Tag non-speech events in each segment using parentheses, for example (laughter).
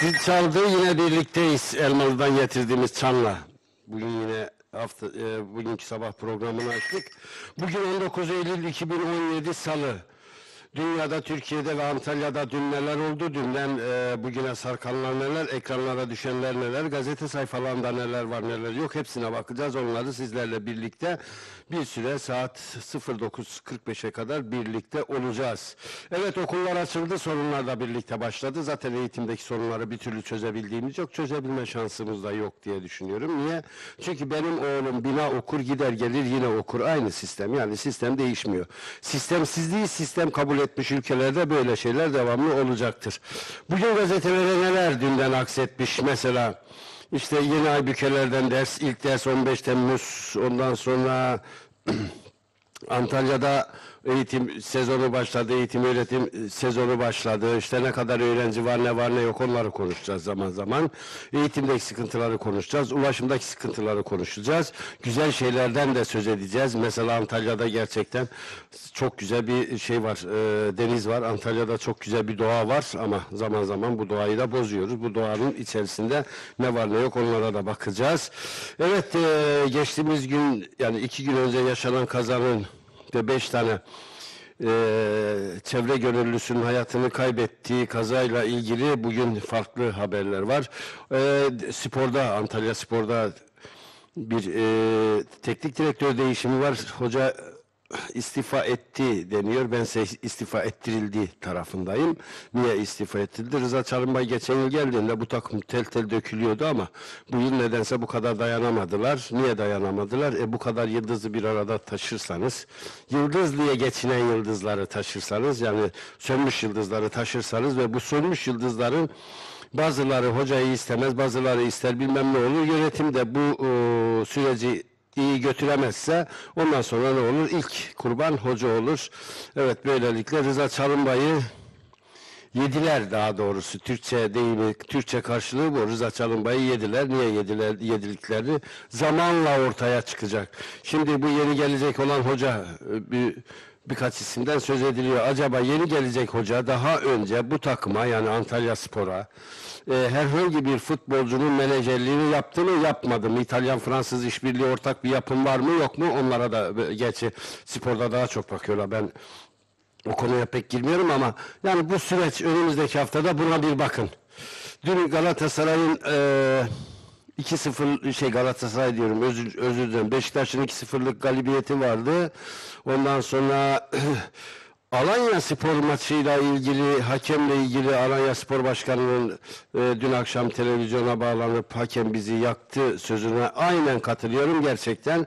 Zil çaldı yine birlikteyiz Elmalı'dan getirdiğimiz çanla. Bugün yine hafta e, bugünkü sabah programını açtık. Bugün 19 Eylül 2017 Salı. Dünyada, Türkiye'de ve Antalya'da dün neler oldu? Dünden e, bugüne sarkanlar neler, ekranlara düşenler neler, gazete sayfalarında neler var neler yok hepsine bakacağız. Onları sizlerle birlikte bir süre saat 09.45'e kadar birlikte olacağız. Evet okullar açıldı, sorunlar da birlikte başladı. Zaten eğitimdeki sorunları bir türlü çözebildiğimiz yok, çözebilme şansımız da yok diye düşünüyorum. Niye? Çünkü benim oğlum bina okur, gider gelir yine okur. Aynı sistem yani sistem değişmiyor. Sistemsizliği sistem kabul etmiş ülkelerde böyle şeyler devamlı olacaktır. Bugün gazetelere neler dünden aksetmiş mesela işte yeni ay bükelerden ders, ilk ders 15 Temmuz, ondan sonra (clears throat) Antalya'da eğitim sezonu başladı, eğitim öğretim sezonu başladı. İşte ne kadar öğrenci var, ne var, ne yok onları konuşacağız zaman zaman. Eğitimdeki sıkıntıları konuşacağız, ulaşımdaki sıkıntıları konuşacağız. Güzel şeylerden de söz edeceğiz. Mesela Antalya'da gerçekten çok güzel bir şey var, e, deniz var. Antalya'da çok güzel bir doğa var ama zaman zaman bu doğayı da bozuyoruz. Bu doğanın içerisinde ne var ne yok onlara da bakacağız. Evet, e, geçtiğimiz gün yani iki gün önce yaşanan kazanın ve beş tane eee, çevre gönüllüsünün hayatını kaybettiği kazayla ilgili bugün farklı haberler var. Eee, sporda, Antalya Spor'da bir eee, teknik direktör değişimi var. Hoca istifa etti deniyor. Ben istifa ettirildi tarafındayım. Niye istifa ettirildi? Rıza Çalınbay geçen yıl geldiğinde bu takım tel tel dökülüyordu ama bu yıl nedense bu kadar dayanamadılar. Niye dayanamadılar? E bu kadar yıldızı bir arada taşırsanız, yıldız diye geçinen yıldızları taşırsanız yani sönmüş yıldızları taşırsanız ve bu sönmüş yıldızların bazıları hocayı istemez, bazıları ister bilmem ne olur. Yönetim de bu e, süreci iyi götüremezse ondan sonra ne olur? İlk kurban hoca olur. Evet böylelikle Rıza Çalınbay'ı yediler daha doğrusu Türkçe deyimi, Türkçe karşılığı bu. Rıza Çalınbay'ı yediler. Niye yediler, yediliklerini? Zamanla ortaya çıkacak. Şimdi bu yeni gelecek olan hoca e, bir birkaç isimden söz ediliyor. Acaba yeni gelecek hoca daha önce bu takıma yani Antalya Spor'a e, herhangi bir futbolcunun menajerliğini yaptı mı yapmadı mı? İtalyan-Fransız işbirliği ortak bir yapım var mı yok mu? Onlara da e, gerçi sporda daha çok bakıyorlar. Ben o konuya pek girmiyorum ama yani bu süreç önümüzdeki haftada buna bir bakın. Dün Galatasaray'ın e, 2-0 şey Galatasaray diyorum özür, özür dilerim. Beşiktaş'ın 2-0'lık galibiyeti vardı. Ondan sonra (clears throat) Alanya Spor maçıyla ilgili, hakemle ilgili Alanya Spor Başkanı'nın e, dün akşam televizyona bağlanıp hakem bizi yaktı sözüne aynen katılıyorum. Gerçekten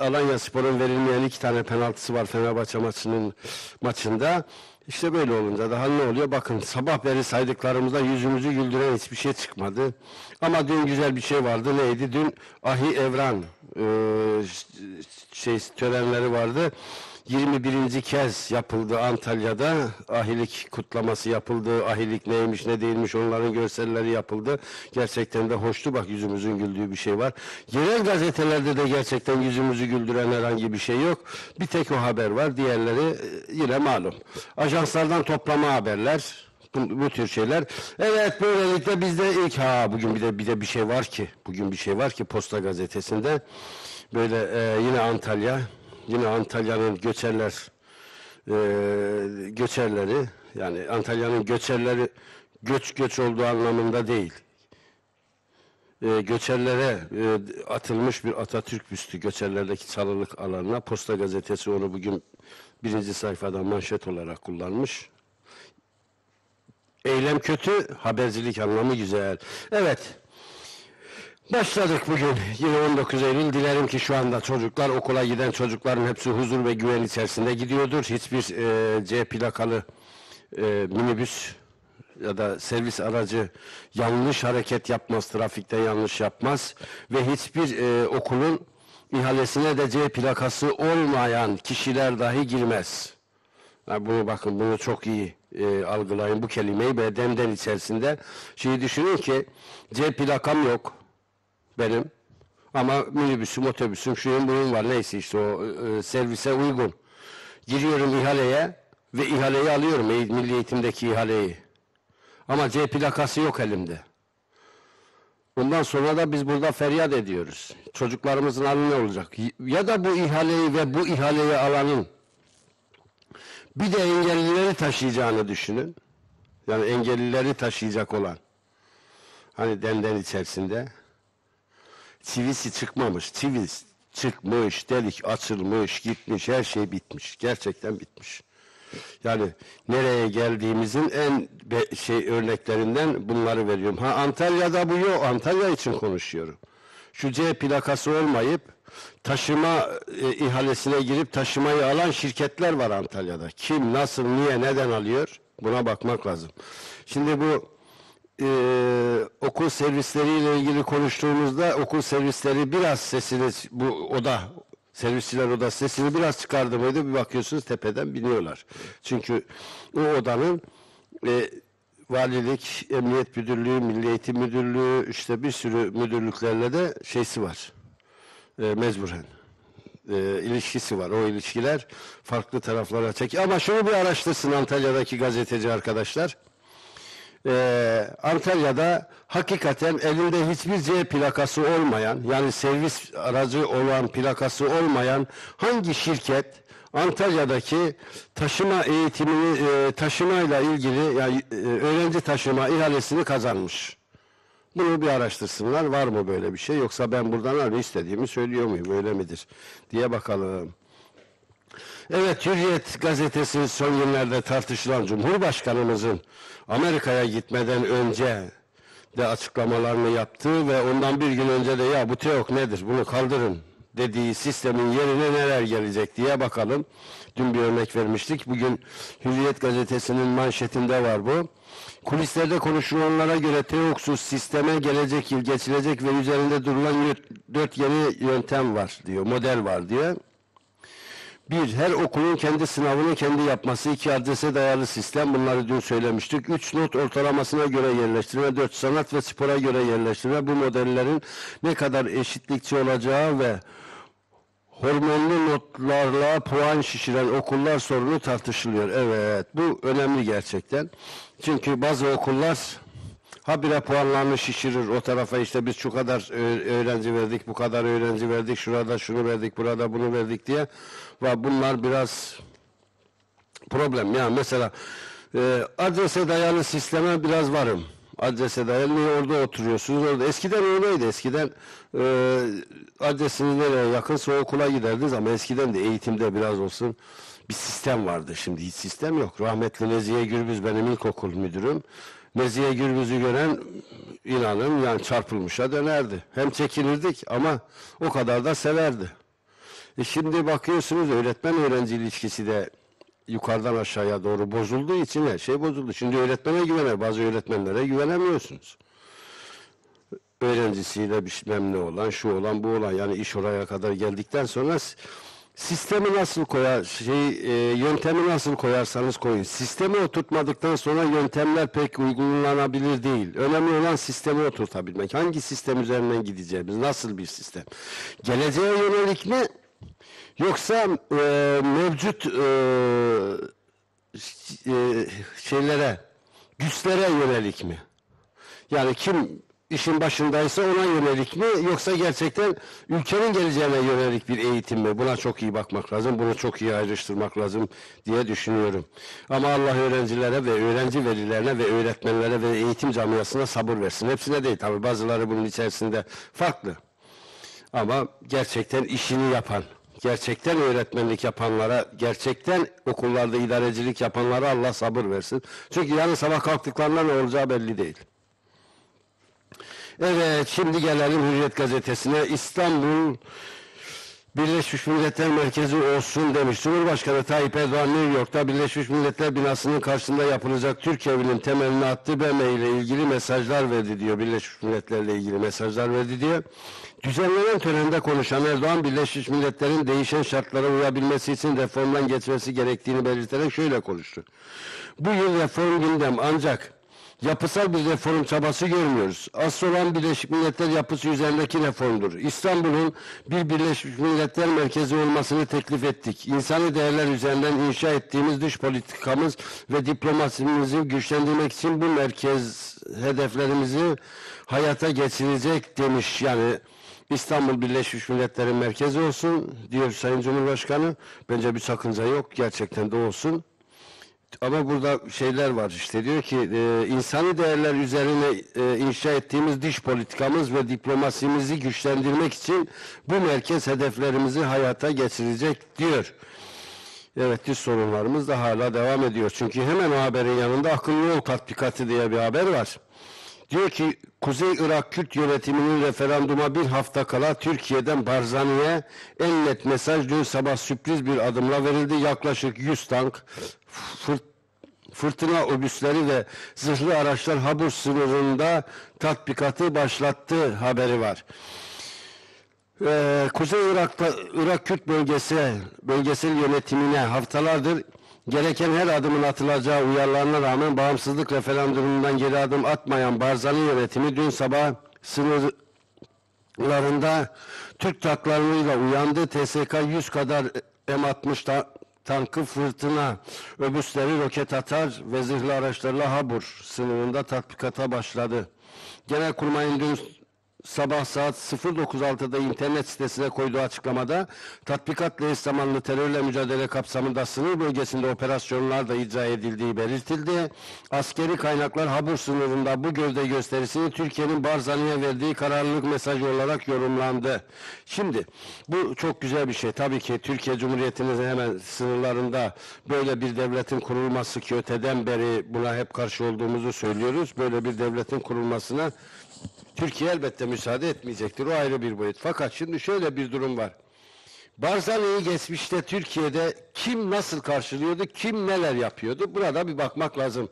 Alanya Spor'un verilmeyen iki tane penaltısı var Fenerbahçe maçının maçında. İşte böyle olunca daha ne oluyor? Bakın sabah beri saydıklarımızda yüzümüzü güldüren hiçbir şey çıkmadı. Ama dün güzel bir şey vardı. Neydi? Dün Ahi Evran e, şey törenleri vardı. 21. kez yapıldı Antalya'da. Ahilik kutlaması yapıldı. Ahilik neymiş ne değilmiş onların görselleri yapıldı. Gerçekten de hoştu. Bak yüzümüzün güldüğü bir şey var. Yerel gazetelerde de gerçekten yüzümüzü güldüren herhangi bir şey yok. Bir tek o haber var. Diğerleri e, yine malum. Ajanslardan toplama haberler. Bu, bu tür şeyler. Evet böylelikle bizde ilk ha bugün bir de bir de bir şey var ki bugün bir şey var ki Posta gazetesinde böyle e, yine Antalya yine Antalya'nın göçerler e, göçerleri yani Antalya'nın göçerleri göç göç olduğu anlamında değil. E, göçerlere e, atılmış bir Atatürk büstü göçerlerdeki çalılık alanına Posta gazetesi onu bugün birinci sayfada manşet olarak kullanmış. Eylem kötü, habercilik anlamı güzel. Evet. Başladık bugün. Yine 19 Eylül. Dilerim ki şu anda çocuklar, okula giden çocukların hepsi huzur ve güven içerisinde gidiyordur. Hiçbir e, C plakalı e, minibüs ya da servis aracı yanlış hareket yapmaz, trafikte yanlış yapmaz ve hiçbir e, okulun ihalesine de C plakası olmayan kişiler dahi girmez. Ha, bunu bakın bunu çok iyi e, algılayın bu kelimeyi bedenden içerisinde. Şeyi düşünün ki C plakam yok benim ama minibüsüm, otobüsüm, şuyum buyum var neyse işte o e, servise uygun. Giriyorum ihaleye ve ihaleyi alıyorum eğ- milli eğitimdeki ihaleyi. Ama C plakası yok elimde. Bundan sonra da biz burada feryat ediyoruz. Çocuklarımızın halı ne olacak? Ya da bu ihaleyi ve bu ihaleyi alanın bir de engellileri taşıyacağını düşünün. Yani engellileri taşıyacak olan. Hani denden içerisinde. Çivisi çıkmamış. Çivis çıkmış, delik açılmış, gitmiş, her şey bitmiş. Gerçekten bitmiş. Yani nereye geldiğimizin en şey örneklerinden bunları veriyorum. Ha Antalya'da bu yok. Antalya için konuşuyorum. Şu C plakası olmayıp taşıma e, ihalesine girip taşımayı alan şirketler var Antalya'da. Kim, nasıl, niye, neden alıyor? Buna bakmak lazım. Şimdi bu e, okul servisleriyle ilgili konuştuğumuzda okul servisleri biraz sesini bu oda servisçiler oda sesini biraz çıkardı mıydı bir bakıyorsunuz tepeden biniyorlar. Çünkü o odanın e, valilik, emniyet müdürlüğü, milli eğitim müdürlüğü işte bir sürü müdürlüklerle de şeysi var. E, mecburen e, ilişkisi var. O ilişkiler farklı taraflara çekiyor. Ama şunu bir araştırsın Antalya'daki gazeteci arkadaşlar. Ee, Antalya'da hakikaten elinde hiçbir C plakası olmayan yani servis aracı olan plakası olmayan hangi şirket Antalya'daki taşıma eğitimini e, taşımayla ilgili yani e, öğrenci taşıma ihalesini kazanmış. Bunu bir araştırsınlar. Var mı böyle bir şey? Yoksa ben buradan öyle istediğimi söylüyor muyum? Öyle midir? Diye bakalım. Evet, Hürriyet gazetesi son günlerde tartışılan Cumhurbaşkanımızın Amerika'ya gitmeden önce de açıklamalarını yaptığı ve ondan bir gün önce de ya bu TEOK nedir bunu kaldırın dediği sistemin yerine neler gelecek diye bakalım. Dün bir örnek vermiştik. Bugün Hürriyet gazetesinin manşetinde var bu. Kulislerde konuşulanlara göre TEOK'suz sisteme gelecek yıl geçilecek ve üzerinde durulan dört yeni yöntem var diyor, model var diyor. Bir, her okulun kendi sınavını kendi yapması. iki adrese dayalı sistem. Bunları dün söylemiştik. Üç, not ortalamasına göre yerleştirme. Dört, sanat ve spora göre yerleştirme. Bu modellerin ne kadar eşitlikçi olacağı ve hormonlu notlarla puan şişiren okullar sorunu tartışılıyor. Evet, bu önemli gerçekten. Çünkü bazı okullar habire puanlarını şişirir. O tarafa işte biz şu kadar ö- öğrenci verdik, bu kadar öğrenci verdik, şurada şunu verdik, burada bunu verdik diye. Ve bunlar biraz problem. Yani mesela e, adrese dayalı sisteme biraz varım. Adrese dayalı niye orada oturuyorsunuz orada. Eskiden öyleydi. Eskiden e, adresiniz nereye yakınsa okula giderdiniz ama eskiden de eğitimde biraz olsun bir sistem vardı. Şimdi hiç sistem yok. Rahmetli Nezihe Gürbüz benim ilkokul müdürüm. Nezihe Gürbüz'ü gören inanın yani çarpılmışa dönerdi. Hem çekinirdik ama o kadar da severdi. E şimdi bakıyorsunuz öğretmen öğrenci ilişkisi de yukarıdan aşağıya doğru bozulduğu için her şey bozuldu. Şimdi öğretmene güvener, bazı öğretmenlere güvenemiyorsunuz. Öğrencisiyle bilmem ne olan, şu olan, bu olan yani iş oraya kadar geldikten sonra sistemi nasıl koyar, şey e, yöntemi nasıl koyarsanız koyun. Sistemi oturtmadıktan sonra yöntemler pek uygulanabilir değil. Önemli olan sistemi oturtabilmek. Hangi sistem üzerinden gideceğimiz, nasıl bir sistem? Geleceğe yönelik mi? Yoksa e, mevcut e, e, şeylere, güçlere yönelik mi? Yani kim işin başındaysa ona yönelik mi yoksa gerçekten ülkenin geleceğine yönelik bir eğitim mi? Buna çok iyi bakmak lazım, bunu çok iyi ayrıştırmak lazım diye düşünüyorum. Ama Allah öğrencilere ve öğrenci velilerine ve öğretmenlere ve eğitim camiasına sabır versin. Hepsine değil tabii bazıları bunun içerisinde farklı. Ama gerçekten işini yapan, gerçekten öğretmenlik yapanlara, gerçekten okullarda idarecilik yapanlara Allah sabır versin. Çünkü yarın sabah kalktıklarında ne olacağı belli değil. Evet, şimdi gelelim Hürriyet Gazetesi'ne. İstanbul Birleşmiş Milletler Merkezi olsun demiş. Cumhurbaşkanı Tayyip Erdoğan New York'ta Birleşmiş Milletler binasının karşısında yapılacak Türk evinin temelini attı. BM ile ilgili mesajlar verdi diyor. Birleşmiş Milletler'le ilgili mesajlar verdi diyor. Düzenlenen törende konuşan Erdoğan, Birleşmiş Milletler'in değişen şartlara uyabilmesi için reformdan geçmesi gerektiğini belirterek şöyle konuştu. Bu yıl reform gündem ancak yapısal bir reform çabası görmüyoruz. Asıl olan Birleşmiş Milletler yapısı üzerindeki reformdur. İstanbul'un bir Birleşmiş Milletler merkezi olmasını teklif ettik. İnsani değerler üzerinden inşa ettiğimiz dış politikamız ve diplomasimizi güçlendirmek için bu merkez hedeflerimizi hayata geçirecek demiş. Yani İstanbul Birleşmiş Milletler'in merkezi olsun diyor Sayın Cumhurbaşkanı. Bence bir sakınca yok. Gerçekten de olsun. Ama burada şeyler var işte diyor ki e, insani değerler üzerine e, inşa ettiğimiz dış politikamız ve diplomasimizi güçlendirmek için bu merkez hedeflerimizi hayata geçirecek diyor. Evet dış sorunlarımız da hala devam ediyor. Çünkü hemen o haberin yanında akıllı yol tatbikatı diye bir haber var. Diyor ki Kuzey Irak Kürt yönetiminin referanduma bir hafta kala Türkiye'den Barzani'ye en net mesaj dün sabah sürpriz bir adımla verildi. Yaklaşık 100 tank, fırt, fırtına obüsleri ve zırhlı araçlar Habur sınırında tatbikatı başlattı haberi var. Ee, Kuzey Irak'ta Irak Kürt bölgesi bölgesel yönetimine haftalardır gereken her adımın atılacağı uyarılarına rağmen bağımsızlık referandumundan geri adım atmayan Barzani yönetimi dün sabah sınırlarında Türk tanklarıyla uyandı. TSK 100 kadar M60 ta- tankı fırtına öbüsleri roket atar ve zırhlı araçlarla Habur sınırında tatbikata başladı. Genelkurmay'ın dün sabah saat 09.06'da internet sitesine koyduğu açıklamada tatbikatla eş zamanlı terörle mücadele kapsamında sınır bölgesinde operasyonlar da icra edildiği belirtildi. Askeri kaynaklar Habur sınırında bu gövde gösterisini Türkiye'nin Barzani'ye verdiği kararlılık mesajı olarak yorumlandı. Şimdi bu çok güzel bir şey. Tabii ki Türkiye Cumhuriyeti'nin hemen sınırlarında böyle bir devletin kurulması ki öteden beri buna hep karşı olduğumuzu söylüyoruz. Böyle bir devletin kurulmasına Türkiye elbette müsaade etmeyecektir. O ayrı bir boyut. Fakat şimdi şöyle bir durum var. Barzani'yi geçmişte Türkiye'de kim nasıl karşılıyordu, kim neler yapıyordu? Burada bir bakmak lazım.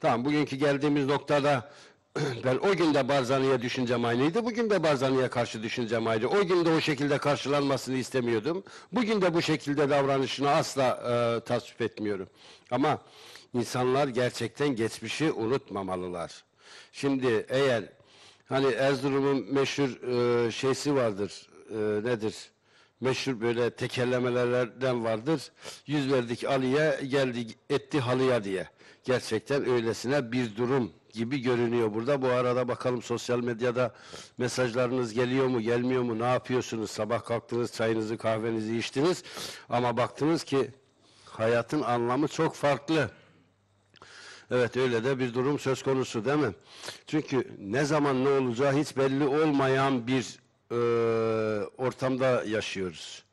Tamam bugünkü geldiğimiz noktada (clears throat) ben o gün de Barzani'ye düşüncem aynıydı. Bugün de Barzani'ye karşı düşüncem aynı. O gün de o şekilde karşılanmasını istemiyordum. Bugün de bu şekilde davranışını asla e, tasvip etmiyorum. Ama insanlar gerçekten geçmişi unutmamalılar. Şimdi eğer Hani Erzurum'un meşhur e, şeysi vardır. E, nedir? Meşhur böyle tekerlemelerden vardır. Yüz verdik Ali'ye, geldi etti halıya diye. Gerçekten öylesine bir durum gibi görünüyor burada. Bu arada bakalım sosyal medyada mesajlarınız geliyor mu, gelmiyor mu, ne yapıyorsunuz? Sabah kalktınız, çayınızı, kahvenizi içtiniz. Ama baktınız ki hayatın anlamı çok farklı. Evet öyle de bir durum söz konusu değil mi? Çünkü ne zaman ne olacağı hiç belli olmayan bir e, ortamda yaşıyoruz.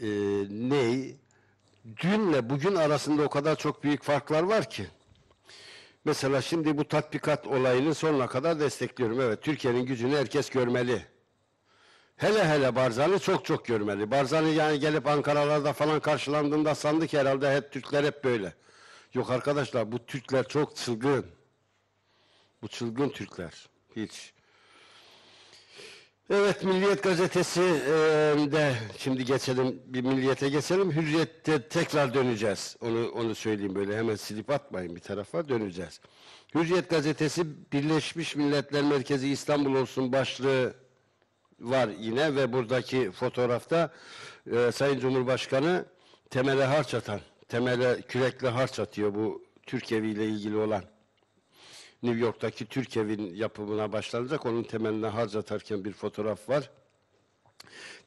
E, ney? Dünle bugün arasında o kadar çok büyük farklar var ki. Mesela şimdi bu tatbikat olayını sonuna kadar destekliyorum. Evet Türkiye'nin gücünü herkes görmeli. Hele hele Barzani çok çok görmeli. Barzani yani gelip Ankara'larda falan karşılandığında sandık herhalde hep Türkler hep böyle. Yok arkadaşlar bu Türkler çok çılgın. Bu çılgın Türkler. Hiç. Evet Milliyet Gazetesi de şimdi geçelim bir Milliyet'e geçelim. Hürriyet'te tekrar döneceğiz. Onu onu söyleyeyim böyle hemen silip atmayın bir tarafa döneceğiz. Hürriyet Gazetesi Birleşmiş Milletler Merkezi İstanbul olsun başlığı var yine ve buradaki fotoğrafta e, Sayın Cumhurbaşkanı temele harç atan temele kürekle harç atıyor bu Türk Evi ile ilgili olan. New York'taki Türk Evi'nin yapımına başlanacak. Onun temeline harç atarken bir fotoğraf var.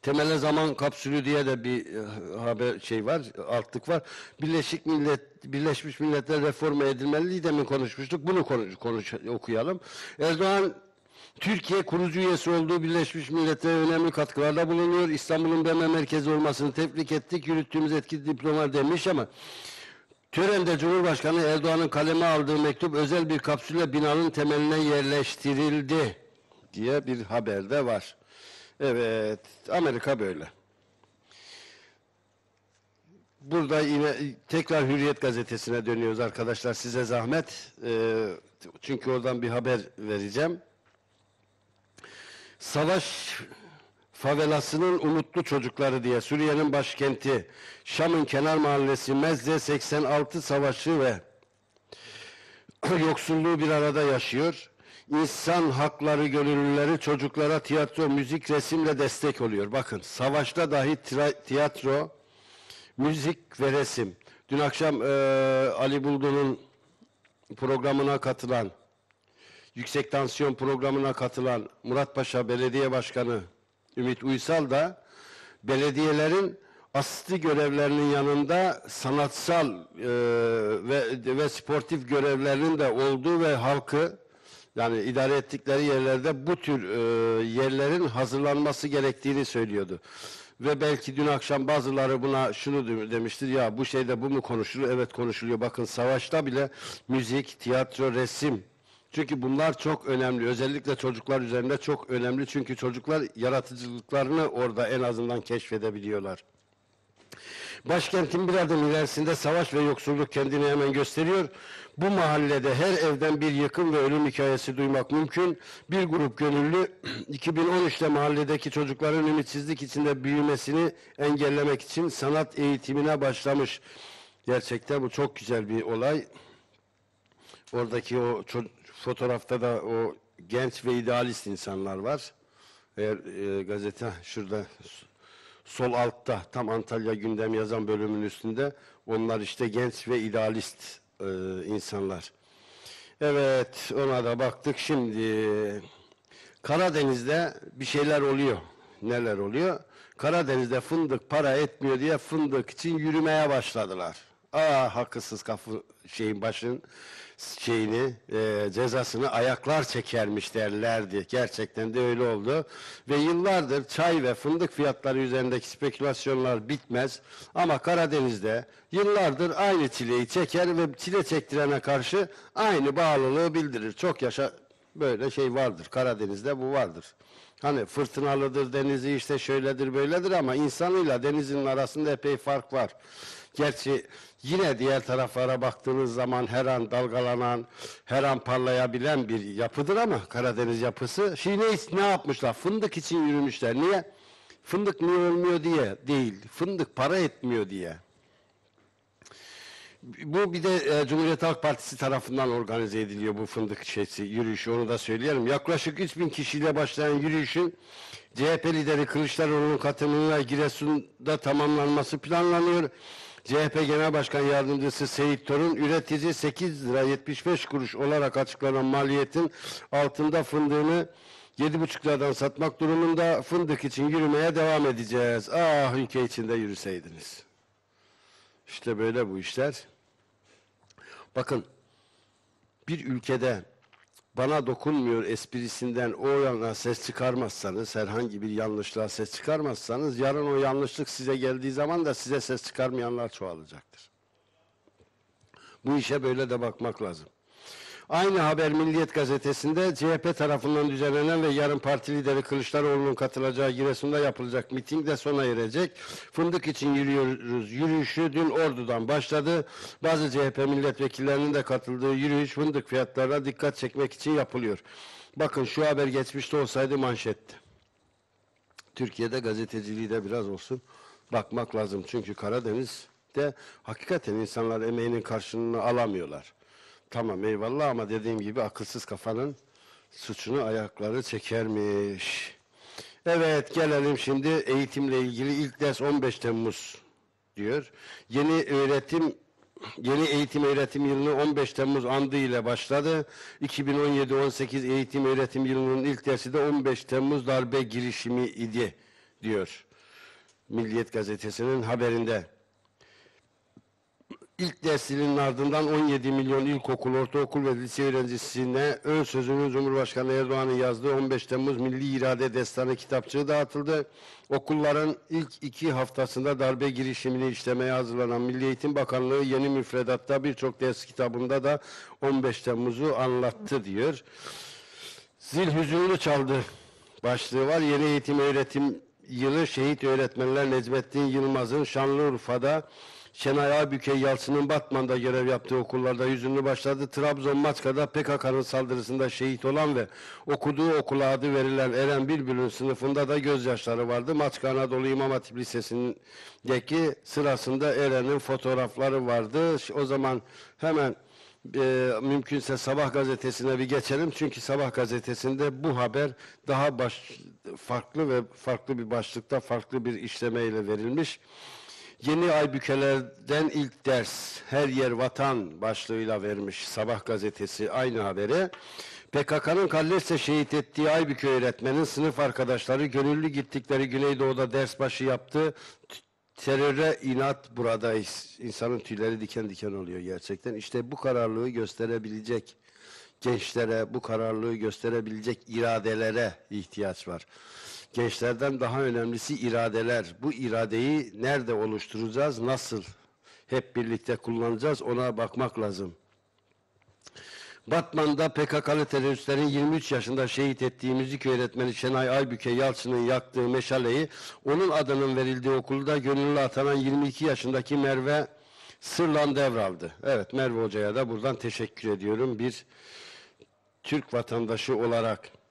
Temele zaman kapsülü diye de bir e, haber şey var, altlık var. Birleşik Millet Birleşmiş Milletler reform edilmeli demin konuşmuştuk. Bunu konuş, konuş okuyalım. Erdoğan Türkiye kurucu üyesi olduğu Birleşmiş Milletler'e önemli katkılarda bulunuyor. İstanbul'un BM merkezi olmasını tebrik ettik. Yürüttüğümüz etkili diploma demiş ama törende Cumhurbaşkanı Erdoğan'ın kaleme aldığı mektup özel bir kapsülle binanın temeline yerleştirildi diye bir haber de var. Evet, Amerika böyle. Burada yine tekrar Hürriyet gazetesine dönüyoruz arkadaşlar. Size zahmet. Ee, çünkü oradan bir haber vereceğim. Savaş favelasının umutlu çocukları diye Suriye'nin başkenti Şam'ın kenar mahallesi Mezze 86 savaşı ve (clears throat) yoksulluğu bir arada yaşıyor. İnsan hakları gönüllüleri çocuklara tiyatro, müzik, resimle destek oluyor. Bakın savaşta dahi tiyatro, müzik ve resim. Dün akşam eee, Ali Buldu'nun programına katılan, yüksek tansiyon programına katılan Muratpaşa Belediye Başkanı Ümit Uysal da belediyelerin asli görevlerinin yanında sanatsal e, ve ve sportif görevlerinin de olduğu ve halkı yani idare ettikleri yerlerde bu tür e, yerlerin hazırlanması gerektiğini söylüyordu. Ve belki dün akşam bazıları buna şunu de- demiştir ya bu şeyde bu mu konuşuluyor? Evet konuşuluyor. Bakın savaşta bile müzik, tiyatro, resim çünkü bunlar çok önemli. Özellikle çocuklar üzerinde çok önemli. Çünkü çocuklar yaratıcılıklarını orada en azından keşfedebiliyorlar. Başkentin bir adım ilerisinde savaş ve yoksulluk kendini hemen gösteriyor. Bu mahallede her evden bir yıkım ve ölüm hikayesi duymak mümkün. Bir grup gönüllü (clears throat) 2013'te mahalledeki çocukların ümitsizlik içinde büyümesini engellemek için sanat eğitimine başlamış. Gerçekten bu çok güzel bir olay. Oradaki o ço- fotoğrafta da o genç ve idealist insanlar var. Eğer e, gazete şurada sol altta tam Antalya gündem yazan bölümün üstünde onlar işte genç ve idealist e, insanlar. Evet ona da baktık şimdi. Karadeniz'de bir şeyler oluyor. Neler oluyor? Karadeniz'de fındık para etmiyor diye fındık için yürümeye başladılar. Aa hakkısız kafı şeyin başın şeyini e, cezasını ayaklar çekermiş derlerdi. Gerçekten de öyle oldu. Ve yıllardır çay ve fındık fiyatları üzerindeki spekülasyonlar bitmez. Ama Karadeniz'de yıllardır aynı çileyi çeker ve çile çektirene karşı aynı bağlılığı bildirir. Çok yaşa böyle şey vardır. Karadeniz'de bu vardır. Hani fırtınalıdır denizi işte şöyledir böyledir ama insanıyla denizin arasında epey fark var. Gerçi yine diğer taraflara baktığınız zaman her an dalgalanan, her an parlayabilen bir yapıdır ama Karadeniz yapısı. Şimdi ne, ne yapmışlar? Fındık için yürümüşler. Niye? Fındık niye ölmüyor diye değil. Fındık para etmiyor diye. Bu bir de e, Cumhuriyet Halk Partisi tarafından organize ediliyor bu fındık şeysi, yürüyüşü onu da söyleyelim. Yaklaşık 3000 kişiyle başlayan yürüyüşün CHP lideri Kılıçdaroğlu'nun katılımıyla Giresun'da tamamlanması planlanıyor. CHP Genel Başkan Yardımcısı Seyit Torun, üretici 8 lira 75 kuruş olarak açıklanan maliyetin altında fındığını 7,5 liradan satmak durumunda fındık için yürümeye devam edeceğiz. Ah ülke içinde yürüseydiniz. İşte böyle bu işler. Bakın bir ülkede bana dokunmuyor esprisinden o yana ses çıkarmazsanız, herhangi bir yanlışlığa ses çıkarmazsanız yarın o yanlışlık size geldiği zaman da size ses çıkarmayanlar çoğalacaktır. Bu işe böyle de bakmak lazım. Aynı haber Milliyet gazetesinde CHP tarafından düzenlenen ve yarın parti lideri Kılıçdaroğlu'nun katılacağı Giresun'da yapılacak miting de sona erecek. Fındık için yürüyoruz. Yürüyüşü dün Ordu'dan başladı. Bazı CHP milletvekillerinin de katıldığı yürüyüş fındık fiyatlarına dikkat çekmek için yapılıyor. Bakın şu haber geçmişte olsaydı manşetti. Türkiye'de gazeteciliği de biraz olsun bakmak lazım. Çünkü Karadeniz'de hakikaten insanlar emeğinin karşılığını alamıyorlar. Tamam eyvallah ama dediğim gibi akılsız kafanın suçunu ayakları çekermiş. Evet gelelim şimdi eğitimle ilgili ilk ders 15 Temmuz diyor. Yeni öğretim Yeni eğitim öğretim yılını 15 Temmuz andı ile başladı. 2017-18 eğitim öğretim yılının ilk dersi de 15 Temmuz darbe girişimi idi diyor. Milliyet gazetesinin haberinde. İlk dersinin ardından 17 milyon ilkokul, ortaokul ve lise öğrencisine ön sözünü Cumhurbaşkanı Erdoğan'ın yazdığı 15 Temmuz Milli İrade Destanı kitapçığı dağıtıldı. Okulların ilk iki haftasında darbe girişimini işlemeye hazırlanan Milli Eğitim Bakanlığı yeni müfredatta birçok ders kitabında da 15 Temmuz'u anlattı diyor. Zil hüzünlü çaldı başlığı var. Yeni eğitim öğretim yılı şehit öğretmenler Necmettin Yılmaz'ın Şanlıurfa'da Şenay Aybükey Yalçın'ın Batman'da görev yaptığı okullarda hüzünlü başladı. Trabzon Maçka'da PKK'nın saldırısında şehit olan ve okuduğu okula adı verilen Eren Bülbül'ün sınıfında da gözyaşları vardı. Maçka Anadolu İmam Hatip Lisesi'ndeki sırasında Eren'in fotoğrafları vardı. O zaman hemen e, mümkünse Sabah gazetesine bir geçelim. Çünkü Sabah gazetesinde bu haber daha baş, farklı ve farklı bir başlıkta, farklı bir işlemeyle verilmiş. Yeni Aybükelerden ilk ders, her yer vatan başlığıyla vermiş Sabah gazetesi aynı haberi. PKK'nın Kalles'te şehit ettiği Aybüke öğretmenin sınıf arkadaşları gönüllü gittikleri Güneydoğu'da ders başı yaptı. Teröre inat buradayız. İnsanın tüyleri diken diken oluyor gerçekten. İşte bu kararlılığı gösterebilecek gençlere, bu kararlılığı gösterebilecek iradelere ihtiyaç var. Gençlerden daha önemlisi iradeler. Bu iradeyi nerede oluşturacağız, nasıl hep birlikte kullanacağız ona bakmak lazım. Batman'da PKK'lı teröristlerin 23 yaşında şehit ettiği müzik öğretmeni Şenay Aybüke Yalçın'ın yaktığı meşaleyi onun adının verildiği okulda gönüllü atanan 22 yaşındaki Merve Sırlan devraldı. Evet Merve Hoca'ya da buradan teşekkür ediyorum bir Türk vatandaşı olarak.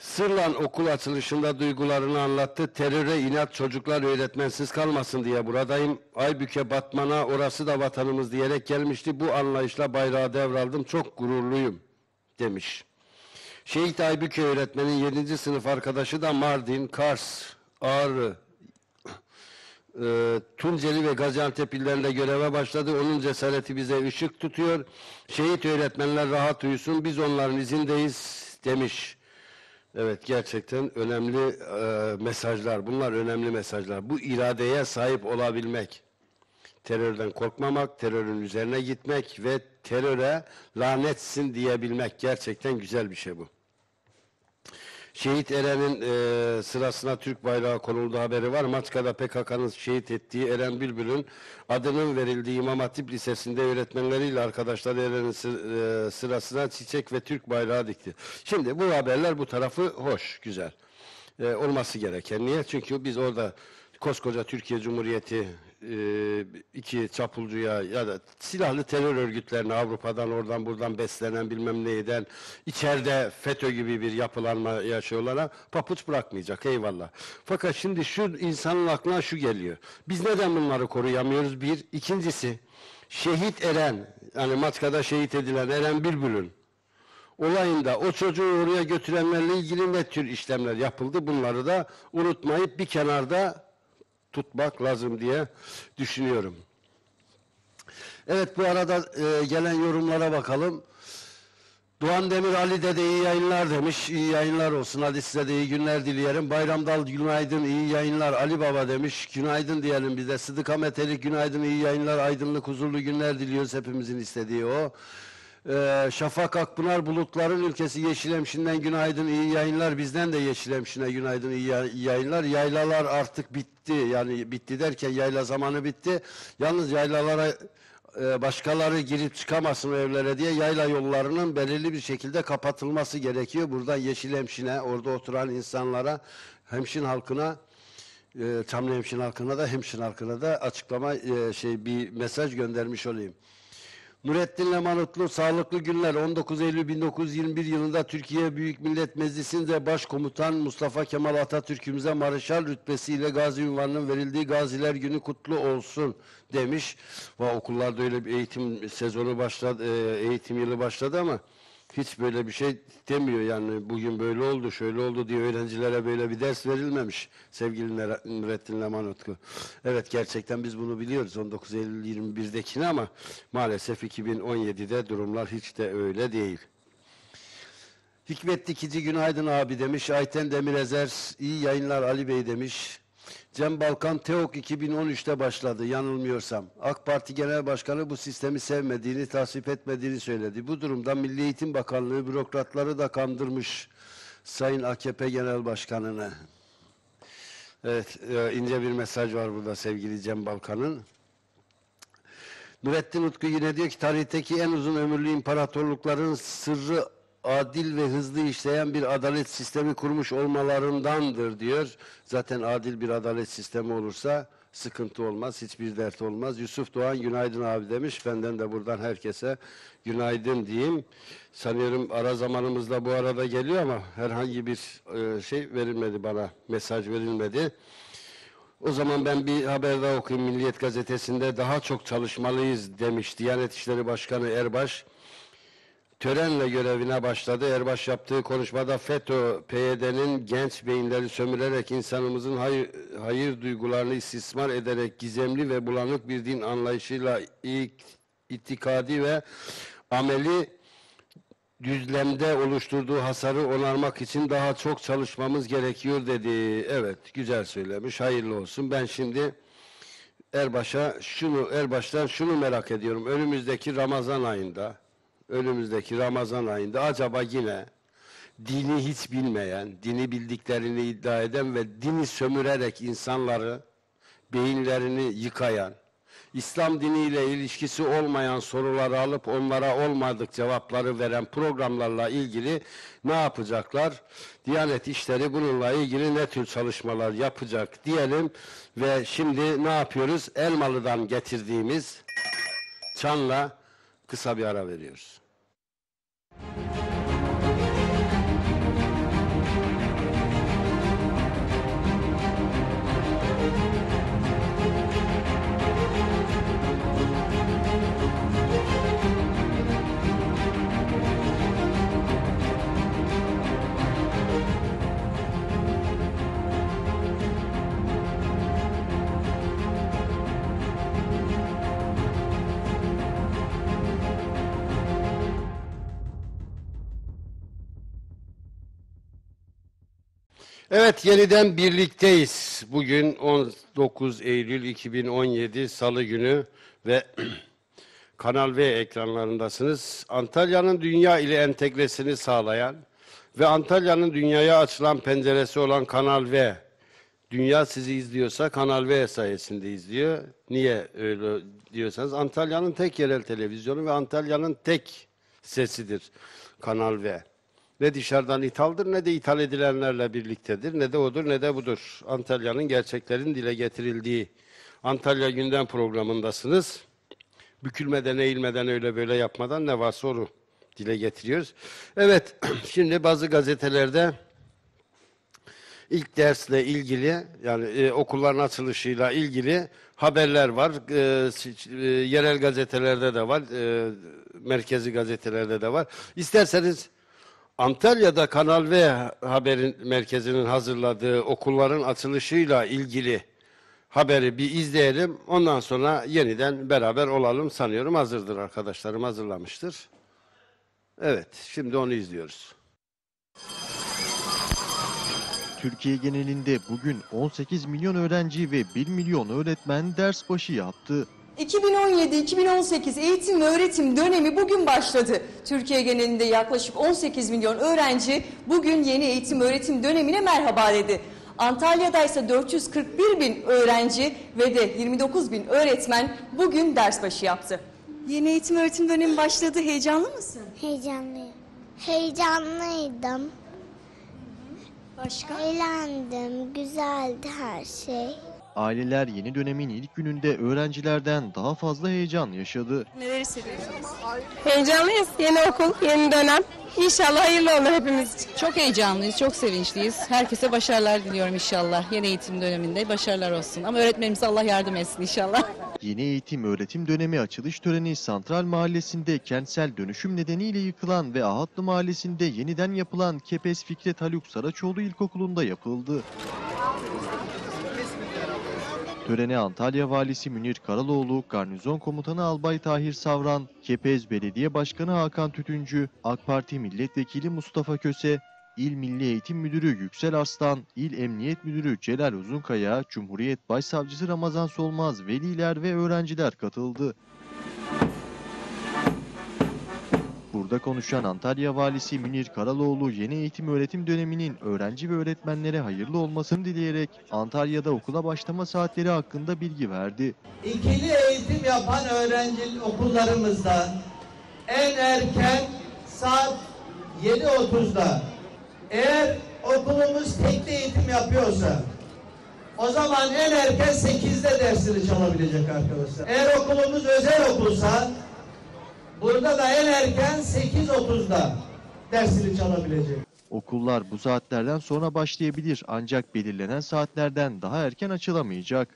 Sırlan okul açılışında duygularını anlattı. Teröre inat çocuklar öğretmensiz kalmasın diye buradayım. Aybüke Batman'a orası da vatanımız diyerek gelmişti. Bu anlayışla bayrağı devraldım. Çok gururluyum demiş. Şehit Aybüke öğretmenin 7. sınıf arkadaşı da Mardin, Kars, Ağrı, e, Tunceli ve Gaziantep illerinde göreve başladı. Onun cesareti bize ışık tutuyor. Şehit öğretmenler rahat uyusun. Biz onların izindeyiz demiş. Evet gerçekten önemli e, mesajlar. Bunlar önemli mesajlar. Bu iradeye sahip olabilmek. Terörden korkmamak, terörün üzerine gitmek ve teröre lanetsin diyebilmek. Gerçekten güzel bir şey bu. Şehit Eren'in e, sırasına Türk bayrağı konulduğu haberi var. Maçka'da PKK'nın şehit ettiği Eren Bülbül'ün adının verildiği İmam Hatip Lisesi'nde öğretmenleriyle arkadaşları Eren'in sı- e, sırasına çiçek ve Türk bayrağı dikti. Şimdi bu haberler bu tarafı hoş, güzel. E, olması gereken. Niye? Çünkü biz orada koskoca Türkiye Cumhuriyeti e, iki çapulcuya ya da silahlı terör örgütlerine Avrupa'dan oradan buradan beslenen bilmem neyden içeride FETÖ gibi bir yapılanma yaşıyorlara papuç bırakmayacak eyvallah. Fakat şimdi şu insanın aklına şu geliyor. Biz neden bunları koruyamıyoruz? Bir. ikincisi şehit Eren yani Matka'da şehit edilen Eren Bülbül'ün olayında o çocuğu oraya götürenlerle ilgili ne tür işlemler yapıldı bunları da unutmayıp bir kenarda tutmak lazım diye düşünüyorum. Evet bu arada e, gelen yorumlara bakalım. Doğan Demir Ali Dede iyi yayınlar demiş. İyi yayınlar olsun. Hadi size de iyi günler dileyelim. Bayram Dal günaydın iyi yayınlar. Ali Baba demiş. Günaydın diyelim biz de. Sıdık Ahmet Elik günaydın iyi yayınlar. Aydınlık huzurlu günler diliyoruz. Hepimizin istediği o. Ee, Şafak Akpınar bulutların ülkesi Yeşilemşin'den günaydın iyi yayınlar. Bizden de Yeşilemşin'e günaydın iyi ya- iyi yayınlar. Yaylalar artık bitti. Yani bitti derken yayla zamanı bitti. Yalnız yaylalara e, başkaları girip çıkamasın evlere diye yayla yollarının belirli bir şekilde kapatılması gerekiyor. Buradan Yeşilemşin'e, orada oturan insanlara, hemşin halkına e, Çamlı hemşin halkına da hemşin halkına da açıklama e, şey bir mesaj göndermiş olayım. Nurettin Lemanutlu sağlıklı günler 19 Eylül 1921 yılında Türkiye Büyük Millet Meclisi'nde Başkomutan Mustafa Kemal Atatürk'ümüze Marşal rütbesiyle gazi ünvanının verildiği Gaziler Günü kutlu olsun demiş. Va okullarda öyle bir eğitim sezonu başladı, e, eğitim yılı başladı ama hiç böyle bir şey demiyor yani bugün böyle oldu, şöyle oldu diye öğrencilere böyle bir ders verilmemiş sevgili Nurettin Lemanutlu. Evet gerçekten biz bunu biliyoruz 19 Eylül 21'dekini ama maalesef 2017'de durumlar hiç de öyle değil. Hikmet Dikici günaydın abi demiş. Ayten Demirezer iyi yayınlar Ali Bey demiş. Cem Balkan TEOK 2013'te başladı yanılmıyorsam. AK Parti Genel Başkanı bu sistemi sevmediğini, tasvip etmediğini söyledi. Bu durumda Milli Eğitim Bakanlığı bürokratları da kandırmış Sayın AKP Genel Başkanı'nı. Evet, e, ince bir mesaj var burada sevgili Cem Balkan'ın. Nurettin Utku yine diyor ki tarihteki en uzun ömürlü imparatorlukların sırrı adil ve hızlı işleyen bir adalet sistemi kurmuş olmalarındandır diyor. Zaten adil bir adalet sistemi olursa sıkıntı olmaz, hiçbir dert olmaz. Yusuf Doğan günaydın abi demiş. Benden de buradan herkese günaydın diyeyim. Sanıyorum ara zamanımızda bu arada geliyor ama herhangi bir e, şey verilmedi bana, mesaj verilmedi. O zaman ben bir haber daha okuyayım Milliyet Gazetesi'nde daha çok çalışmalıyız demiş Diyanet İşleri Başkanı Erbaş. Törenle görevine başladı. Erbaş yaptığı konuşmada FETÖ, PYD'nin genç beyinleri sömürerek insanımızın hayır, hayır duygularını istismar ederek gizemli ve bulanık bir din anlayışıyla itikadi ve ameli düzlemde oluşturduğu hasarı onarmak için daha çok çalışmamız gerekiyor dedi. Evet, güzel söylemiş. Hayırlı olsun. Ben şimdi Erbaş'a şunu Erbaş'tan şunu merak ediyorum. Önümüzdeki Ramazan ayında önümüzdeki Ramazan ayında acaba yine dini hiç bilmeyen, dini bildiklerini iddia eden ve dini sömürerek insanları beyinlerini yıkayan, İslam diniyle ilişkisi olmayan soruları alıp onlara olmadık cevapları veren programlarla ilgili ne yapacaklar? Diyanet İşleri bununla ilgili ne tür çalışmalar yapacak diyelim ve şimdi ne yapıyoruz? Elmalı'dan getirdiğimiz çanla kısa bir ara veriyoruz. Thank you. Evet yeniden birlikteyiz. Bugün 19 Eylül 2017 Salı günü ve (clears throat) Kanal V ekranlarındasınız. Antalya'nın dünya ile entegresini sağlayan ve Antalya'nın dünyaya açılan penceresi olan Kanal V. Dünya sizi izliyorsa Kanal V sayesinde izliyor. Niye öyle diyorsanız Antalya'nın tek yerel televizyonu ve Antalya'nın tek sesidir Kanal V. Ne dışarıdan ithaldır ne de ithal edilenlerle birliktedir. Ne de odur ne de budur. Antalya'nın gerçeklerin dile getirildiği Antalya Gündem programındasınız. Bükülmeden, eğilmeden, öyle böyle yapmadan ne varsa onu dile getiriyoruz. Evet, (clears throat) şimdi bazı gazetelerde ilk dersle ilgili yani e, okulların açılışıyla ilgili haberler var. E, e, yerel gazetelerde de var. E, merkezi gazetelerde de var. İsterseniz Antalya'da Kanal V haberin merkezinin hazırladığı okulların açılışıyla ilgili haberi bir izleyelim. Ondan sonra yeniden beraber olalım sanıyorum. Hazırdır arkadaşlarım hazırlamıştır. Evet, şimdi onu izliyoruz. Türkiye genelinde bugün 18 milyon öğrenci ve 1 milyon öğretmen ders başı yaptı. 2017-2018 eğitim ve öğretim dönemi bugün başladı. Türkiye genelinde yaklaşık 18 milyon öğrenci bugün yeni eğitim öğretim dönemine merhaba dedi. Antalya'da ise 441 bin öğrenci ve de 29 bin öğretmen bugün ders başı yaptı. Yeni eğitim öğretim dönemi başladı. Heyecanlı mısın? Heyecanlıyım. Heyecanlıydım. Başka? Eğlendim. Güzeldi her şey. Aileler yeni dönemin ilk gününde öğrencilerden daha fazla heyecan yaşadı. Neler hissediyorsunuz? Heyecanlıyız. Yeni okul, yeni dönem. İnşallah hayırlı olur hepimiz için. Çok heyecanlıyız, çok sevinçliyiz. Herkese başarılar diliyorum inşallah. Yeni eğitim döneminde başarılar olsun. Ama öğretmenimize Allah yardım etsin inşallah. (laughs) Yeni eğitim öğretim dönemi açılış töreni Santral Mahallesi'nde kentsel dönüşüm nedeniyle yıkılan ve Ahatlı Mahallesi'nde yeniden yapılan Kepez Fikret Haluk Saraçoğlu İlkokulu'nda yapıldı. Törene Antalya Valisi Münir Karaloğlu, Garnizon Komutanı Albay Tahir Savran, Kepez Belediye Başkanı Hakan Tütüncü, AK Parti Milletvekili Mustafa Köse, İl Milli Eğitim Müdürü Yüksel Arslan, İl Emniyet Müdürü Celal Uzunkaya, Cumhuriyet Başsavcısı Ramazan Solmaz, veliler ve öğrenciler katıldı. Burada konuşan Antalya Valisi Münir Karaloğlu yeni eğitim öğretim döneminin öğrenci ve öğretmenlere hayırlı olmasını dileyerek Antalya'da okula başlama saatleri hakkında bilgi verdi. İkili eğitim yapan öğrenci okullarımızda en erken saat 7.30'da eğer okulumuz tekli eğitim yapıyorsa o zaman en erken 8'de dersini çalabilecek arkadaşlar. Eğer okulumuz özel okulsa burada da en erken 8.30'da dersini çalabilecek. Okullar bu saatlerden sonra başlayabilir ancak belirlenen saatlerden daha erken açılamayacak.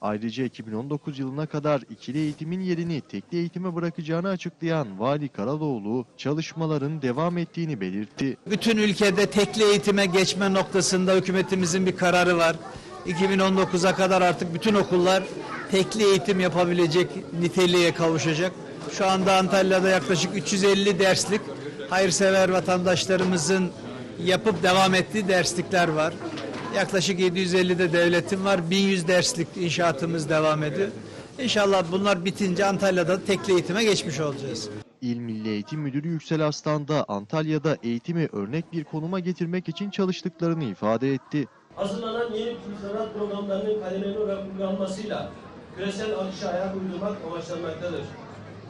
Ayrıca 2019 yılına kadar ikili eğitimin yerini tekli eğitime bırakacağını açıklayan Vali Karaloğlu çalışmaların devam ettiğini belirtti. Bütün ülkede tekli eğitime geçme noktasında hükümetimizin bir kararı var. 2019'a kadar artık bütün okullar tekli eğitim yapabilecek niteliğe kavuşacak. Şu anda Antalya'da yaklaşık 350 derslik hayırsever vatandaşlarımızın yapıp devam ettiği derslikler var. Yaklaşık 750 de devletin var. 1100 derslik inşaatımız devam ediyor. İnşallah bunlar bitince Antalya'da tekli eğitime geçmiş olacağız. İl Milli Eğitim Müdürü Yüksel Aslan da Antalya'da eğitimi örnek bir konuma getirmek için çalıştıklarını ifade etti. Hazırlanan yeni Türk sanat programlarının kademeli olarak uygulanmasıyla küresel akışa ayak uydurmak amaçlanmaktadır.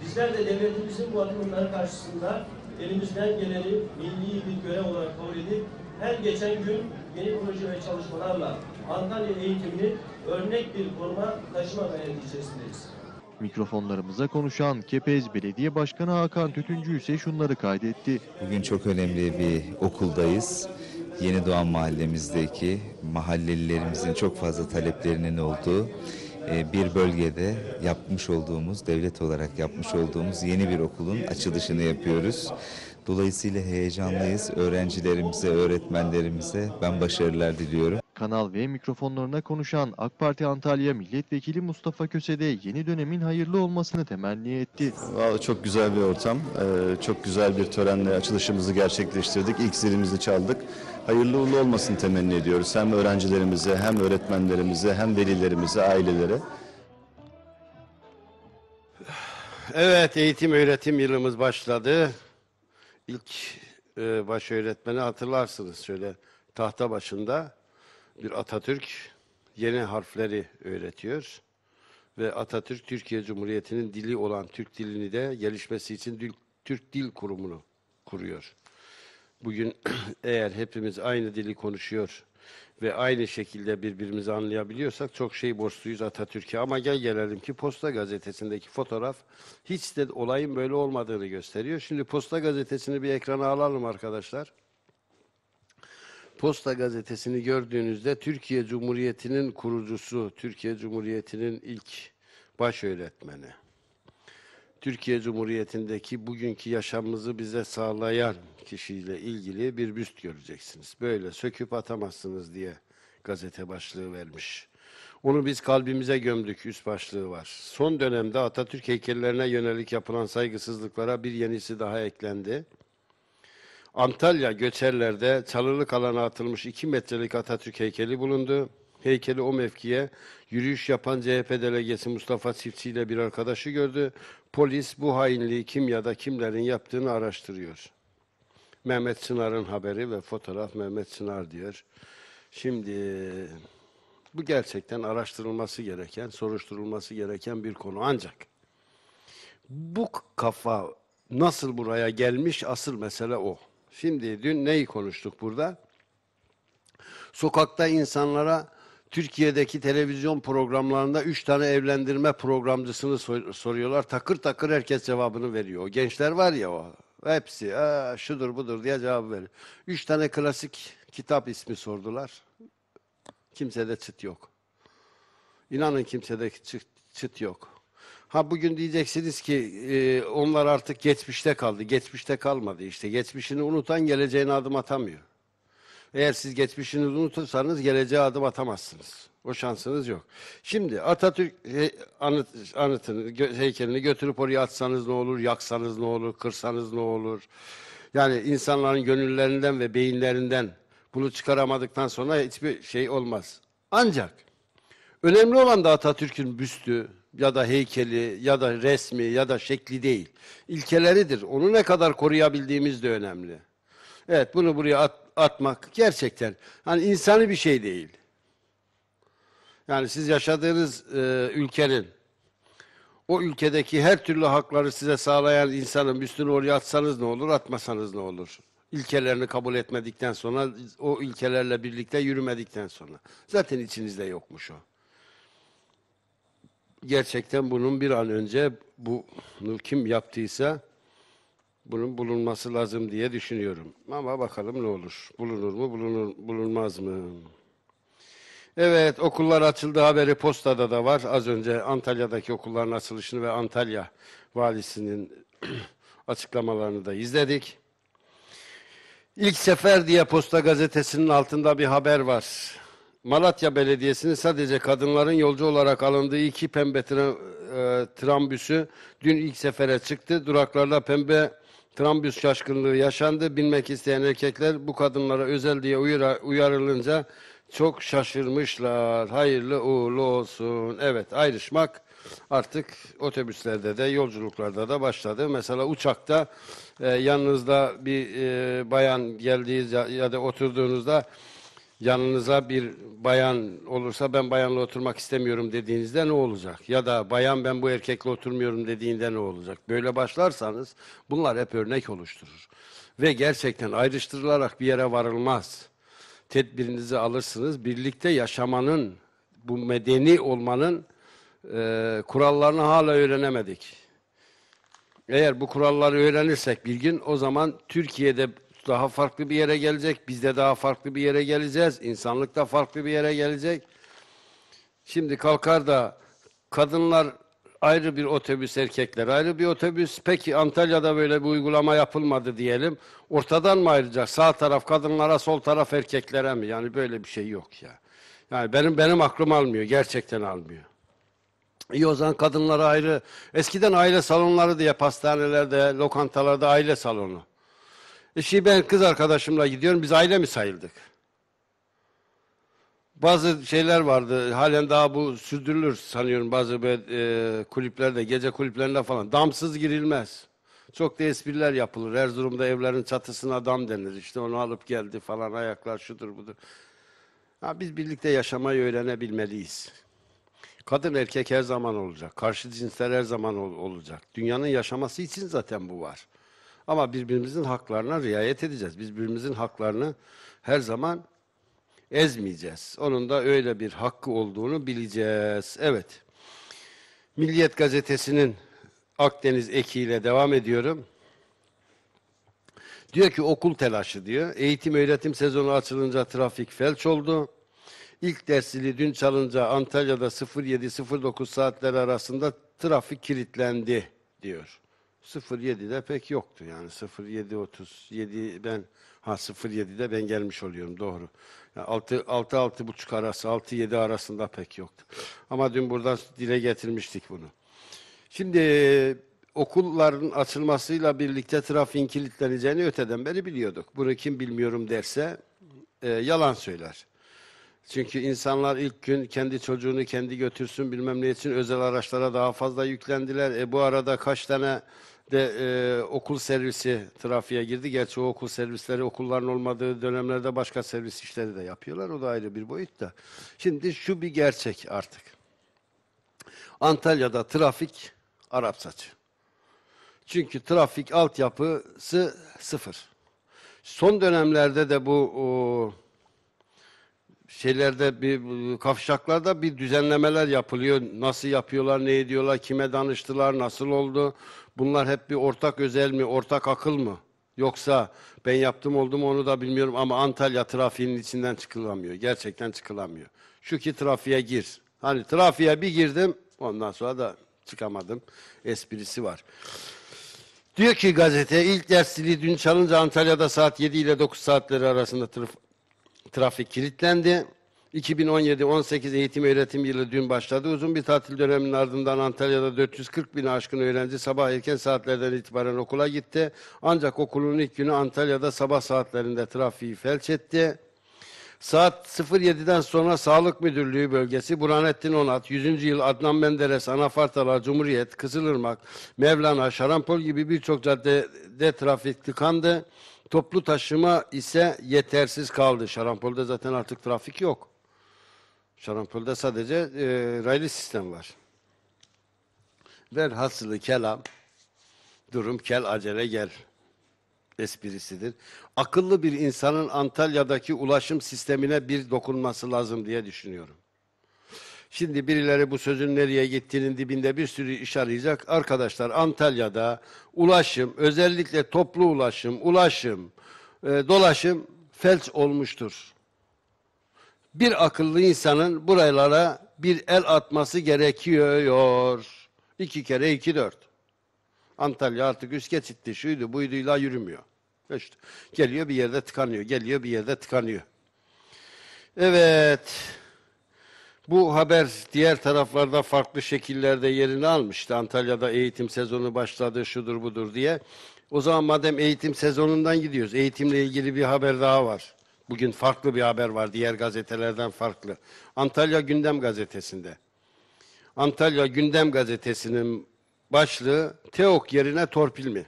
Bizler de devletimizin bu adımları karşısında elimizden geleni milli bir görev olarak kabul edip her geçen gün yeni proje ve çalışmalarla Antalya eğitimini örnek bir konuma taşıma gayreti içerisindeyiz. Mikrofonlarımıza konuşan Kepez Belediye Başkanı Hakan Tütüncü ise şunları kaydetti. Bugün çok önemli bir okuldayız. Yeni Doğan mahallemizdeki mahallelilerimizin çok fazla taleplerinin olduğu bir bölgede yapmış olduğumuz, devlet olarak yapmış olduğumuz yeni bir okulun açılışını yapıyoruz. Dolayısıyla heyecanlıyız. Öğrencilerimize, öğretmenlerimize ben başarılar diliyorum. Kanal V mikrofonlarına konuşan AK Parti Antalya Milletvekili Mustafa Köse de yeni dönemin hayırlı olmasını temenni etti. Vallahi çok güzel bir ortam. Ee, çok güzel bir törenle açılışımızı gerçekleştirdik. İlk zilimizi çaldık. Hayırlı uğurlu olmasını temenni ediyoruz. Hem öğrencilerimize, hem öğretmenlerimize, hem velilerimize, ailelere. Evet, eğitim öğretim yılımız başladı. İlk e, baş öğretmeni hatırlarsınız şöyle tahta başında bir Atatürk yeni harfleri öğretiyor. Ve Atatürk Türkiye Cumhuriyeti'nin dili olan Türk dilini de gelişmesi için Türk Dil Kurumu'nu kuruyor. Bugün (clears throat) eğer hepimiz aynı dili konuşuyor ve aynı şekilde birbirimizi anlayabiliyorsak çok şey borçluyuz Atatürk'e. Ama gel gelelim ki Posta Gazetesi'ndeki fotoğraf hiç de olayın böyle olmadığını gösteriyor. Şimdi Posta Gazetesi'ni bir ekrana alalım arkadaşlar. Posta Gazetesi'ni gördüğünüzde Türkiye Cumhuriyeti'nin kurucusu, Türkiye Cumhuriyeti'nin ilk baş öğretmeni. Türkiye Cumhuriyeti'ndeki bugünkü yaşamımızı bize sağlayan kişiyle ilgili bir büst göreceksiniz. Böyle söküp atamazsınız diye gazete başlığı vermiş. Onu biz kalbimize gömdük, üst başlığı var. Son dönemde Atatürk heykellerine yönelik yapılan saygısızlıklara bir yenisi daha eklendi. Antalya Göçerler'de çalılık alana atılmış 2 metrelik Atatürk heykeli bulundu. Heykeli o mevkiye yürüyüş yapan CHP delegesi Mustafa Çiftçi ile bir arkadaşı gördü. Polis bu hainliği kim ya da kimlerin yaptığını araştırıyor. Mehmet Çınar'ın haberi ve fotoğraf Mehmet Çınar diyor. Şimdi bu gerçekten araştırılması gereken, soruşturulması gereken bir konu. Ancak bu kafa nasıl buraya gelmiş asıl mesele o. Şimdi dün neyi konuştuk burada? Sokakta insanlara Türkiye'deki televizyon programlarında üç tane evlendirme programcısını sor- soruyorlar. Takır takır herkes cevabını veriyor. O gençler var ya o. Hepsi "Aa, şudur budur diye cevap veriyor. Üç tane klasik kitap ismi sordular. Kimsede çıt yok. İnanın kimsede çıt, çıt yok. Ha bugün diyeceksiniz ki e, onlar artık geçmişte kaldı. Geçmişte kalmadı işte. Geçmişini unutan geleceğine adım atamıyor. Eğer siz geçmişinizi unutursanız geleceğe adım atamazsınız. O şansınız yok. Şimdi Atatürk he- anıt, anıtını, gö- heykelini götürüp oraya atsanız ne olur, yaksanız ne olur, kırsanız ne olur. Yani insanların gönüllerinden ve beyinlerinden bunu çıkaramadıktan sonra hiçbir şey olmaz. Ancak önemli olan da Atatürk'ün büstü ya da heykeli ya da resmi ya da şekli değil. İlkeleridir. Onu ne kadar koruyabildiğimiz de önemli. Evet bunu buraya at- atmak gerçekten hani insani bir şey değil. Yani siz yaşadığınız e, ülkenin o ülkedeki her türlü hakları size sağlayan insanın üstünü oraya atsanız ne olur, atmasanız ne olur? İlkelerini kabul etmedikten sonra, o ilkelerle birlikte yürümedikten sonra. Zaten içinizde yokmuş o. Gerçekten bunun bir an önce bunu kim yaptıysa bunun bulunması lazım diye düşünüyorum. Ama bakalım ne olur. Bulunur mu, bulunur, bulunmaz mı? Evet, okullar açıldı haberi postada da var. Az önce Antalya'daki okulların açılışını ve Antalya valisinin (clears throat) açıklamalarını da izledik. İlk sefer diye Posta Gazetesi'nin altında bir haber var. Malatya Belediyesi'nin sadece kadınların yolcu olarak alındığı iki pembe tra- e, trambüsü dün ilk sefere çıktı. Duraklarda pembe trambüs şaşkınlığı yaşandı. Binmek isteyen erkekler bu kadınlara özel diye uyara- uyarılınca çok şaşırmışlar. Hayırlı uğurlu olsun. Evet ayrışmak artık otobüslerde de yolculuklarda da başladı. Mesela uçakta e, yanınızda bir e, bayan geldiği ya, da oturduğunuzda yanınıza bir bayan olursa ben bayanla oturmak istemiyorum dediğinizde ne olacak? Ya da bayan ben bu erkekle oturmuyorum dediğinde ne olacak? Böyle başlarsanız bunlar hep örnek oluşturur. Ve gerçekten ayrıştırılarak bir yere varılmaz. Tedbirinizi alırsınız. Birlikte yaşamanın, bu medeni olmanın e, kurallarını hala öğrenemedik. Eğer bu kuralları öğrenirsek bir gün o zaman Türkiye'de daha farklı bir yere gelecek, biz de daha farklı bir yere geleceğiz, insanlık da farklı bir yere gelecek. Şimdi kalkar da kadınlar ayrı bir otobüs, erkekler ayrı bir otobüs. Peki Antalya'da böyle bir uygulama yapılmadı diyelim. Ortadan mı ayrılacak? Sağ taraf kadınlara, sol taraf erkeklere mi? Yani böyle bir şey yok ya. Yani benim benim aklım almıyor, gerçekten almıyor. İyi o zaman kadınlara ayrı. Eskiden aile salonları diye pastanelerde, lokantalarda aile salonu. E ben kız arkadaşımla gidiyorum, biz aile mi sayıldık? Bazı şeyler vardı, halen daha bu sürdürülür sanıyorum bazı böyle, e, kulüplerde, gece kulüplerinde falan. Damsız girilmez. Çok da espriler yapılır. Erzurum'da evlerin çatısına dam denir. İşte onu alıp geldi falan, ayaklar şudur budur. Ha, biz birlikte yaşamayı öğrenebilmeliyiz. Kadın erkek her zaman olacak. Karşı cinsler her zaman ol- olacak. Dünyanın yaşaması için zaten bu var. Ama birbirimizin haklarına riayet edeceğiz. Biz birbirimizin haklarını her zaman ezmeyeceğiz. Onun da öyle bir hakkı olduğunu bileceğiz. Evet. Milliyet gazetesinin Akdeniz ekiyle devam ediyorum. Diyor ki okul telaşı diyor. Eğitim öğretim sezonu açılınca trafik felç oldu. İlk dersili dün çalınca Antalya'da 07-09 saatleri arasında trafik kilitlendi diyor. 07'de pek yoktu yani 07.37 ben ha 07'de ben gelmiş oluyorum doğru. Yani 6 6 6 buçuk arası 6 7 arasında pek yoktu. Ama dün buradan dile getirmiştik bunu. Şimdi okulların açılmasıyla birlikte trafiğin kilitleneceğini öteden beri biliyorduk. Bunu kim bilmiyorum derse e, yalan söyler. Çünkü insanlar ilk gün kendi çocuğunu kendi götürsün bilmem ne için özel araçlara daha fazla yüklendiler. E bu arada kaç tane de e, okul servisi trafiğe girdi. Gerçi o okul servisleri okulların olmadığı dönemlerde başka servis işleri de yapıyorlar. O da ayrı bir boyut da. Şimdi şu bir gerçek artık. Antalya'da trafik Arap saçı. Çünkü trafik altyapısı sıfır. Son dönemlerde de bu o, şeylerde bir kavşaklarda bir düzenlemeler yapılıyor. Nasıl yapıyorlar, ne ediyorlar, kime danıştılar, nasıl oldu? Bunlar hep bir ortak özel mi, ortak akıl mı? Yoksa ben yaptım oldu mu onu da bilmiyorum ama Antalya trafiğinin içinden çıkılamıyor. Gerçekten çıkılamıyor. Şu ki trafiğe gir. Hani trafiğe bir girdim ondan sonra da çıkamadım. Esprisi var. Diyor ki gazete ilk dersliği dün çalınca Antalya'da saat 7 ile 9 saatleri arasında traf- trafik kilitlendi. 2017-18 eğitim öğretim yılı dün başladı. Uzun bir tatil döneminin ardından Antalya'da 440 bin aşkın öğrenci sabah erken saatlerden itibaren okula gitti. Ancak okulun ilk günü Antalya'da sabah saatlerinde trafiği felç etti. Saat 07'den sonra Sağlık Müdürlüğü bölgesi Burhanettin Onat, 100. yıl Adnan Menderes, Anafartalar, Cumhuriyet, Kızılırmak, Mevlana, Şarampol gibi birçok caddede trafik tıkandı. Toplu taşıma ise yetersiz kaldı. Şarampol'de zaten artık trafik yok. Şarampol'de sadece e, raylı sistem var. Velhasılı kelam, durum kel acele gel esprisidir. Akıllı bir insanın Antalya'daki ulaşım sistemine bir dokunması lazım diye düşünüyorum. Şimdi birileri bu sözün nereye gittiğinin dibinde bir sürü iş arayacak. Arkadaşlar Antalya'da ulaşım, özellikle toplu ulaşım, ulaşım, e, dolaşım felç olmuştur. Bir akıllı insanın buralara bir el atması gerekiyor. İki kere iki dört. Antalya artık üst geçitti, şuydu buyduyla yürümüyor. İşte geliyor bir yerde tıkanıyor, geliyor bir yerde tıkanıyor. Evet. Bu haber diğer taraflarda farklı şekillerde yerini almıştı. Antalya'da eğitim sezonu başladı, şudur budur diye. O zaman madem eğitim sezonundan gidiyoruz, eğitimle ilgili bir haber daha var. Bugün farklı bir haber var, diğer gazetelerden farklı. Antalya Gündem Gazetesi'nde. Antalya Gündem Gazetesi'nin başlığı TEOK yerine torpil mi?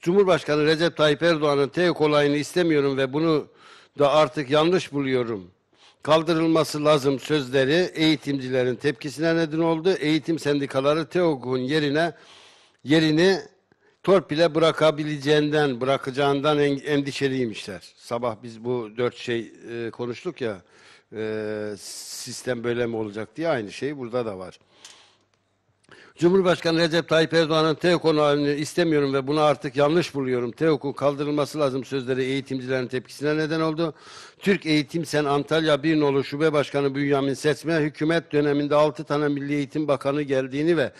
Cumhurbaşkanı Recep Tayyip Erdoğan'ın TEOK olayını istemiyorum ve bunu da artık yanlış buluyorum. Kaldırılması lazım sözleri eğitimcilerin tepkisine neden oldu. Eğitim sendikaları TEOK'un yerine yerini torpile bırakabileceğinden, bırakacağından en- endişeliymişler. Sabah biz bu dört şey e, konuştuk ya, e, sistem böyle mi olacak diye aynı şey burada da var. Cumhurbaşkanı Recep Tayyip Erdoğan'ın TEOK onayını istemiyorum ve bunu artık yanlış buluyorum. TEOK'un kaldırılması lazım sözleri eğitimcilerin tepkisine neden oldu. Türk Eğitim Sen Antalya Bir Nolu Şube Başkanı Bünyamin Seçme, hükümet döneminde 6 tane Milli Eğitim Bakanı geldiğini ve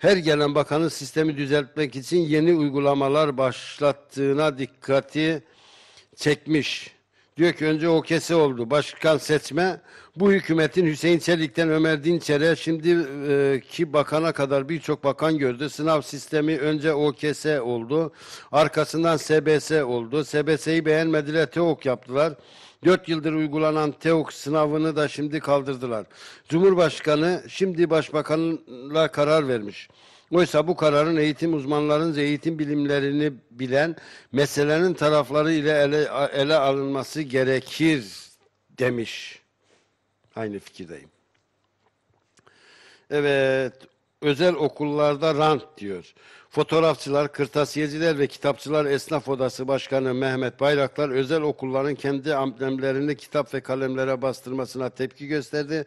her gelen bakanın sistemi düzeltmek için yeni uygulamalar başlattığına dikkati çekmiş. Diyor ki önce OKS oldu. Başkan seçme bu hükümetin Hüseyin Çelik'ten Ömer Dinçer'e şimdiki bakana kadar birçok bakan gördü. Sınav sistemi önce OKS oldu. Arkasından SBS oldu. SBS'yi beğenmediler. TEOK yaptılar. Dört yıldır uygulanan TEOK sınavını da şimdi kaldırdılar. Cumhurbaşkanı şimdi başbakanla karar vermiş. Oysa bu kararın eğitim uzmanlarınca eğitim bilimlerini bilen meselenin tarafları ile ele, ele alınması gerekir demiş. Aynı fikirdeyim. Evet, özel okullarda rant diyor. Fotoğrafçılar, kırtasiyeciler ve kitapçılar esnaf odası başkanı Mehmet Bayraktar özel okulların kendi amblemlerini kitap ve kalemlere bastırmasına tepki gösterdi.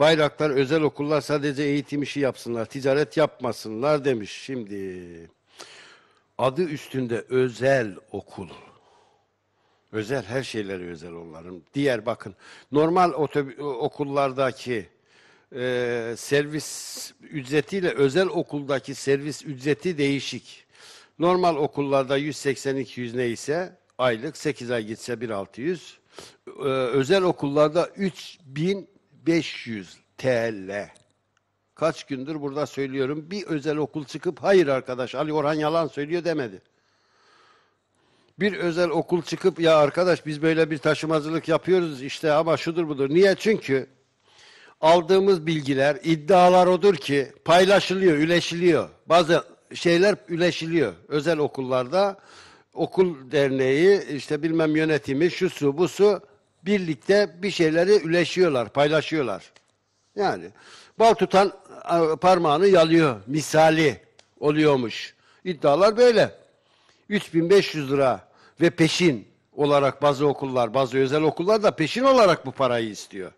Bayraktar özel okullar sadece eğitim işi yapsınlar, ticaret yapmasınlar demiş. Şimdi adı üstünde özel okul. Özel her şeyleri özel onların. Diğer bakın normal okullardaki e, servis ücretiyle özel okuldaki servis ücreti değişik. Normal okullarda 180-200 neyse aylık 8 ay gitse 1600. E, özel okullarda 3500 TL. Kaç gündür burada söylüyorum. Bir özel okul çıkıp hayır arkadaş Ali Orhan yalan söylüyor demedi. Bir özel okul çıkıp ya arkadaş biz böyle bir taşımacılık yapıyoruz işte ama şudur budur. Niye? Çünkü aldığımız bilgiler, iddialar odur ki paylaşılıyor, üleşiliyor. Bazı şeyler üleşiliyor. Özel okullarda okul derneği, işte bilmem yönetimi, şu su, bu su birlikte bir şeyleri üleşiyorlar, paylaşıyorlar. Yani bal tutan parmağını yalıyor misali oluyormuş. İddialar böyle. 3500 lira ve peşin olarak bazı okullar, bazı özel okullar da peşin olarak bu parayı istiyor.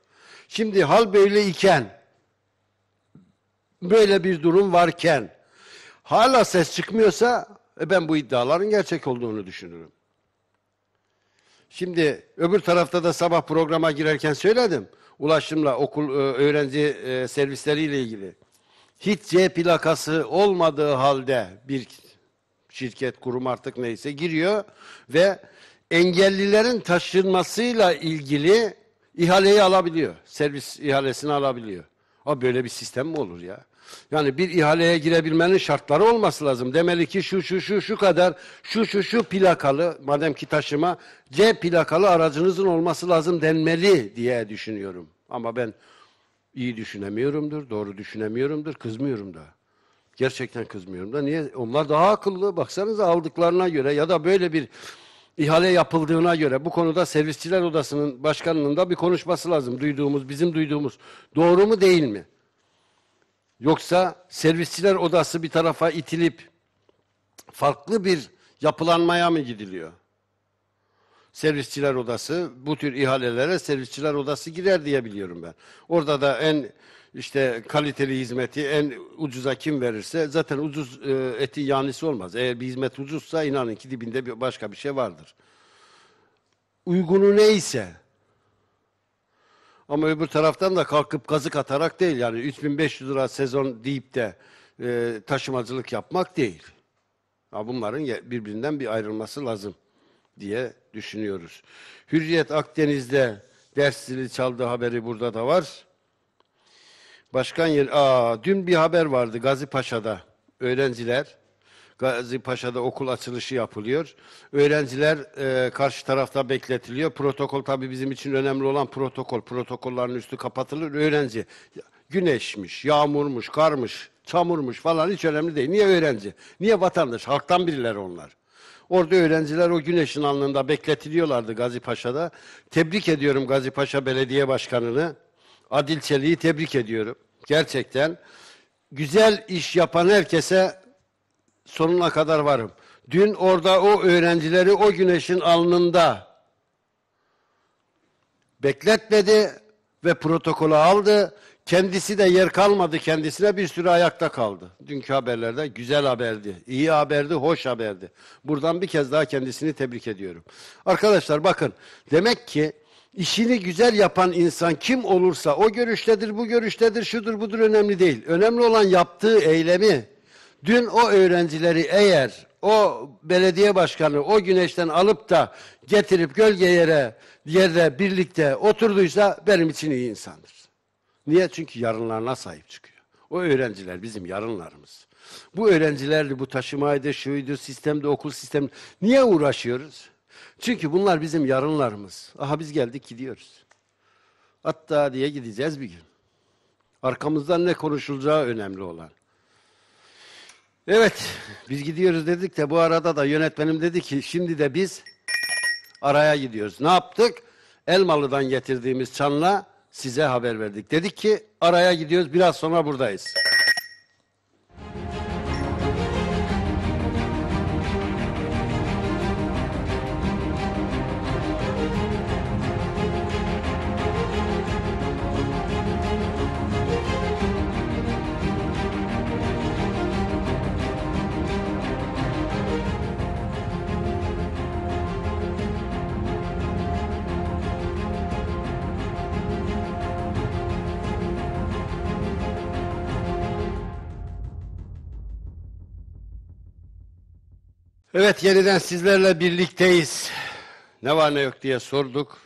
Şimdi hal böyle iken, böyle bir durum varken, hala ses çıkmıyorsa e, ben bu iddiaların gerçek olduğunu düşünürüm. Şimdi öbür tarafta da sabah programa girerken söyledim. Ulaşımla okul e, öğrenci e, servisleriyle ilgili. Hiç C plakası olmadığı halde bir şirket, kurum artık neyse giriyor ve engellilerin taşınmasıyla ilgili ihaleyi alabiliyor. Servis ihalesini alabiliyor. Ama böyle bir sistem mi olur ya? Yani bir ihaleye girebilmenin şartları olması lazım. Demeli ki şu şu şu şu kadar şu şu şu plakalı madem ki taşıma C plakalı aracınızın olması lazım denmeli diye düşünüyorum. Ama ben iyi düşünemiyorumdur, doğru düşünemiyorumdur, kızmıyorum da. Gerçekten kızmıyorum da. Niye? Onlar daha akıllı. Baksanıza aldıklarına göre ya da böyle bir ihale yapıldığına göre bu konuda servisçiler odasının başkanının da bir konuşması lazım. Duyduğumuz, bizim duyduğumuz. Doğru mu değil mi? Yoksa servisçiler odası bir tarafa itilip farklı bir yapılanmaya mı gidiliyor? Servisçiler odası bu tür ihalelere servisçiler odası girer diye biliyorum ben. Orada da en işte kaliteli hizmeti en ucuza kim verirse zaten ucuz e, eti yanisi olmaz. Eğer bir hizmet ucuzsa inanın ki dibinde başka bir şey vardır. Uygunu neyse ama öbür taraftan da kalkıp kazık atarak değil yani 3500 lira sezon deyip de e, taşımacılık yapmak değil. Ha, bunların birbirinden bir ayrılması lazım diye düşünüyoruz. Hürriyet Akdeniz'de ders zili çaldığı haberi burada da var. Başkan yer, aa, dün bir haber vardı Gazi Paşa'da öğrenciler Gazi Paşa'da okul açılışı yapılıyor. Öğrenciler e, karşı tarafta bekletiliyor. Protokol tabii bizim için önemli olan protokol. Protokolların üstü kapatılır. Öğrenci güneşmiş, yağmurmuş, karmış, çamurmuş falan hiç önemli değil. Niye öğrenci? Niye vatandaş? Halktan birileri onlar. Orada öğrenciler o güneşin alnında bekletiliyorlardı Gazi Paşa'da. Tebrik ediyorum Gazi Paşa Belediye Başkanı'nı. Adil Çelik'i tebrik ediyorum. Gerçekten güzel iş yapan herkese sonuna kadar varım. Dün orada o öğrencileri o güneşin alnında bekletmedi ve protokolü aldı. Kendisi de yer kalmadı kendisine bir süre ayakta kaldı. Dünkü haberlerde güzel haberdi, iyi haberdi, hoş haberdi. Buradan bir kez daha kendisini tebrik ediyorum. Arkadaşlar bakın demek ki işini güzel yapan insan kim olursa o görüştedir, bu görüştedir, şudur budur önemli değil. Önemli olan yaptığı eylemi. Dün o öğrencileri eğer o belediye başkanı o güneşten alıp da getirip gölge yere yerde birlikte oturduysa benim için iyi insandır. Niye? Çünkü yarınlarına sahip çıkıyor. O öğrenciler bizim yarınlarımız. Bu öğrencilerle bu taşımaydı, şuydu, sistemde, okul sistemi. Niye uğraşıyoruz? Çünkü bunlar bizim yarınlarımız. Aha biz geldik gidiyoruz. Hatta diye gideceğiz bir gün. Arkamızdan ne konuşulacağı önemli olan. Evet, biz gidiyoruz dedik de bu arada da yönetmenim dedi ki şimdi de biz araya gidiyoruz. Ne yaptık? Elmalı'dan getirdiğimiz çanla size haber verdik. Dedik ki araya gidiyoruz, biraz sonra buradayız. Evet, yeniden sizlerle birlikteyiz. Ne var ne yok diye sorduk.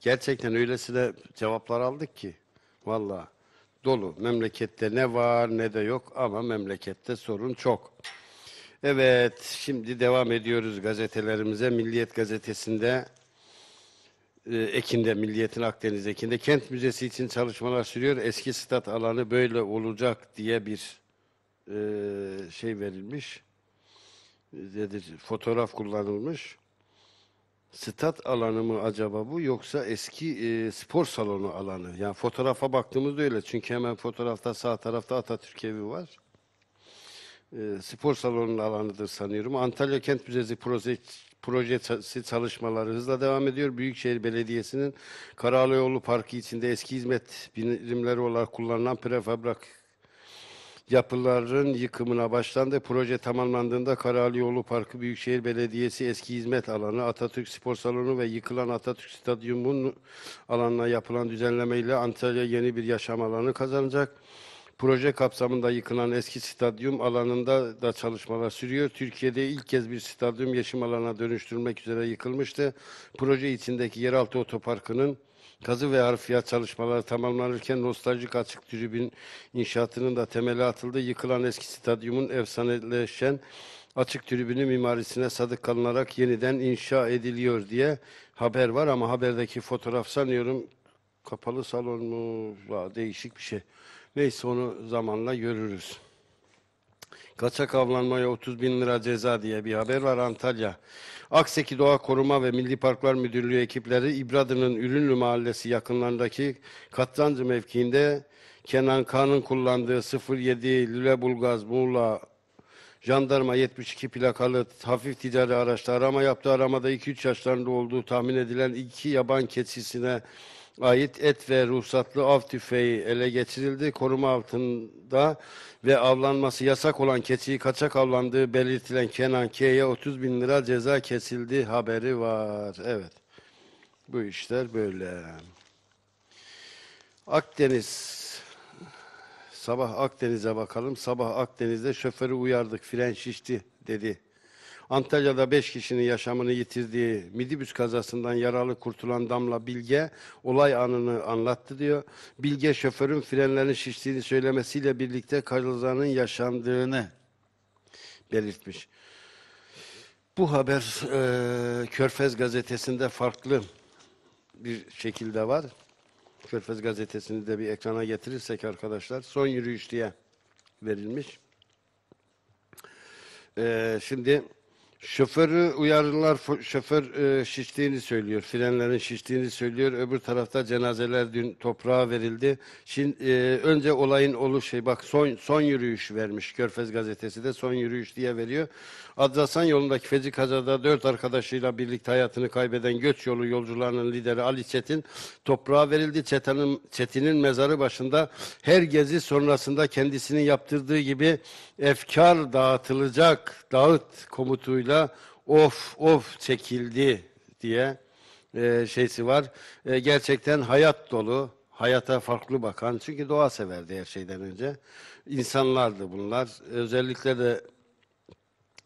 Gerçekten öylesine cevaplar aldık ki. Vallahi dolu. Memlekette ne var ne de yok ama memlekette sorun çok. Evet, şimdi devam ediyoruz gazetelerimize. Milliyet gazetesinde e, Ekin'de, Milliyet'in Akdeniz Ekin'de kent müzesi için çalışmalar sürüyor. Eski stat alanı böyle olacak diye bir e, şey verilmiş fotoğraf kullanılmış. Stat alanı mı acaba bu yoksa eski e, spor salonu alanı? Yani fotoğrafa baktığımızda öyle. Çünkü hemen fotoğrafta sağ tarafta Atatürk evi var. E, spor salonunun alanıdır sanıyorum. Antalya Kent Müzesi proje, projesi çalışmaları hızla devam ediyor. Büyükşehir Belediyesi'nin Karalıoğlu Parkı içinde eski hizmet birimleri olarak kullanılan prefabrik yapıların yıkımına başlandı. Proje tamamlandığında Karali Yolu Parkı Büyükşehir Belediyesi eski hizmet alanı, Atatürk Spor Salonu ve yıkılan Atatürk Stadyumu'nun alanına yapılan düzenlemeyle Antalya yeni bir yaşam alanı kazanacak. Proje kapsamında yıkılan eski stadyum alanında da çalışmalar sürüyor. Türkiye'de ilk kez bir stadyum yaşam alanına dönüştürülmek üzere yıkılmıştı. Proje içindeki yeraltı otoparkının Kazı ve harfiyat çalışmaları tamamlanırken nostaljik açık tribün inşaatının da temeli atıldı. Yıkılan eski stadyumun efsaneleşen açık tribünü mimarisine sadık kalınarak yeniden inşa ediliyor diye haber var ama haberdeki fotoğraf sanıyorum kapalı salon mu? Değişik bir şey. Neyse onu zamanla görürüz. Kaçak avlanmaya 30 bin lira ceza diye bir haber var Antalya. Akseki Doğa Koruma ve Milli Parklar Müdürlüğü ekipleri İbradı'nın Ürünlü Mahallesi yakınlarındaki Katlancı mevkiinde Kenan Kağan'ın kullandığı 07 Lüleburgaz Muğla Jandarma 72 plakalı hafif ticari araçta arama yaptı. Aramada 2-3 yaşlarında olduğu tahmin edilen iki yaban keçisine ait et ve ruhsatlı av tüfeği ele geçirildi. Koruma altında ve avlanması yasak olan keçiyi kaçak avlandığı belirtilen Kenan K'ye 30 bin lira ceza kesildi haberi var. Evet. Bu işler böyle. Akdeniz. Sabah Akdeniz'e bakalım. Sabah Akdeniz'de şoförü uyardık. Fren şişti dedi. Antalya'da 5 kişinin yaşamını yitirdiği midibüs kazasından yaralı kurtulan Damla Bilge olay anını anlattı diyor. Bilge şoförün frenlerin şiştiğini söylemesiyle birlikte kazanın yaşandığını belirtmiş. Bu haber eee, Körfez gazetesinde farklı bir şekilde var. Körfez gazetesini de bir ekrana getirirsek arkadaşlar. Son yürüyüş diye verilmiş. Ee, şimdi şoförü uyarılar şoför e, şiştiğini söylüyor. Frenlerin şiştiğini söylüyor. Öbür tarafta cenazeler dün toprağa verildi. Şimdi e, önce olayın oluş şey bak son son yürüyüş vermiş. Körfez gazetesi de son yürüyüş diye veriyor. Adrasan yolundaki feci kazada dört arkadaşıyla birlikte hayatını kaybeden göç yolu yolcularının lideri Ali Çetin toprağa verildi. Çetin'in, Çetin'in mezarı başında her gezi sonrasında kendisinin yaptırdığı gibi efkar dağıtılacak dağıt komutuyla of of çekildi diye e, şeysi var. E, gerçekten hayat dolu, hayata farklı bakan. Çünkü doğa severdi her şeyden önce. İnsanlardı bunlar. Özellikle de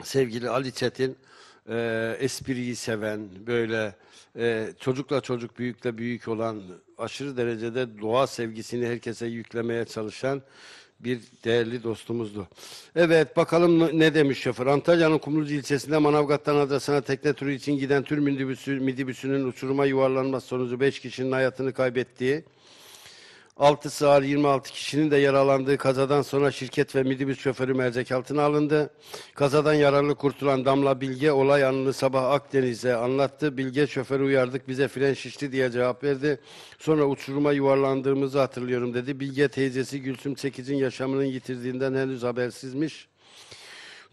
sevgili Ali Çetin e, espriyi seven, böyle e, çocukla çocuk, büyükle büyük olan, aşırı derecede doğa sevgisini herkese yüklemeye çalışan bir değerli dostumuzdu. Evet bakalım ne demiş şoför. Antalya'nın Kumlucu ilçesinde Manavgat'tan Adrasan'a tekne turu için giden tür midibüsü, midibüsünün uçuruma yuvarlanması sonucu 5 kişinin hayatını kaybettiği 6 sığar 26 kişinin de yaralandığı kazadan sonra şirket ve midibüs şoförü mercek altına alındı. Kazadan yararlı kurtulan Damla Bilge olay anını sabah Akdeniz'e anlattı. Bilge şoförü uyardık bize fren şişti diye cevap verdi. Sonra uçuruma yuvarlandığımızı hatırlıyorum dedi. Bilge teyzesi Gülsüm Çekic'in yaşamını yitirdiğinden henüz habersizmiş.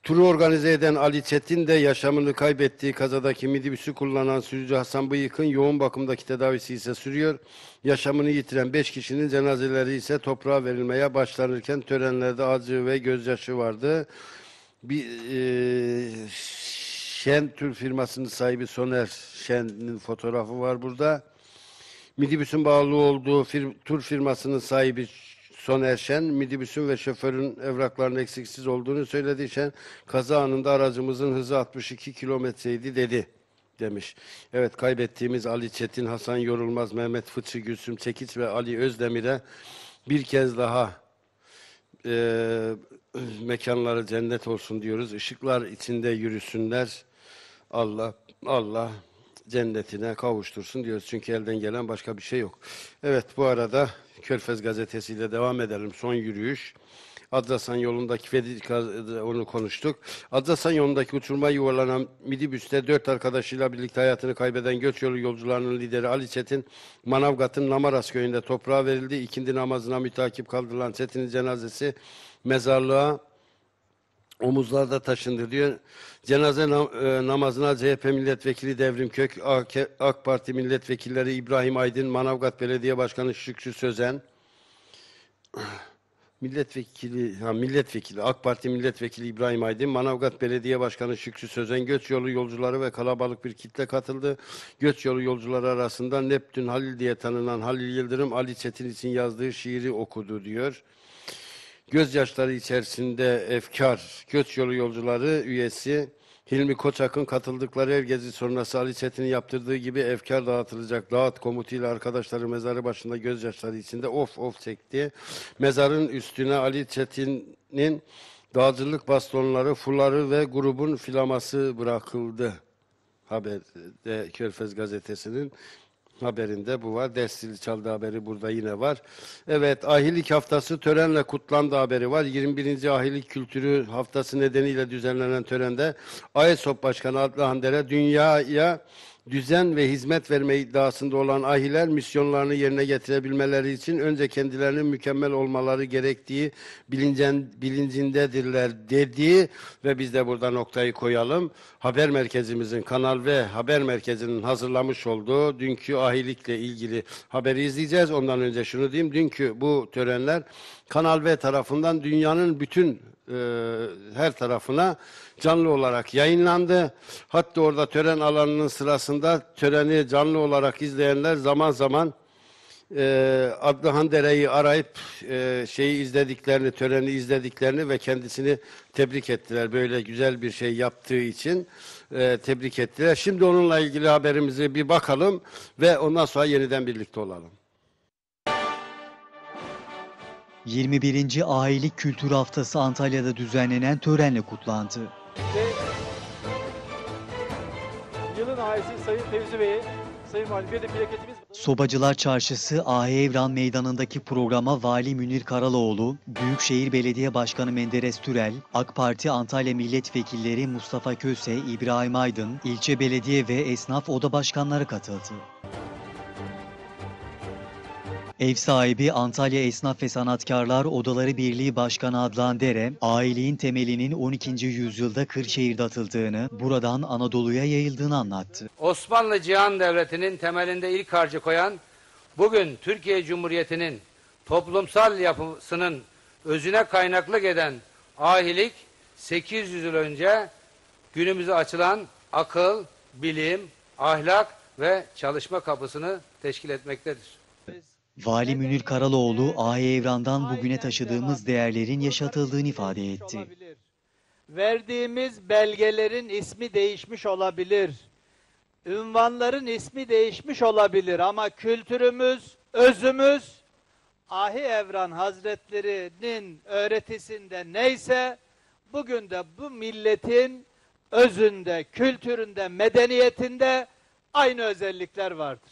Turu organize eden Ali Çetin de yaşamını kaybettiği kazadaki midibüsü kullanan sürücü Hasan Bıyık'ın yoğun bakımdaki tedavisi ise sürüyor. Yaşamını yitiren 5 kişinin cenazeleri ise toprağa verilmeye başlanırken törenlerde acı ve gözyaşı vardı. Bir e, Şen Tür firmasının sahibi Soner Şen'in fotoğrafı var burada. Midibüsün bağlı olduğu fir, tur firmasının sahibi Soner Şen, midibüsün ve şoförün evraklarının eksiksiz olduğunu söyledi. Şen, kaza anında aracımızın hızı 62 kilometreydi dedi demiş. Evet kaybettiğimiz Ali Çetin, Hasan Yorulmaz, Mehmet Fıçı, Gülsüm Çekiç ve Ali Özdemir'e bir kez daha e, mekanları cennet olsun diyoruz. Işıklar içinde yürüsünler. Allah Allah cennetine kavuştursun diyoruz. Çünkü elden gelen başka bir şey yok. Evet bu arada Körfez gazetesiyle devam edelim. Son yürüyüş. Adrasan yolundaki Fedi onu konuştuk. Adrasan yolundaki uçurma yuvarlanan midibüste dört arkadaşıyla birlikte hayatını kaybeden göç yolu yolcularının lideri Ali Çetin, Manavgat'ın Namaras köyünde toprağa verildi. İkindi namazına mütakip kaldırılan Çetin'in cenazesi mezarlığa omuzlarda taşındı diyor. Cenaze nam- e, namazına CHP milletvekili Devrim Kök, AK, AK Parti milletvekilleri İbrahim Aydın, Manavgat Belediye Başkanı Şükrü Sözen, (clears throat) milletvekili ha milletvekili AK Parti milletvekili İbrahim Aydın, Manavgat Belediye Başkanı Şükrü Sözen göç yolu yolcuları ve kalabalık bir kitle katıldı. Göç yolu yolcuları arasında Neptün Halil diye tanınan Halil Yıldırım Ali Çetin için yazdığı şiiri okudu diyor. Gözyaşları içerisinde efkar, göç yolu yolcuları üyesi Hilmi Koçak'ın katıldıkları ev gezi sonrası Ali Çetin'in yaptırdığı gibi efkar dağıtılacak. Dağıt komutuyla arkadaşları mezarı başında gözyaşları içinde of of çekti. Mezarın üstüne Ali Çetin'in dağcılık bastonları, fuları ve grubun filaması bırakıldı. Haberde Körfez gazetesinin haberinde bu var. Ders çaldı haberi burada yine var. Evet, ahilik haftası törenle kutlandı haberi var. 21. ahilik kültürü haftası nedeniyle düzenlenen törende AESOP Başkanı Adlı Handere dünyaya düzen ve hizmet verme iddiasında olan ahiler misyonlarını yerine getirebilmeleri için önce kendilerinin mükemmel olmaları gerektiği bilincen, bilincindedirler dedi ve biz de burada noktayı koyalım. Haber merkezimizin Kanal ve Haber Merkezi'nin hazırlamış olduğu dünkü ahilikle ilgili haberi izleyeceğiz. Ondan önce şunu diyeyim. Dünkü bu törenler Kanal V tarafından dünyanın bütün e, her tarafına canlı olarak yayınlandı. Hatta orada tören alanının sırasında töreni canlı olarak izleyenler zaman zaman e, Adlıhan Dere'yi arayıp e, şeyi izlediklerini, töreni izlediklerini ve kendisini tebrik ettiler. Böyle güzel bir şey yaptığı için e, tebrik ettiler. Şimdi onunla ilgili haberimizi bir bakalım ve ondan sonra yeniden birlikte olalım. 21. Ailelik Kültür Haftası Antalya'da düzenlenen törenle kutlandı. Yılın ailesi Sayın Fevzi Bey'e, Sayın Valim Bey'e de plaketimiz Sobacılar Çarşısı Ahi Evran Meydanı'ndaki programa Vali Münir Karaloğlu, Büyükşehir Belediye Başkanı Menderes Türel, AK Parti Antalya Milletvekilleri Mustafa Köse, İbrahim Aydın, ilçe belediye ve esnaf oda başkanları katıldı. Ev sahibi Antalya Esnaf ve Sanatkarlar Odaları Birliği Başkanı Adlan Dere, aileliğin temelinin 12. yüzyılda Kırşehir'de atıldığını, buradan Anadolu'ya yayıldığını anlattı. Osmanlı Cihan Devleti'nin temelinde ilk harcı koyan, bugün Türkiye Cumhuriyeti'nin toplumsal yapısının özüne kaynaklık eden ahilik 800 yıl önce günümüze açılan akıl, bilim, ahlak ve çalışma kapısını teşkil etmektedir. Vali Münir Karaloğlu, Ahi Evran'dan bugüne taşıdığımız değerlerin yaşatıldığını ifade etti. Verdiğimiz belgelerin ismi değişmiş olabilir. Ünvanların ismi değişmiş olabilir ama kültürümüz, özümüz Ahi Evran Hazretleri'nin öğretisinde neyse bugün de bu milletin özünde, kültüründe, medeniyetinde aynı özellikler vardır.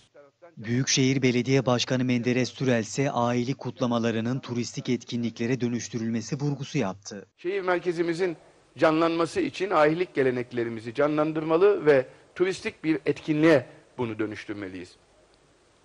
Büyükşehir Belediye Başkanı Menderes Türel ise ailelik kutlamalarının turistik etkinliklere dönüştürülmesi vurgusu yaptı. Şehir merkezimizin canlanması için ahilik geleneklerimizi canlandırmalı ve turistik bir etkinliğe bunu dönüştürmeliyiz.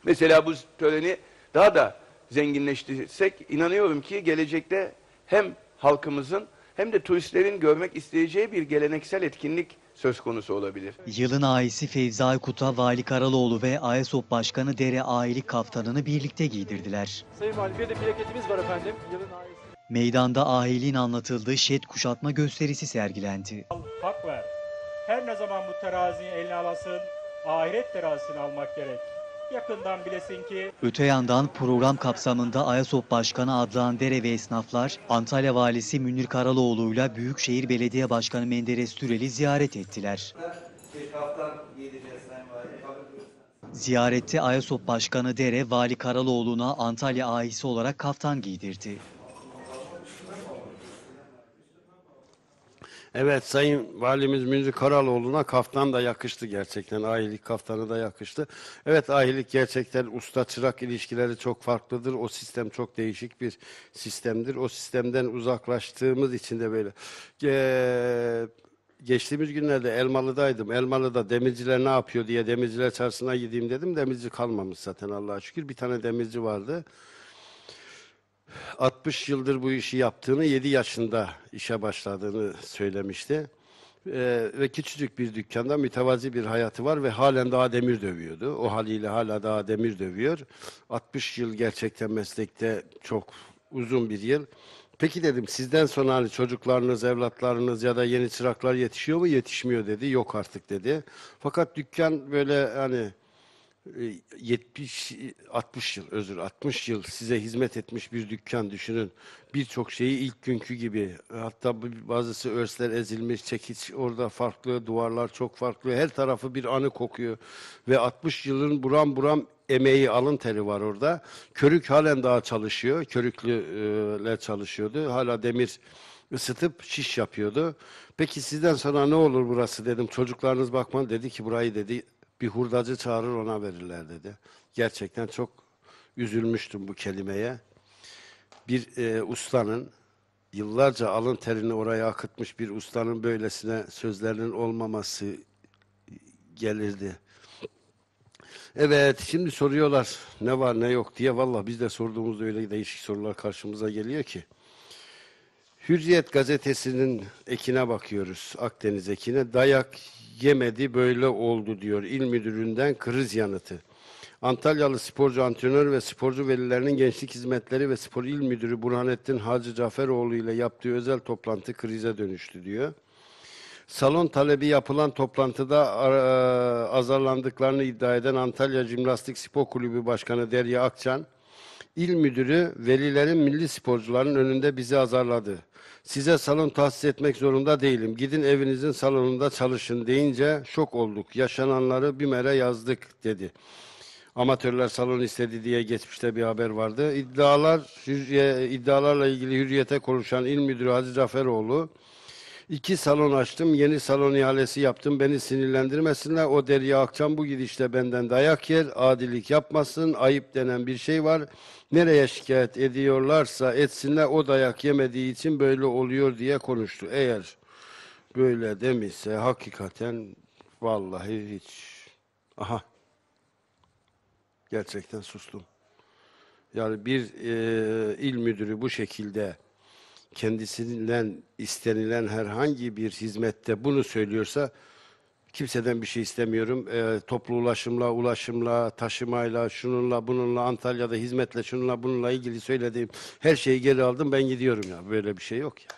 Mesela bu töreni daha da zenginleştirsek inanıyorum ki gelecekte hem halkımızın hem de turistlerin görmek isteyeceği bir geleneksel etkinlik söz konusu olabilir. Yılın ailesi Fevzi Aykut'a Vali Karaloğlu ve AESOP Başkanı Dere ailelik kaftanını birlikte giydirdiler. Sayın Valim Bey'e de plaketimiz var efendim. Yılın ailesi Meydanda ahiliğin anlatıldığı şet kuşatma gösterisi sergilendi. hak ver. Her ne zaman bu teraziyi eline alasın, ahiret terazisini almak gerek. Yakından bilesin ki Öte yandan program kapsamında AYASOP Başkanı Adnan Dere ve esnaflar Antalya Valisi Münir Karaloğlu'yla Büyükşehir Belediye Başkanı Menderes Türel'i ziyaret ettiler. Ziyarette AYASOP Başkanı Dere, Vali Karaloğlu'na Antalya ahisi olarak kaftan giydirdi. Evet Sayın Valimiz Münir Karaloğlu'na kaftan da yakıştı gerçekten. Ahilik kaftanı da yakıştı. Evet ahilik gerçekten usta çırak ilişkileri çok farklıdır. O sistem çok değişik bir sistemdir. O sistemden uzaklaştığımız için de böyle. Ge- geçtiğimiz günlerde Elmalı'daydım. Elmalı'da demirciler ne yapıyor diye demirciler çarşısına gideyim dedim. Demirci kalmamış zaten Allah'a şükür. Bir tane demirci vardı. 60 yıldır bu işi yaptığını, 7 yaşında işe başladığını söylemişti. Ee, ve küçücük bir dükkanda mütevazi bir hayatı var ve halen daha demir dövüyordu. O haliyle hala daha demir dövüyor. 60 yıl gerçekten meslekte çok uzun bir yıl. Peki dedim sizden sonra hani çocuklarınız, evlatlarınız ya da yeni çıraklar yetişiyor mu? Yetişmiyor dedi. Yok artık dedi. Fakat dükkan böyle hani 70 60 yıl özür 60 yıl size hizmet etmiş bir dükkan düşünün. Birçok şeyi ilk günkü gibi. Hatta bazısı örsler ezilmiş, çekiç orada farklı, duvarlar çok farklı. Her tarafı bir anı kokuyor ve 60 yılın buram buram emeği, alın teri var orada. Körük halen daha çalışıyor. Körüklüler çalışıyordu. Hala demir ısıtıp şiş yapıyordu. Peki sizden sonra ne olur burası dedim. Çocuklarınız bakman dedi ki burayı dedi bir hurdacı çağırır ona verirler dedi. Gerçekten çok üzülmüştüm bu kelimeye. Bir e, ustanın yıllarca alın terini oraya akıtmış bir ustanın böylesine sözlerinin olmaması gelirdi. Evet, şimdi soruyorlar ne var ne yok diye. Valla biz de sorduğumuzda öyle değişik sorular karşımıza geliyor ki. Hürriyet gazetesinin ekine bakıyoruz. Akdeniz ekine. Dayak yemedi böyle oldu diyor. İl müdüründen kriz yanıtı. Antalyalı sporcu antrenör ve sporcu velilerinin gençlik hizmetleri ve spor il müdürü Burhanettin Hacı Caferoğlu ile yaptığı özel toplantı krize dönüştü diyor. Salon talebi yapılan toplantıda a- azarlandıklarını iddia eden Antalya Jimnastik Spor Kulübü Başkanı Derya Akçan, İl müdürü velilerin milli sporcuların önünde bizi azarladı. Size salon tahsis etmek zorunda değilim. Gidin evinizin salonunda çalışın deyince şok olduk. Yaşananları BİMER'e yazdık dedi. Amatörler salon istedi diye geçmişte bir haber vardı. İddialar iddialarla ilgili hürriyete konuşan İl Müdürü Hacı Caferoğlu, İki salon açtım, yeni salon ihalesi yaptım. Beni sinirlendirmesinler. O Derya Akçam bu gidişle benden dayak yer, adilik yapmasın, ayıp denen bir şey var. Nereye şikayet ediyorlarsa etsinler, o dayak yemediği için böyle oluyor diye konuştu. Eğer böyle demişse hakikaten vallahi hiç... Aha. Gerçekten sustum. Yani bir e, il müdürü bu şekilde kendisinden istenilen herhangi bir hizmette bunu söylüyorsa kimseden bir şey istemiyorum. Ee, toplu ulaşımla, ulaşımla, taşımayla, şununla, bununla, Antalya'da hizmetle, şununla, bununla ilgili söylediğim her şeyi geri aldım ben gidiyorum ya. Böyle bir şey yok ya.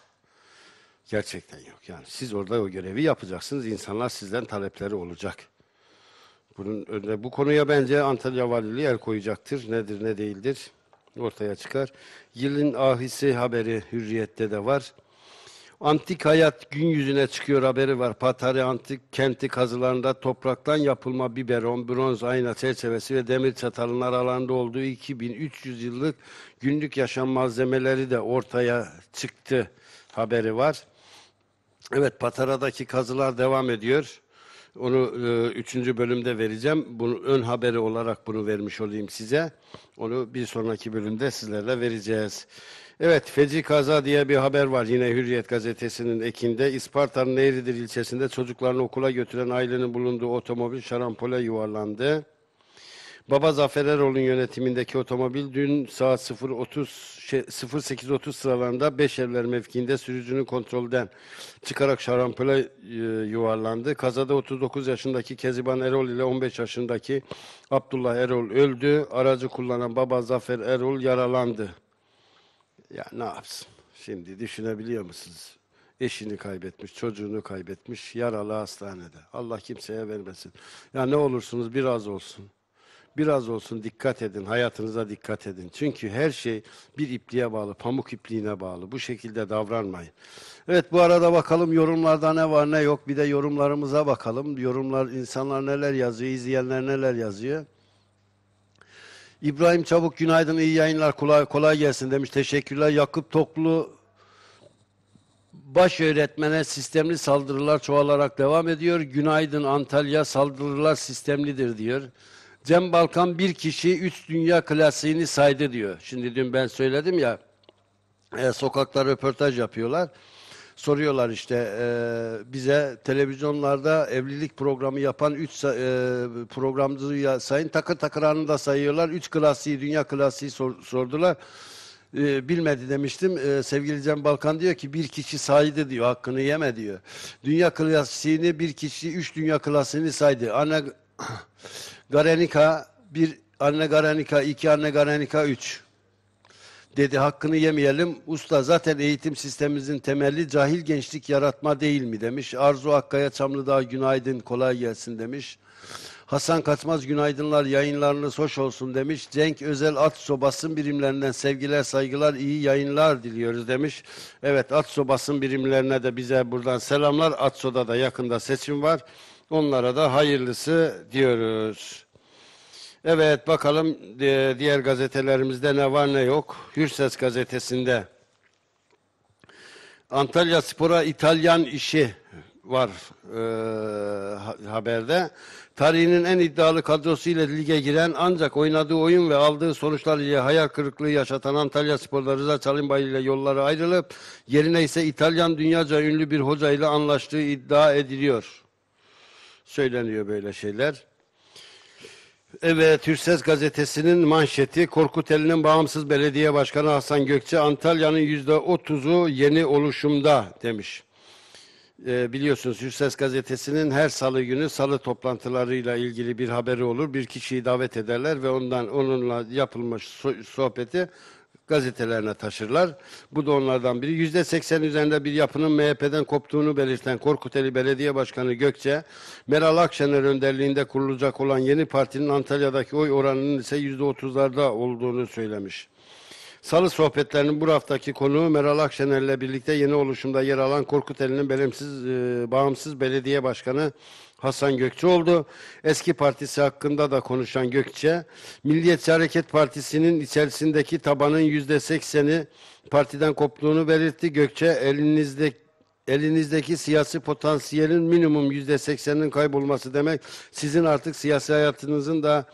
Gerçekten yok yani. Siz orada o görevi yapacaksınız. İnsanlar sizden talepleri olacak. Bunun önüne, bu konuya bence Antalya Valiliği el koyacaktır. Nedir ne değildir ortaya çıkar. Yılın ahisi haberi Hürriyet'te de var. Antik hayat gün yüzüne çıkıyor haberi var. Patari Antik kenti kazılarında topraktan yapılma biberon, bronz ayna çerçevesi ve demir çatalın aralarında olduğu 2300 yıllık günlük yaşam malzemeleri de ortaya çıktı haberi var. Evet Patara'daki kazılar devam ediyor. Onu e, üçüncü bölümde vereceğim. Bunu ön haberi olarak bunu vermiş olayım size. Onu bir sonraki bölümde sizlerle vereceğiz. Evet, feci kaza diye bir haber var yine Hürriyet gazetesinin ekinde. İsparta'nın Eğridir ilçesinde çocuklarını okula götüren ailenin bulunduğu otomobil şarampole yuvarlandı. Baba Zafer Erol'un yönetimindeki otomobil dün saat 0.30 şey, 08.30 sıralarında Beşevler mevkiinde sürücünün kontrolden çıkarak şarampole e, yuvarlandı. Kazada 39 yaşındaki Keziban Erol ile 15 yaşındaki Abdullah Erol öldü. Aracı kullanan baba Zafer Erol yaralandı. Ya ne yapsın? Şimdi düşünebiliyor musunuz? Eşini kaybetmiş, çocuğunu kaybetmiş, yaralı hastanede. Allah kimseye vermesin. Ya ne olursunuz biraz olsun. Biraz olsun dikkat edin, hayatınıza dikkat edin. Çünkü her şey bir ipliğe bağlı, pamuk ipliğine bağlı. Bu şekilde davranmayın. Evet bu arada bakalım yorumlarda ne var ne yok. Bir de yorumlarımıza bakalım. Yorumlar, insanlar neler yazıyor, izleyenler neler yazıyor. İbrahim Çabuk günaydın, iyi yayınlar, kolay, kolay gelsin demiş. Teşekkürler. Yakup Toklu baş öğretmene sistemli saldırılar çoğalarak devam ediyor. Günaydın Antalya saldırılar sistemlidir diyor. Cem Balkan bir kişi üç dünya klasiğini saydı diyor. Şimdi dün ben söyledim ya e, sokakta röportaj yapıyorlar. Soruyorlar işte e, bize televizyonlarda evlilik programı yapan üç e, programcıyı sayın takır takır anında sayıyorlar. Üç klasiği dünya klasiği sor- sordular. E, bilmedi demiştim. E, sevgili Cem Balkan diyor ki bir kişi saydı diyor hakkını yeme diyor. Dünya klasiğini bir kişi üç dünya klasiğini saydı. Anne Garenika bir anne Garenika iki anne Garenika üç dedi hakkını yemeyelim. Usta zaten eğitim sistemimizin temeli cahil gençlik yaratma değil mi demiş. Arzu Akkaya Çamlıdağ günaydın kolay gelsin demiş. Hasan Kaçmaz günaydınlar yayınlarınız hoş olsun demiş. Cenk Özel Atso basın birimlerinden sevgiler saygılar iyi yayınlar diliyoruz demiş. Evet Atso basın birimlerine de bize buradan selamlar. Atso'da da yakında seçim var. Onlara da hayırlısı diyoruz. Evet bakalım diğer gazetelerimizde ne var ne yok. Hürses gazetesinde Antalya Spor'a İtalyan işi var e, ha- haberde. Tarihinin en iddialı kadrosuyla lige giren ancak oynadığı oyun ve aldığı sonuçlar ile hayal kırıklığı yaşatan Antalya Spor'da Rıza Çalınbay ile yolları ayrılıp yerine ise İtalyan dünyaca ünlü bir hoca ile anlaştığı iddia ediliyor. Söyleniyor böyle şeyler. Evet, Hürses gazetesinin manşeti Korkuteli'nin bağımsız belediye başkanı Hasan Gökçe Antalya'nın yüzde otuzu yeni oluşumda demiş. Ee, biliyorsunuz Hürses gazetesinin her salı günü salı toplantılarıyla ilgili bir haberi olur. Bir kişiyi davet ederler ve ondan onunla yapılmış so- sohbeti gazetelerine taşırlar. Bu da onlardan biri. Yüzde seksen üzerinde bir yapının MHP'den koptuğunu belirten Korkuteli Belediye Başkanı Gökçe, Meral Akşener önderliğinde kurulacak olan yeni partinin Antalya'daki oy oranının ise yüzde otuzlarda olduğunu söylemiş. Salı sohbetlerinin bu haftaki konuğu Meral Akşener'le birlikte yeni oluşumda yer alan Korkuteli'nin belemsiz, e, bağımsız belediye başkanı Hasan Gökçe oldu. Eski partisi hakkında da konuşan Gökçe, Milliyetçi Hareket Partisi'nin içerisindeki tabanın yüzde sekseni partiden koptuğunu belirtti. Gökçe elinizde elinizdeki siyasi potansiyelin minimum yüzde sekseninin kaybolması demek sizin artık siyasi hayatınızın da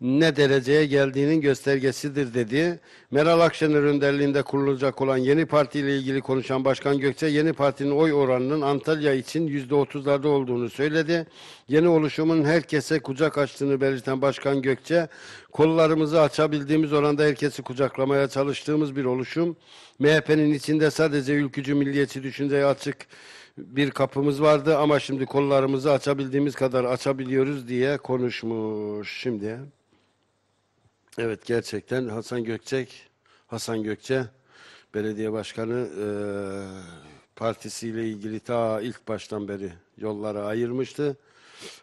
ne dereceye geldiğinin göstergesidir dedi. Meral Akşener önderliğinde kurulacak olan yeni parti ile ilgili konuşan Başkan Gökçe yeni partinin oy oranının Antalya için yüzde otuzlarda olduğunu söyledi. Yeni oluşumun herkese kucak açtığını belirten Başkan Gökçe kollarımızı açabildiğimiz oranda herkesi kucaklamaya çalıştığımız bir oluşum. MHP'nin içinde sadece ülkücü milliyetçi düşünceye açık bir kapımız vardı ama şimdi kollarımızı açabildiğimiz kadar açabiliyoruz diye konuşmuş şimdi. Evet gerçekten Hasan Gökçek, Hasan Gökçe belediye başkanı e, partisiyle ilgili ta ilk baştan beri yollara ayırmıştı.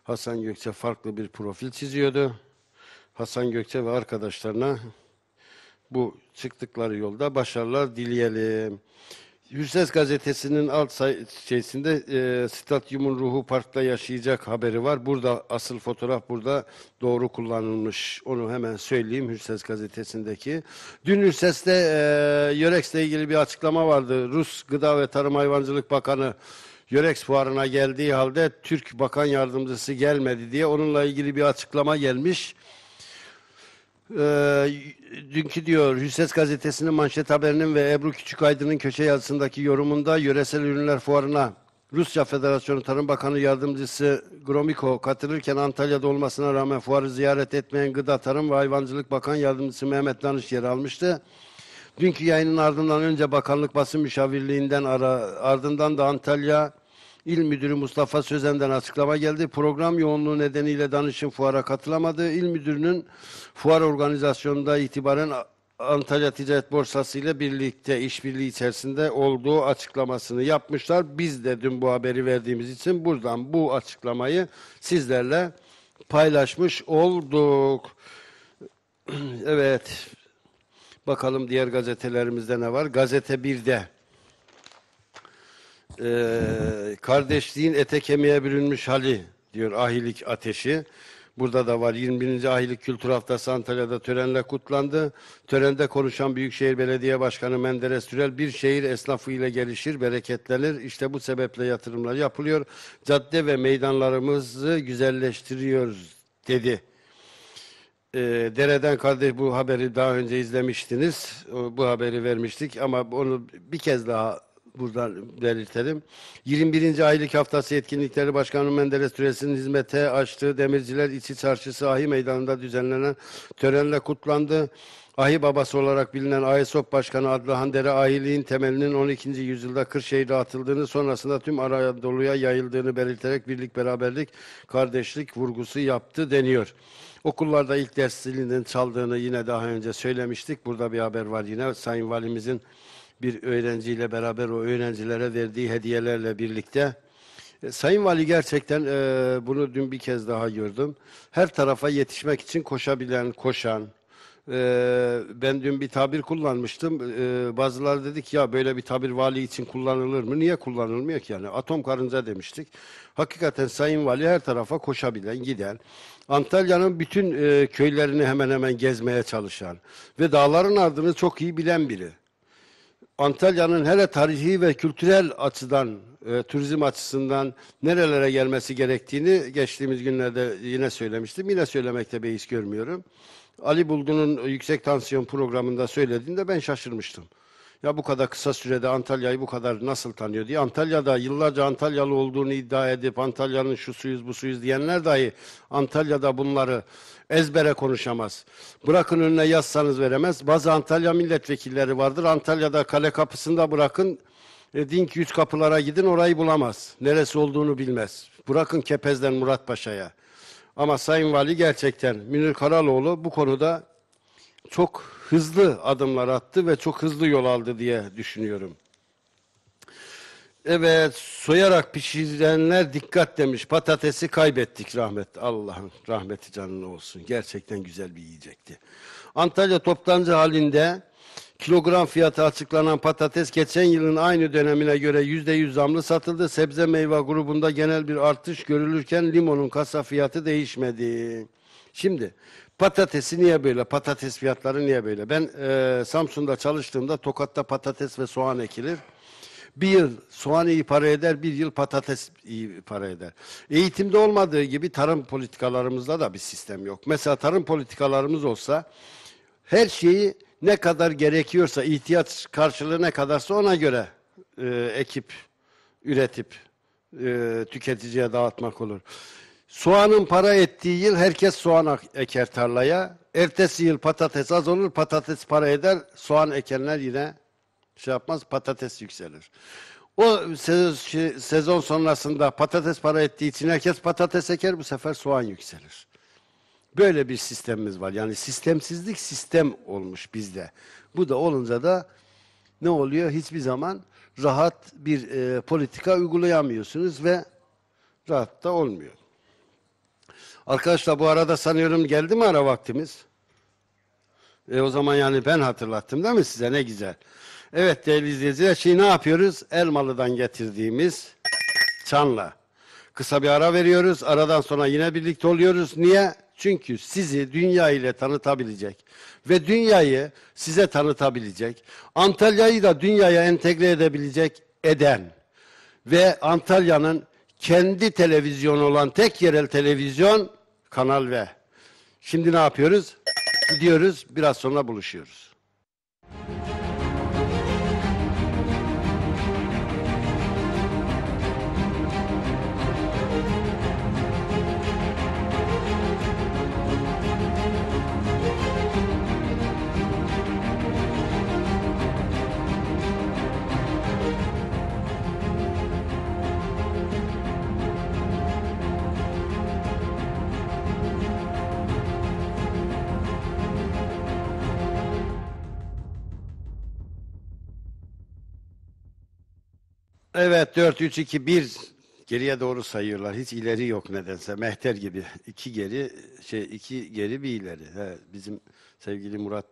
Hasan Gökçe farklı bir profil çiziyordu. Hasan Gökçe ve arkadaşlarına bu çıktıkları yolda başarılar dileyelim. Hürses gazetesinin alt say- şeysinde e, stadyumun ruhu parkta yaşayacak haberi var. Burada asıl fotoğraf burada doğru kullanılmış. Onu hemen söyleyeyim Hürses gazetesindeki. Dün Hürses'te e, Yörex'le ilgili bir açıklama vardı. Rus Gıda ve Tarım Hayvancılık Bakanı Yörex fuarına geldiği halde Türk Bakan Yardımcısı gelmedi diye onunla ilgili bir açıklama gelmiş. Ee, dünkü diyor Hüses gazetesinin manşet haberinin ve Ebru Küçükaydın'ın köşe yazısındaki yorumunda yöresel ürünler fuarına Rusya Federasyonu Tarım Bakanı Yardımcısı Gromiko katılırken Antalya'da olmasına rağmen fuarı ziyaret etmeyen Gıda Tarım ve Hayvancılık Bakan Yardımcısı Mehmet Danış yer almıştı. Dünkü yayının ardından önce Bakanlık Basın Müşavirliğinden ara, ardından da Antalya İl Müdürü Mustafa Sözen'den açıklama geldi. Program yoğunluğu nedeniyle danışın fuara katılamadı. İl Müdürü'nün fuar organizasyonunda itibaren Antalya Ticaret Borsası ile birlikte işbirliği içerisinde olduğu açıklamasını yapmışlar. Biz de dün bu haberi verdiğimiz için buradan bu açıklamayı sizlerle paylaşmış olduk. (clears throat) Evet. Bakalım diğer gazetelerimizde ne var? Gazete 1'de ee, kardeşliğin ete kemiğe bürünmüş hali diyor ahilik ateşi. Burada da var 21. Ahilik Kültür Haftası Antalya'da törenle kutlandı. Törende konuşan Büyükşehir Belediye Başkanı Menderes Türel bir şehir esnafı ile gelişir, bereketlenir. İşte bu sebeple yatırımlar yapılıyor. Cadde ve meydanlarımızı güzelleştiriyoruz dedi. Ee, Dere'den kardeş bu haberi daha önce izlemiştiniz. Bu haberi vermiştik ama onu bir kez daha buradan belirtelim. 21. Aylık Haftası Etkinlikleri Başkanı Menderes Türesi'nin hizmete açtığı Demirciler İçi Çarşısı Ahi Meydanı'nda düzenlenen törenle kutlandı. Ahi babası olarak bilinen Ayasop Başkanı Adlıhan Dere ahiliğin temelinin 12. yüzyılda Kırşehir'de atıldığını sonrasında tüm Anadolu'ya yayıldığını belirterek birlik beraberlik kardeşlik vurgusu yaptı deniyor. Okullarda ilk ders zilinin çaldığını yine daha önce söylemiştik. Burada bir haber var yine Sayın Valimizin bir öğrenciyle beraber o öğrencilere verdiği hediyelerle birlikte. E, Sayın Vali gerçekten e, bunu dün bir kez daha gördüm. Her tarafa yetişmek için koşabilen, koşan. E, ben dün bir tabir kullanmıştım. E, bazıları dedik ya böyle bir tabir vali için kullanılır mı? Niye kullanılmıyor ki yani? Atom karınca demiştik. Hakikaten Sayın Vali her tarafa koşabilen, giden. Antalya'nın bütün e, köylerini hemen hemen gezmeye çalışan ve dağların ardını çok iyi bilen biri. Antalya'nın hele tarihi ve kültürel açıdan, e, turizm açısından nerelere gelmesi gerektiğini geçtiğimiz günlerde yine söylemiştim. Yine söylemekte beis görmüyorum. Ali Buldu'nun yüksek tansiyon programında söylediğinde ben şaşırmıştım. Ya bu kadar kısa sürede Antalya'yı bu kadar nasıl tanıyor diye. Antalya'da yıllarca Antalyalı olduğunu iddia edip Antalya'nın şu suyuz bu suyuz diyenler dahi Antalya'da bunları ezbere konuşamaz. Bırakın önüne yazsanız veremez. Bazı Antalya milletvekilleri vardır. Antalya'da kale kapısında bırakın e, Dink yüz kapılara gidin orayı bulamaz. Neresi olduğunu bilmez. Bırakın Kepez'den Murat Paşa'ya. Ama Sayın Vali gerçekten Münir Karaloğlu bu konuda çok hızlı adımlar attı ve çok hızlı yol aldı diye düşünüyorum. Evet, soyarak pişirilenler dikkat demiş. Patatesi kaybettik rahmet. Allah'ın rahmeti canına olsun. Gerçekten güzel bir yiyecekti. Antalya toptancı halinde kilogram fiyatı açıklanan patates geçen yılın aynı dönemine göre yüzde yüz zamlı satıldı. Sebze meyve grubunda genel bir artış görülürken limonun kasa fiyatı değişmedi. Şimdi patatesi niye böyle? Patates fiyatları niye böyle? Ben e, Samsun'da çalıştığımda Tokat'ta patates ve soğan ekilir. Bir yıl soğan iyi para eder, bir yıl patates iyi para eder. Eğitimde olmadığı gibi tarım politikalarımızda da bir sistem yok. Mesela tarım politikalarımız olsa her şeyi ne kadar gerekiyorsa, ihtiyaç karşılığı ne kadarsa ona göre e, ekip, üretip e, tüketiciye dağıtmak olur. Soğanın para ettiği yıl herkes soğan eker tarlaya. Ertesi yıl patates az olur, patates para eder, soğan ekenler yine şey yapmaz, patates yükselir. O şey- sezon sonrasında patates para ettiği için herkes patates eker, bu sefer soğan yükselir. Böyle bir sistemimiz var. Yani sistemsizlik sistem olmuş bizde. Bu da olunca da ne oluyor? Hiçbir zaman rahat bir e, politika uygulayamıyorsunuz ve rahat da olmuyor. Arkadaşlar bu arada sanıyorum geldi mi ara vaktimiz? E o zaman yani ben hatırlattım değil mi size? Ne güzel. Evet değerli izleyiciler, şimdi ne yapıyoruz? Elmalı'dan getirdiğimiz çanla. Kısa bir ara veriyoruz. Aradan sonra yine birlikte oluyoruz. Niye? Çünkü sizi dünya ile tanıtabilecek ve dünyayı size tanıtabilecek, Antalya'yı da dünyaya entegre edebilecek eden ve Antalya'nın kendi televizyonu olan tek yerel televizyon Kanal V. Şimdi ne yapıyoruz? Gidiyoruz, biraz sonra buluşuyoruz. Evet 4 3 2 1 geriye doğru sayıyorlar. Hiç ileri yok nedense. Mehter gibi. iki geri şey iki geri bir ileri. He, bizim sevgili Murat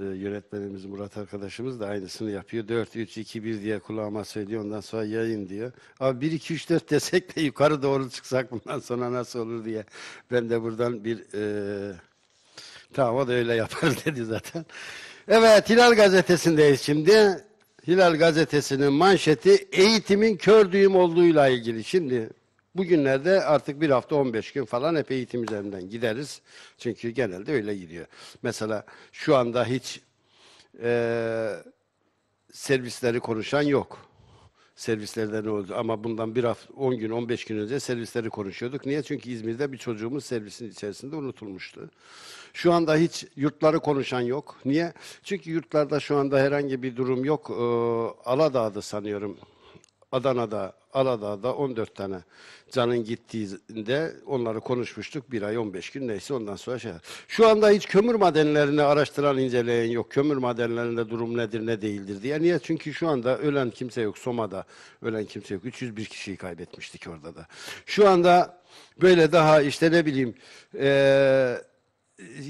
e, yönetmenimiz Murat arkadaşımız da aynısını yapıyor. 4 3 2 1 diye kulağıma söylüyor. Ondan sonra yayın diyor. Abi 1 2 3 4 desek de yukarı doğru çıksak bundan sonra nasıl olur diye. Ben de buradan bir e, Tamam o da öyle yapar (laughs) dedi zaten. Evet Hilal gazetesindeyiz şimdi. Hilal gazetesinin manşeti eğitimin kör düğüm olduğuyla ilgili. Şimdi bugünlerde artık bir hafta 15 gün falan hep eğitim üzerinden gideriz. Çünkü genelde öyle gidiyor. Mesela şu anda hiç eee servisleri konuşan yok. Servislerde ne oldu? Ama bundan bir hafta, 10 gün, 15 gün önce servisleri konuşuyorduk. Niye? Çünkü İzmir'de bir çocuğumuz servisin içerisinde unutulmuştu. Şu anda hiç yurtları konuşan yok. Niye? Çünkü yurtlarda şu anda herhangi bir durum yok. Ee, Aladağ'da sanıyorum. Adana'da, Aladağ'da 14 tane canın gittiğinde onları konuşmuştuk. Bir ay 15 gün neyse ondan sonra şey. Şu anda hiç kömür madenlerini araştıran, inceleyen yok. Kömür madenlerinde durum nedir, ne değildir diye. Niye? Çünkü şu anda ölen kimse yok. Soma'da ölen kimse yok. 301 kişiyi kaybetmiştik orada da. Şu anda böyle daha işte ne bileyim eee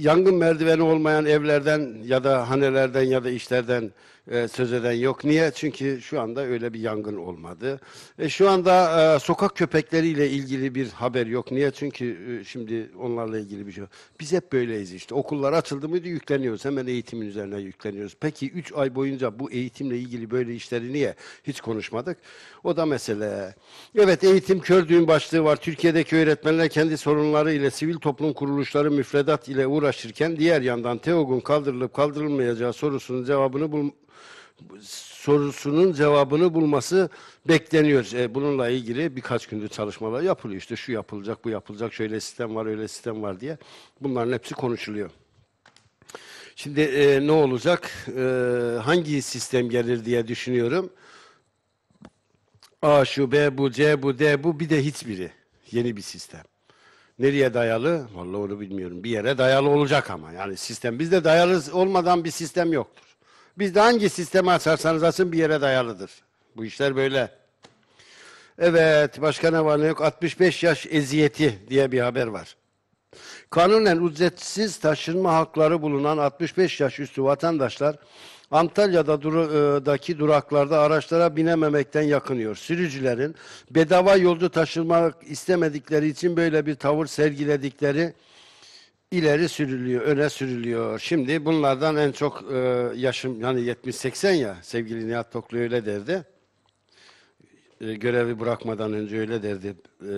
yangın merdiveni olmayan evlerden ya da hanelerden ya da işlerden e, söz eden yok. Niye? Çünkü şu anda öyle bir yangın olmadı. E, şu anda e, sokak köpekleriyle ilgili bir haber yok. Niye? Çünkü e, şimdi onlarla ilgili bir şey. Biz hep böyleyiz işte. Okullar açıldı mıydı yükleniyoruz. Hemen eğitimin üzerine yükleniyoruz. Peki 3 ay boyunca bu eğitimle ilgili böyle işleri niye hiç konuşmadık? O da mesele. Evet eğitim kör düğün başlığı var. Türkiye'deki öğretmenler kendi sorunları ile sivil toplum kuruluşları müfredat ile uğraşırken diğer yandan TEOG'un kaldırılıp kaldırılmayacağı sorusunun cevabını bul sorusunun cevabını bulması bekleniyor. E, bununla ilgili birkaç gündür çalışmalar yapılıyor. İşte şu yapılacak, bu yapılacak, şöyle sistem var, öyle sistem var diye. Bunların hepsi konuşuluyor. Şimdi e, ne olacak? E, hangi sistem gelir diye düşünüyorum. A şu, B bu, C bu, D bu, bir de hiçbiri. Yeni bir sistem. Nereye dayalı? Vallahi onu bilmiyorum. Bir yere dayalı olacak ama. Yani sistem bizde dayalı olmadan bir sistem yoktur. Bizde hangi sistemi açarsanız açın bir yere dayalıdır. Bu işler böyle. Evet, başka ne var ne yok? 65 yaş eziyeti diye bir haber var. Kanunen ücretsiz taşınma hakları bulunan 65 yaş üstü vatandaşlar Antalya'da daki duraklarda araçlara binememekten yakınıyor. Sürücülerin bedava yolcu taşınmak istemedikleri için böyle bir tavır sergiledikleri ileri sürülüyor, öne sürülüyor. Şimdi bunlardan en çok e, yaşım yani 70-80 ya sevgili Nihat Toklu öyle derdi. E, görevi bırakmadan önce öyle derdi. E,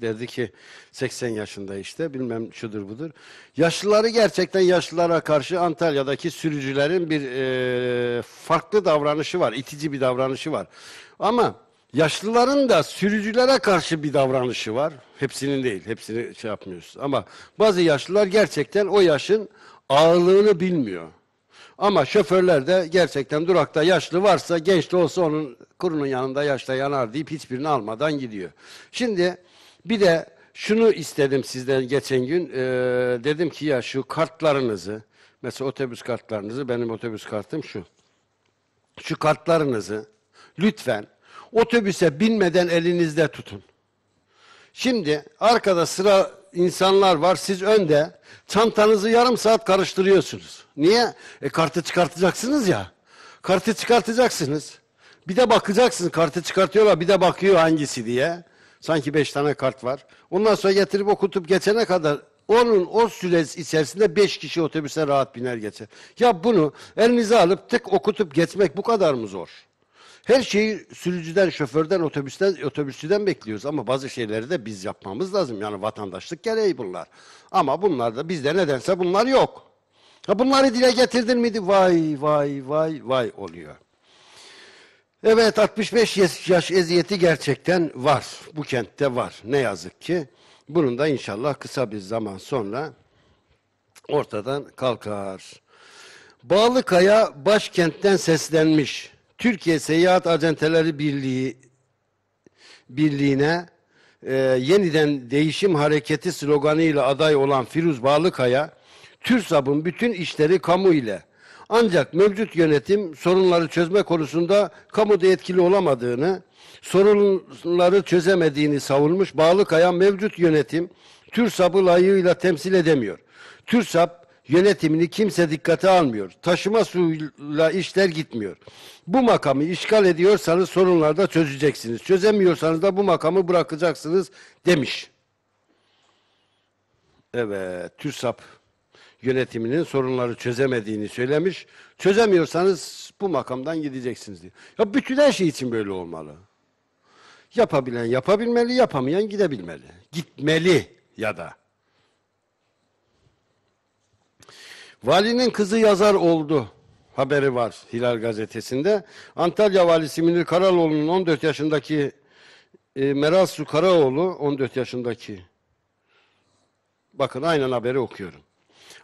derdi ki 80 yaşında işte bilmem şudur budur. Yaşlıları gerçekten yaşlılara karşı Antalya'daki sürücülerin bir e, farklı davranışı var. itici bir davranışı var. Ama yaşlıların da sürücülere karşı bir davranışı var. Hepsinin değil. Hepsini şey yapmıyoruz. Ama bazı yaşlılar gerçekten o yaşın ağırlığını bilmiyor. Ama şoförler de gerçekten durakta yaşlı varsa genç de olsa onun kurunun yanında yaşta yanar deyip hiçbirini almadan gidiyor. Şimdi bir de şunu istedim sizden geçen gün. Ee, dedim ki ya şu kartlarınızı mesela otobüs kartlarınızı benim otobüs kartım şu. Şu kartlarınızı lütfen otobüse binmeden elinizde tutun. Şimdi arkada sıra insanlar var, siz önde. Çantanızı yarım saat karıştırıyorsunuz. Niye? E kartı çıkartacaksınız ya. Kartı çıkartacaksınız. Bir de bakacaksınız, kartı çıkartıyorlar, bir de bakıyor hangisi diye. Sanki beş tane kart var. Ondan sonra getirip okutup geçene kadar onun o süre içerisinde beş kişi otobüse rahat biner geçer. Ya bunu elinize alıp tık okutup geçmek bu kadar mı zor? Her şeyi sürücüden, şoförden, otobüsten, otobüsçüden bekliyoruz ama bazı şeyleri de biz yapmamız lazım. Yani vatandaşlık gereği bunlar. Ama bunlar da bizde nedense bunlar yok. Ha bunları dile getirdin miydi? Vay vay vay vay oluyor. Evet 65 yaş eziyeti gerçekten var. Bu kentte var. Ne yazık ki. Bunun da inşallah kısa bir zaman sonra ortadan kalkar. Bağlıkaya başkentten seslenmiş. Türkiye Seyahat Acenteleri Birliği Birliği'ne e, yeniden değişim hareketi sloganıyla aday olan Firuz Bağlıkaya, TÜRSAB'ın bütün işleri kamu ile ancak mevcut yönetim sorunları çözme konusunda kamuda etkili olamadığını, sorunları çözemediğini savunmuş. Bağlıkaya mevcut yönetim TÜRSAB'ı layığıyla temsil edemiyor. TÜRSAB yönetimini kimse dikkate almıyor. Taşıma suyla işler gitmiyor. Bu makamı işgal ediyorsanız sorunlarda çözeceksiniz. Çözemiyorsanız da bu makamı bırakacaksınız demiş. Evet, TÜRSAP yönetiminin sorunları çözemediğini söylemiş. Çözemiyorsanız bu makamdan gideceksiniz diyor. Ya bütün her şey için böyle olmalı. Yapabilen yapabilmeli, yapamayan gidebilmeli. Gitmeli ya da. Valinin kızı yazar oldu haberi var Hilal gazetesinde. Antalya valisi Münir Karaloğlu'nun 14 yaşındaki e, Meral Su Karaoğlu 14 yaşındaki bakın aynen haberi okuyorum.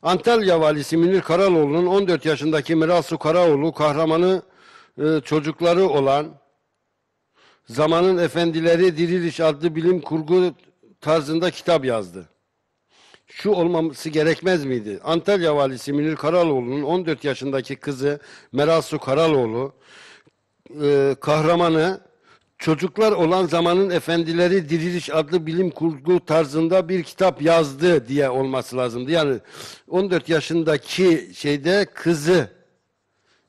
Antalya valisi Münir Karaloğlu'nun 14 yaşındaki Meral Su Karaoğlu kahramanı e, çocukları olan Zamanın Efendileri Diriliş adlı bilim kurgu tarzında kitap yazdı şu olmaması gerekmez miydi? Antalya valisi Münir Karaloğlu'nun 14 yaşındaki kızı Meral Su Karaloğlu e, kahramanı çocuklar olan zamanın efendileri diriliş adlı bilim kurgu tarzında bir kitap yazdı diye olması lazımdı. Yani 14 yaşındaki şeyde kızı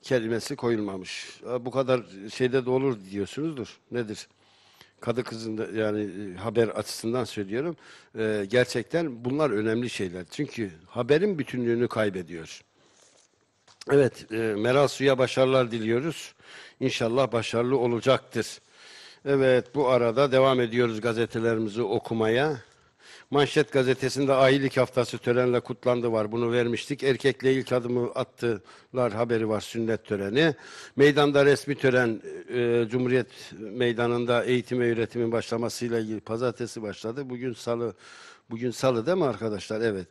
kelimesi koyulmamış. Bu kadar şeyde de olur diyorsunuzdur. Nedir? Kadı kızın yani e, haber açısından söylüyorum. E, gerçekten bunlar önemli şeyler. Çünkü haberin bütünlüğünü kaybediyor. Evet, e, Meral Su'ya başarılar diliyoruz. İnşallah başarılı olacaktır. Evet, bu arada devam ediyoruz gazetelerimizi okumaya. Manşet gazetesinde ahilik haftası törenle kutlandı var. Bunu vermiştik. Erkekle ilk adımı attılar haberi var sünnet töreni. Meydanda resmi tören e, Cumhuriyet Meydanı'nda eğitim ve öğretimin başlamasıyla ilgili pazartesi başladı. Bugün salı Bugün salı değil mi arkadaşlar? Evet.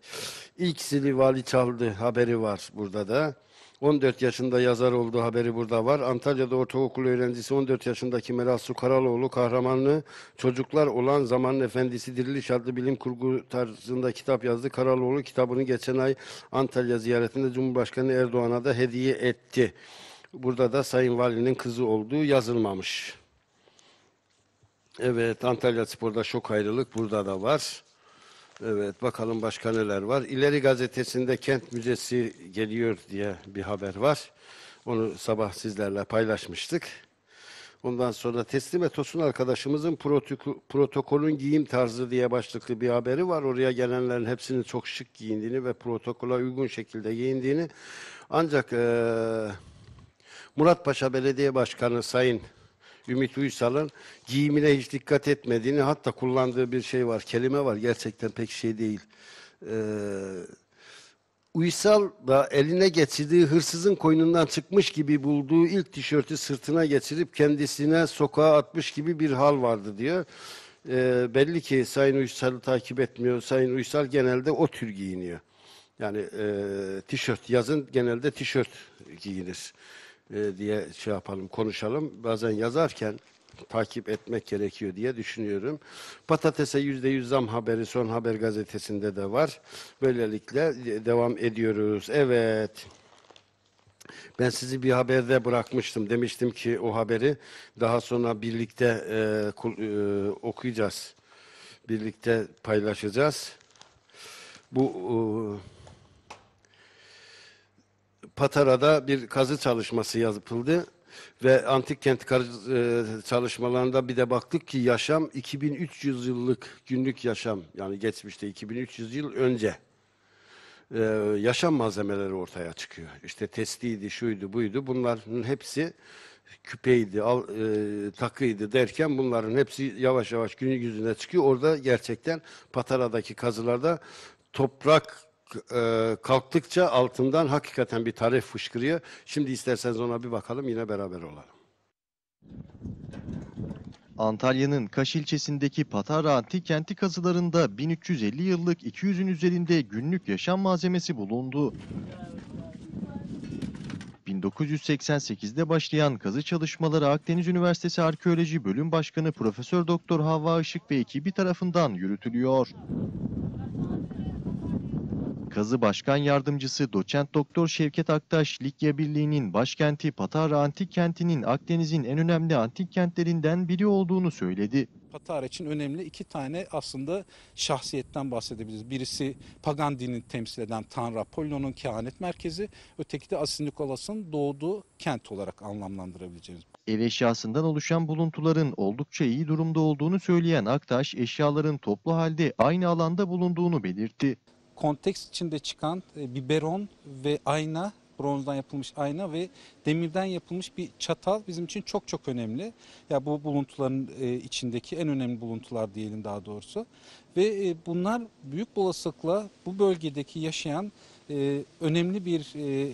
İlk zili vali çaldı haberi var burada da. 14 yaşında yazar olduğu haberi burada var. Antalya'da ortaokul öğrencisi 14 yaşındaki Meral Su Karaloğlu kahramanlı çocuklar olan Zamanın Efendisi Diriliş adlı bilim kurgu tarzında kitap yazdı. Karaloğlu kitabını geçen ay Antalya ziyaretinde Cumhurbaşkanı Erdoğan'a da hediye etti. Burada da Sayın Valinin kızı olduğu yazılmamış. Evet Antalya Spor'da şok ayrılık burada da var. Evet bakalım başka neler var. İleri gazetesinde kent müzesi geliyor diye bir haber var. Onu sabah sizlerle paylaşmıştık. Ondan sonra teslim et olsun arkadaşımızın protoko- protokolün giyim tarzı diye başlıklı bir haberi var. Oraya gelenlerin hepsinin çok şık giyindiğini ve protokola uygun şekilde giyindiğini. Ancak eee Muratpaşa Belediye Başkanı Sayın Ümit Uysal'ın giyimine hiç dikkat etmediğini hatta kullandığı bir şey var, kelime var gerçekten pek şey değil. Ee, Uysal da eline geçirdiği hırsızın koynundan çıkmış gibi bulduğu ilk tişörtü sırtına geçirip kendisine sokağa atmış gibi bir hal vardı diyor. Ee, belli ki Sayın Uysal'ı takip etmiyor. Sayın Uysal genelde o tür giyiniyor. Yani e, tişört, yazın genelde tişört giyinir e, diye şey yapalım, konuşalım. Bazen yazarken takip etmek gerekiyor diye düşünüyorum. Patatese yüzde yüz zam haberi Son Haber gazetesinde de var. Böylelikle devam ediyoruz. Evet. Ben sizi bir haberde bırakmıştım. Demiştim ki o haberi daha sonra birlikte e, kul- e, okuyacağız. Birlikte paylaşacağız. Bu e, Patara'da bir kazı çalışması yapıldı ve antik kent e, çalışmalarında bir de baktık ki yaşam 2300 yıllık günlük yaşam yani geçmişte 2300 yıl önce e, yaşam malzemeleri ortaya çıkıyor. İşte testiydi, şuydu, buydu. Bunların hepsi küpeydi, al, e, takıydı derken bunların hepsi yavaş yavaş gün yüzüne çıkıyor. Orada gerçekten Patara'daki kazılarda toprak e, kalktıkça altından hakikaten bir tarih fışkırıyor. Şimdi isterseniz ona bir bakalım yine beraber olalım. Antalya'nın Kaş ilçesindeki Patara Antik Kenti kazılarında 1350 yıllık 200'ün üzerinde günlük yaşam malzemesi bulundu. 1988'de başlayan kazı çalışmaları Akdeniz Üniversitesi Arkeoloji Bölüm Başkanı Profesör Doktor Havva Işık ve ekibi tarafından yürütülüyor. Kazı Başkan Yardımcısı Doçent Doktor Şevket Aktaş, Likya Birliği'nin başkenti Patara Antik Kenti'nin Akdeniz'in en önemli antik kentlerinden biri olduğunu söyledi. Patara için önemli iki tane aslında şahsiyetten bahsedebiliriz. Birisi pagan dinini temsil eden Tanrı Apollon'un kehanet merkezi, öteki de Asil Nikolas'ın doğduğu kent olarak anlamlandırabileceğimiz. Ev eşyasından oluşan buluntuların oldukça iyi durumda olduğunu söyleyen Aktaş, eşyaların toplu halde aynı alanda bulunduğunu belirtti. Konteks içinde çıkan e, biberon ve ayna, bronzdan yapılmış ayna ve demirden yapılmış bir çatal bizim için çok çok önemli. Ya bu buluntuların e, içindeki en önemli buluntular diyelim daha doğrusu. Ve e, bunlar büyük olasılıkla bu bölgedeki yaşayan e, önemli bir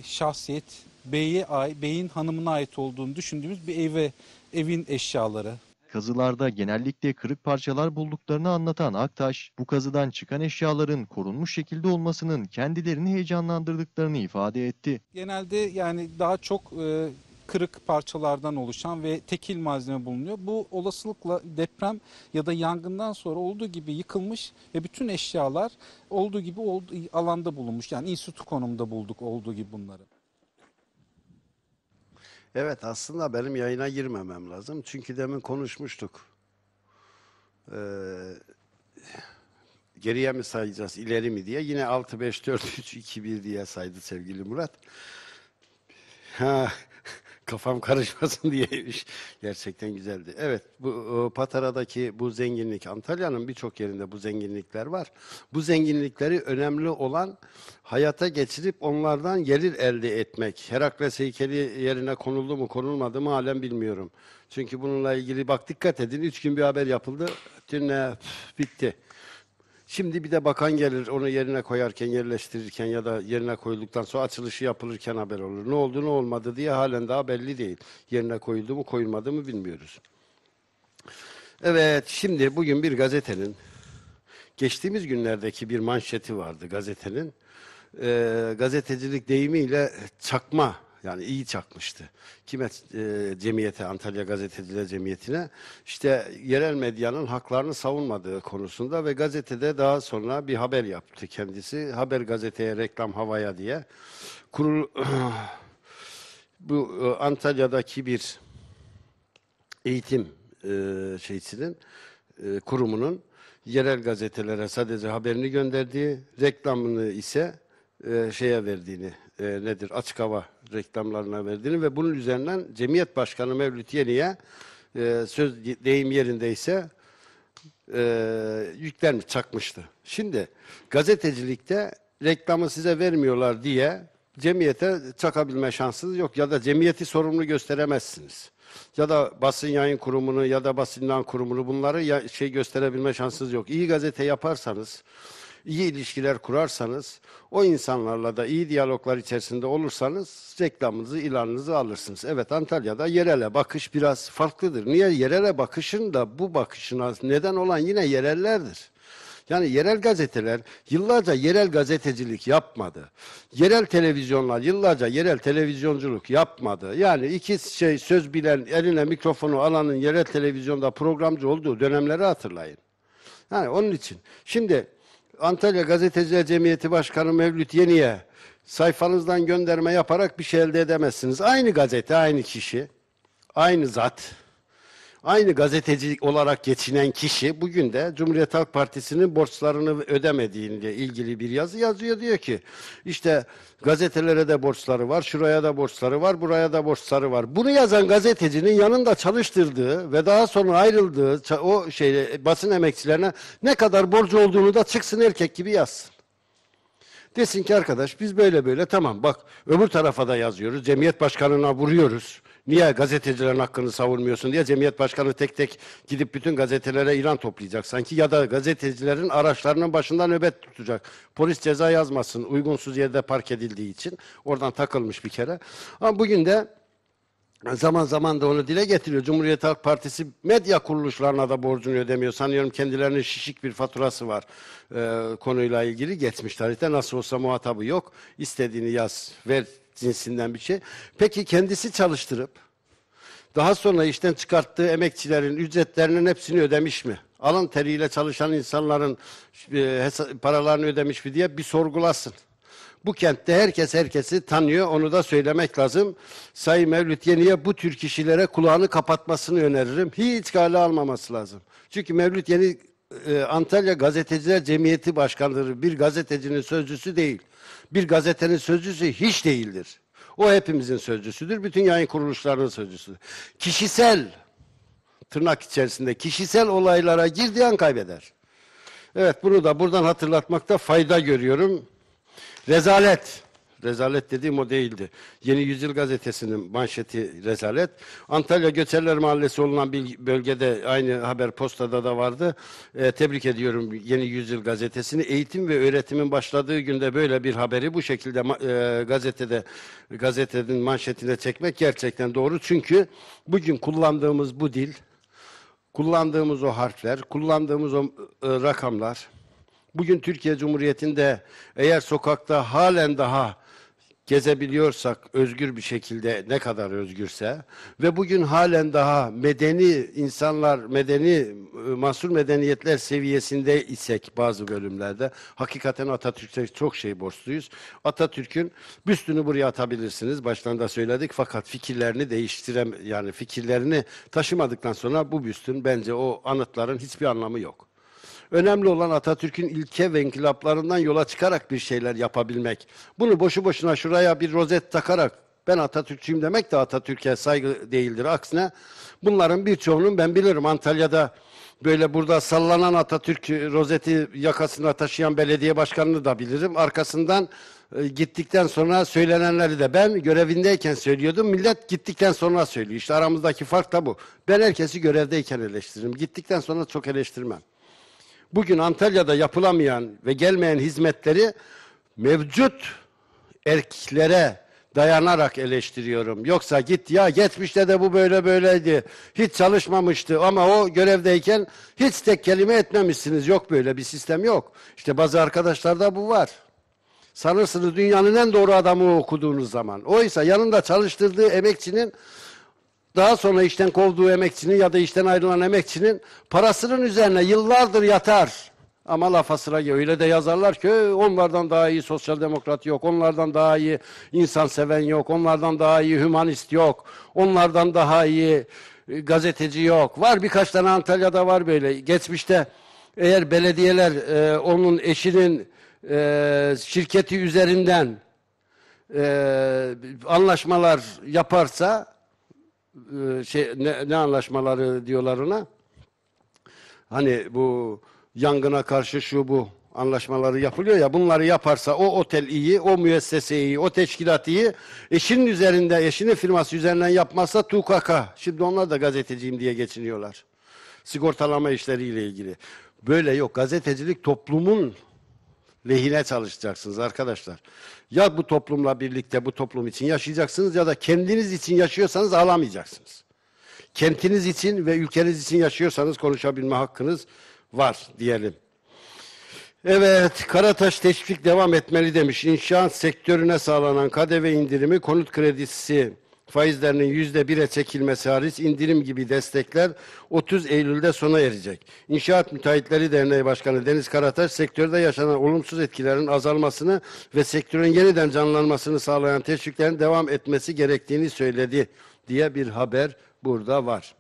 şahsiyet, beye ait, beyin hanımına ait olduğunu düşündüğümüz bir eve, evin eşyaları. Kazılarda genellikle kırık parçalar bulduklarını anlatan Aktaş, bu kazıdan çıkan eşyaların korunmuş şekilde olmasının kendilerini heyecanlandırdıklarını ifade etti. Genelde yani daha çok e, kırık parçalardan oluşan ve tekil malzeme bulunuyor. Bu olasılıkla deprem ya da yangından sonra olduğu gibi yıkılmış ve bütün eşyalar olduğu gibi olduğu alanda bulunmuş. Yani in situ konumda bulduk olduğu gibi bunları. Evet aslında benim yayına girmemem lazım. Çünkü demin konuşmuştuk. Ee, geriye mi sayacağız, ileri mi diye. Yine 6, 5, 4, 3, 2, 1 diye saydı sevgili Murat. Ha, kafam (laughs) karışmasın diyeymiş. Gerçekten güzeldi. Evet, bu Patara'daki bu zenginlik, Antalya'nın birçok yerinde bu zenginlikler var. Bu zenginlikleri önemli olan hayata geçirip onlardan gelir elde etmek. Herakles heykeli yerine konuldu mu, konulmadı mı halen bilmiyorum. Çünkü bununla ilgili bak dikkat edin, üç gün bir haber yapıldı, dün bitti. Şimdi bir de bakan gelir onu yerine koyarken, yerleştirirken ya da yerine koyulduktan sonra açılışı yapılırken haber olur. Ne oldu ne olmadı diye halen daha belli değil. Yerine koyuldu mu koyulmadı mı bilmiyoruz. Evet şimdi bugün bir gazetenin geçtiğimiz günlerdeki bir manşeti vardı gazetenin. Ee, gazetecilik deyimiyle çakma yani iyi çakmıştı. Kime e, cemiyete Antalya Gazeteciler Cemiyeti'ne işte yerel medyanın haklarını savunmadığı konusunda ve gazetede daha sonra bir haber yaptı kendisi. Haber gazeteye reklam havaya diye. Kurul (clears throat) bu e, Antalya'daki bir eğitim e, şeysinin e, kurumunun yerel gazetelere sadece haberini gönderdiği, reklamını ise e, şeye verdiğini, e, nedir açık hava reklamlarına verdiğini ve bunun üzerinden Cemiyet Başkanı Mevlüt Yeni'ye e, söz deyim yerindeyse e, yüklenmiş, çakmıştı. Şimdi gazetecilikte reklamı size vermiyorlar diye cemiyete çakabilme şansınız yok ya da cemiyeti sorumlu gösteremezsiniz. Ya da basın yayın kurumunu ya da basın ilan kurumunu bunları ya, şey gösterebilme şansınız yok. İyi gazete yaparsanız, iyi ilişkiler kurarsanız, o insanlarla da iyi diyaloglar içerisinde olursanız reklamınızı, ilanınızı alırsınız. Evet Antalya'da yerele bakış biraz farklıdır. Niye? Yerele bakışın da bu bakışına neden olan yine yerellerdir. Yani yerel gazeteler yıllarca yerel gazetecilik yapmadı. Yerel televizyonlar yıllarca yerel televizyonculuk yapmadı. Yani iki şey söz bilen eline mikrofonu alanın yerel televizyonda programcı olduğu dönemleri hatırlayın. Yani onun için. Şimdi Antalya Gazeteciler Cemiyeti Başkanı Mevlüt Yeni'ye sayfanızdan gönderme yaparak bir şey elde edemezsiniz. Aynı gazete, aynı kişi, aynı zat, aynı gazeteci olarak geçinen kişi bugün de Cumhuriyet Halk Partisi'nin borçlarını ödemediğiyle ilgili bir yazı yazıyor. Diyor ki işte gazetelere de borçları var, şuraya da borçları var, buraya da borçları var. Bunu yazan gazetecinin yanında çalıştırdığı ve daha sonra ayrıldığı o şey basın emekçilerine ne kadar borcu olduğunu da çıksın erkek gibi yazsın. Desin ki arkadaş biz böyle böyle tamam bak öbür tarafa da yazıyoruz. Cemiyet başkanına vuruyoruz. Niye gazetecilerin hakkını savunmuyorsun diye cemiyet başkanı tek tek gidip bütün gazetelere ilan toplayacak sanki ya da gazetecilerin araçlarının başında nöbet tutacak. Polis ceza yazmasın uygunsuz yerde park edildiği için. Oradan takılmış bir kere. Ama bugün de zaman zaman da onu dile getiriyor. Cumhuriyet Halk Partisi medya kuruluşlarına da borcunu ödemiyor. Sanıyorum kendilerinin şişik bir faturası var e, konuyla ilgili. Geçmiş tarihte nasıl olsa muhatabı yok. İstediğini yaz, ver cinsinden bir şey. Peki kendisi çalıştırıp daha sonra işten çıkarttığı emekçilerin ücretlerinin hepsini ödemiş mi? Alın teriyle çalışan insanların e, paralarını ödemiş mi diye bir sorgulasın. Bu kentte herkes herkesi tanıyor. Onu da söylemek lazım. Sayın Mevlüt Yeni'ye bu tür kişilere kulağını kapatmasını öneririm. Hiç kale almaması lazım. Çünkü Mevlüt Yeni e, Antalya Gazeteciler Cemiyeti Başkanıdır. Bir gazetecinin sözcüsü değil. Bir gazetenin sözcüsü hiç değildir. O hepimizin sözcüsüdür. Bütün yayın kuruluşlarının sözcüsüdür. Kişisel tırnak içerisinde kişisel olaylara girdiği an kaybeder. Evet bunu da buradan hatırlatmakta fayda görüyorum. Rezalet. Rezalet dediğim o değildi. Yeni Yüzyıl Gazetesi'nin manşeti rezalet. Antalya Göçerler Mahallesi olunan bir bölgede aynı haber postada da vardı. Ee, tebrik ediyorum Yeni Yüzyıl Gazetesi'ni. Eğitim ve öğretimin başladığı günde böyle bir haberi bu şekilde e, gazetede gazetenin manşetine çekmek gerçekten doğru. Çünkü bugün kullandığımız bu dil, kullandığımız o harfler, kullandığımız o e, rakamlar, bugün Türkiye Cumhuriyeti'nde eğer sokakta halen daha gezebiliyorsak özgür bir şekilde ne kadar özgürse ve bugün halen daha medeni insanlar, medeni e, mahsur medeniyetler seviyesinde isek bazı bölümlerde hakikaten Atatürk'e çok şey borçluyuz. Atatürk'ün büstünü buraya atabilirsiniz. Baştan da söyledik fakat fikirlerini değiştirem yani fikirlerini taşımadıktan sonra bu büstün bence o anıtların hiçbir anlamı yok. Önemli olan Atatürk'ün ilke ve inkılaplarından yola çıkarak bir şeyler yapabilmek. Bunu boşu boşuna şuraya bir rozet takarak ben Atatürkçüyüm demek de Atatürk'e saygı değildir. Aksine bunların birçoğunun ben bilirim Antalya'da böyle burada sallanan Atatürk rozeti yakasına taşıyan belediye başkanını da bilirim. Arkasından e, gittikten sonra söylenenleri de ben görevindeyken söylüyordum. Millet gittikten sonra söylüyor. İşte aramızdaki fark da bu. Ben herkesi görevdeyken eleştiririm. Gittikten sonra çok eleştirmem. Bugün Antalya'da yapılamayan ve gelmeyen hizmetleri mevcut erklere dayanarak eleştiriyorum. Yoksa git ya geçmişte de bu böyle böyleydi. Hiç çalışmamıştı ama o görevdeyken hiç tek kelime etmemişsiniz. Yok böyle bir sistem yok. İşte bazı arkadaşlarda bu var. Sanırsınız dünyanın en doğru adamı okuduğunuz zaman. Oysa yanında çalıştırdığı emekçinin daha sonra işten kovduğu emekçinin ya da işten ayrılan emekçinin parasının üzerine yıllardır yatar. Ama lafa sıra geliyor. Öyle de yazarlar ki onlardan daha iyi sosyal demokrat yok, onlardan daha iyi insan seven yok, onlardan daha iyi hümanist yok, onlardan daha iyi e, gazeteci yok. Var birkaç tane Antalya'da var böyle. Geçmişte eğer belediyeler e, onun eşinin e, şirketi üzerinden e, anlaşmalar yaparsa e, şey ne, ne anlaşmaları diyorlar ona? Hani bu yangına karşı şu bu anlaşmaları yapılıyor ya bunları yaparsa o otel iyi, o müessese iyi, o teşkilat iyi. Eşinin üzerinde, eşinin firması üzerinden yapmazsa tukaka. Şimdi onlar da gazeteciyim diye geçiniyorlar. Sigortalama işleriyle ilgili. Böyle yok. Gazetecilik toplumun lehine çalışacaksınız arkadaşlar. Ya bu toplumla birlikte bu toplum için yaşayacaksınız ya da kendiniz için yaşıyorsanız ağlamayacaksınız. Kentiniz için ve ülkeniz için yaşıyorsanız konuşabilme hakkınız var diyelim. Evet, Karataş teşvik devam etmeli demiş. İnşaat sektörüne sağlanan KDV indirimi, konut kredisi faizlerinin yüzde bire çekilmesi hariç indirim gibi destekler 30 Eylül'de sona erecek. İnşaat Müteahhitleri Derneği Başkanı Deniz Karataş, sektörde yaşanan olumsuz etkilerin azalmasını ve sektörün yeniden canlanmasını sağlayan teşviklerin devam etmesi gerektiğini söyledi diye bir haber burada var.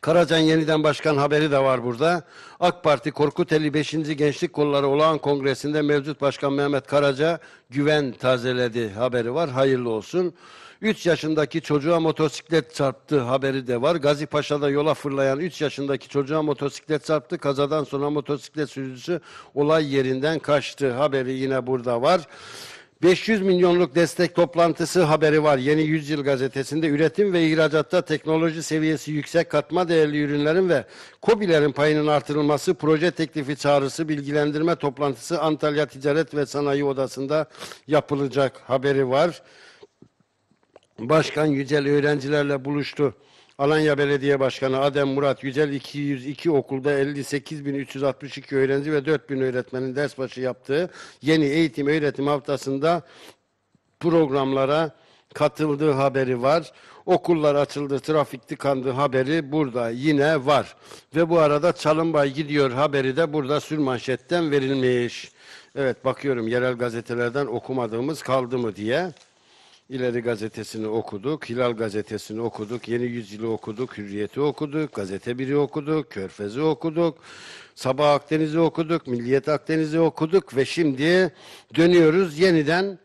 Karacan yeniden başkan haberi de var burada. AK Parti Korkuteli 5. Gençlik Kolları Olağan Kongresi'nde mevcut başkan Mehmet Karaca güven tazeledi haberi var. Hayırlı olsun. 3 yaşındaki çocuğa motosiklet çarptı haberi de var. Gazi Paşa'da yola fırlayan 3 yaşındaki çocuğa motosiklet çarptı. Kazadan sonra motosiklet sürücüsü olay yerinden kaçtı haberi yine burada var. 500 milyonluk destek toplantısı haberi var. Yeni Yüzyıl gazetesinde üretim ve ihracatta teknoloji seviyesi yüksek katma değerli ürünlerin ve KOBİ'lerin payının artırılması, proje teklifi çağrısı, bilgilendirme toplantısı Antalya Ticaret ve Sanayi Odası'nda yapılacak haberi var. Başkan Yücel öğrencilerle buluştu. Alanya Belediye Başkanı Adem Murat Yücel 202 okulda 58.362 öğrenci ve 4.000 öğretmenin ders başı yaptığı yeni eğitim öğretim haftasında programlara katıldığı haberi var. Okullar açıldı, trafik tıkandı haberi burada yine var. Ve bu arada Çalınbay gidiyor haberi de burada sürmanşetten verilmiş. Evet bakıyorum yerel gazetelerden okumadığımız kaldı mı diye. İleri gazetesini okuduk, Hilal gazetesini okuduk, Yeni Yüzyıl'ı okuduk, Hürriyet'i okuduk, Gazete Biri okuduk, Körfez'i okuduk, Sabah Akdeniz'i okuduk, Milliyet Akdeniz'i okuduk ve şimdi dönüyoruz yeniden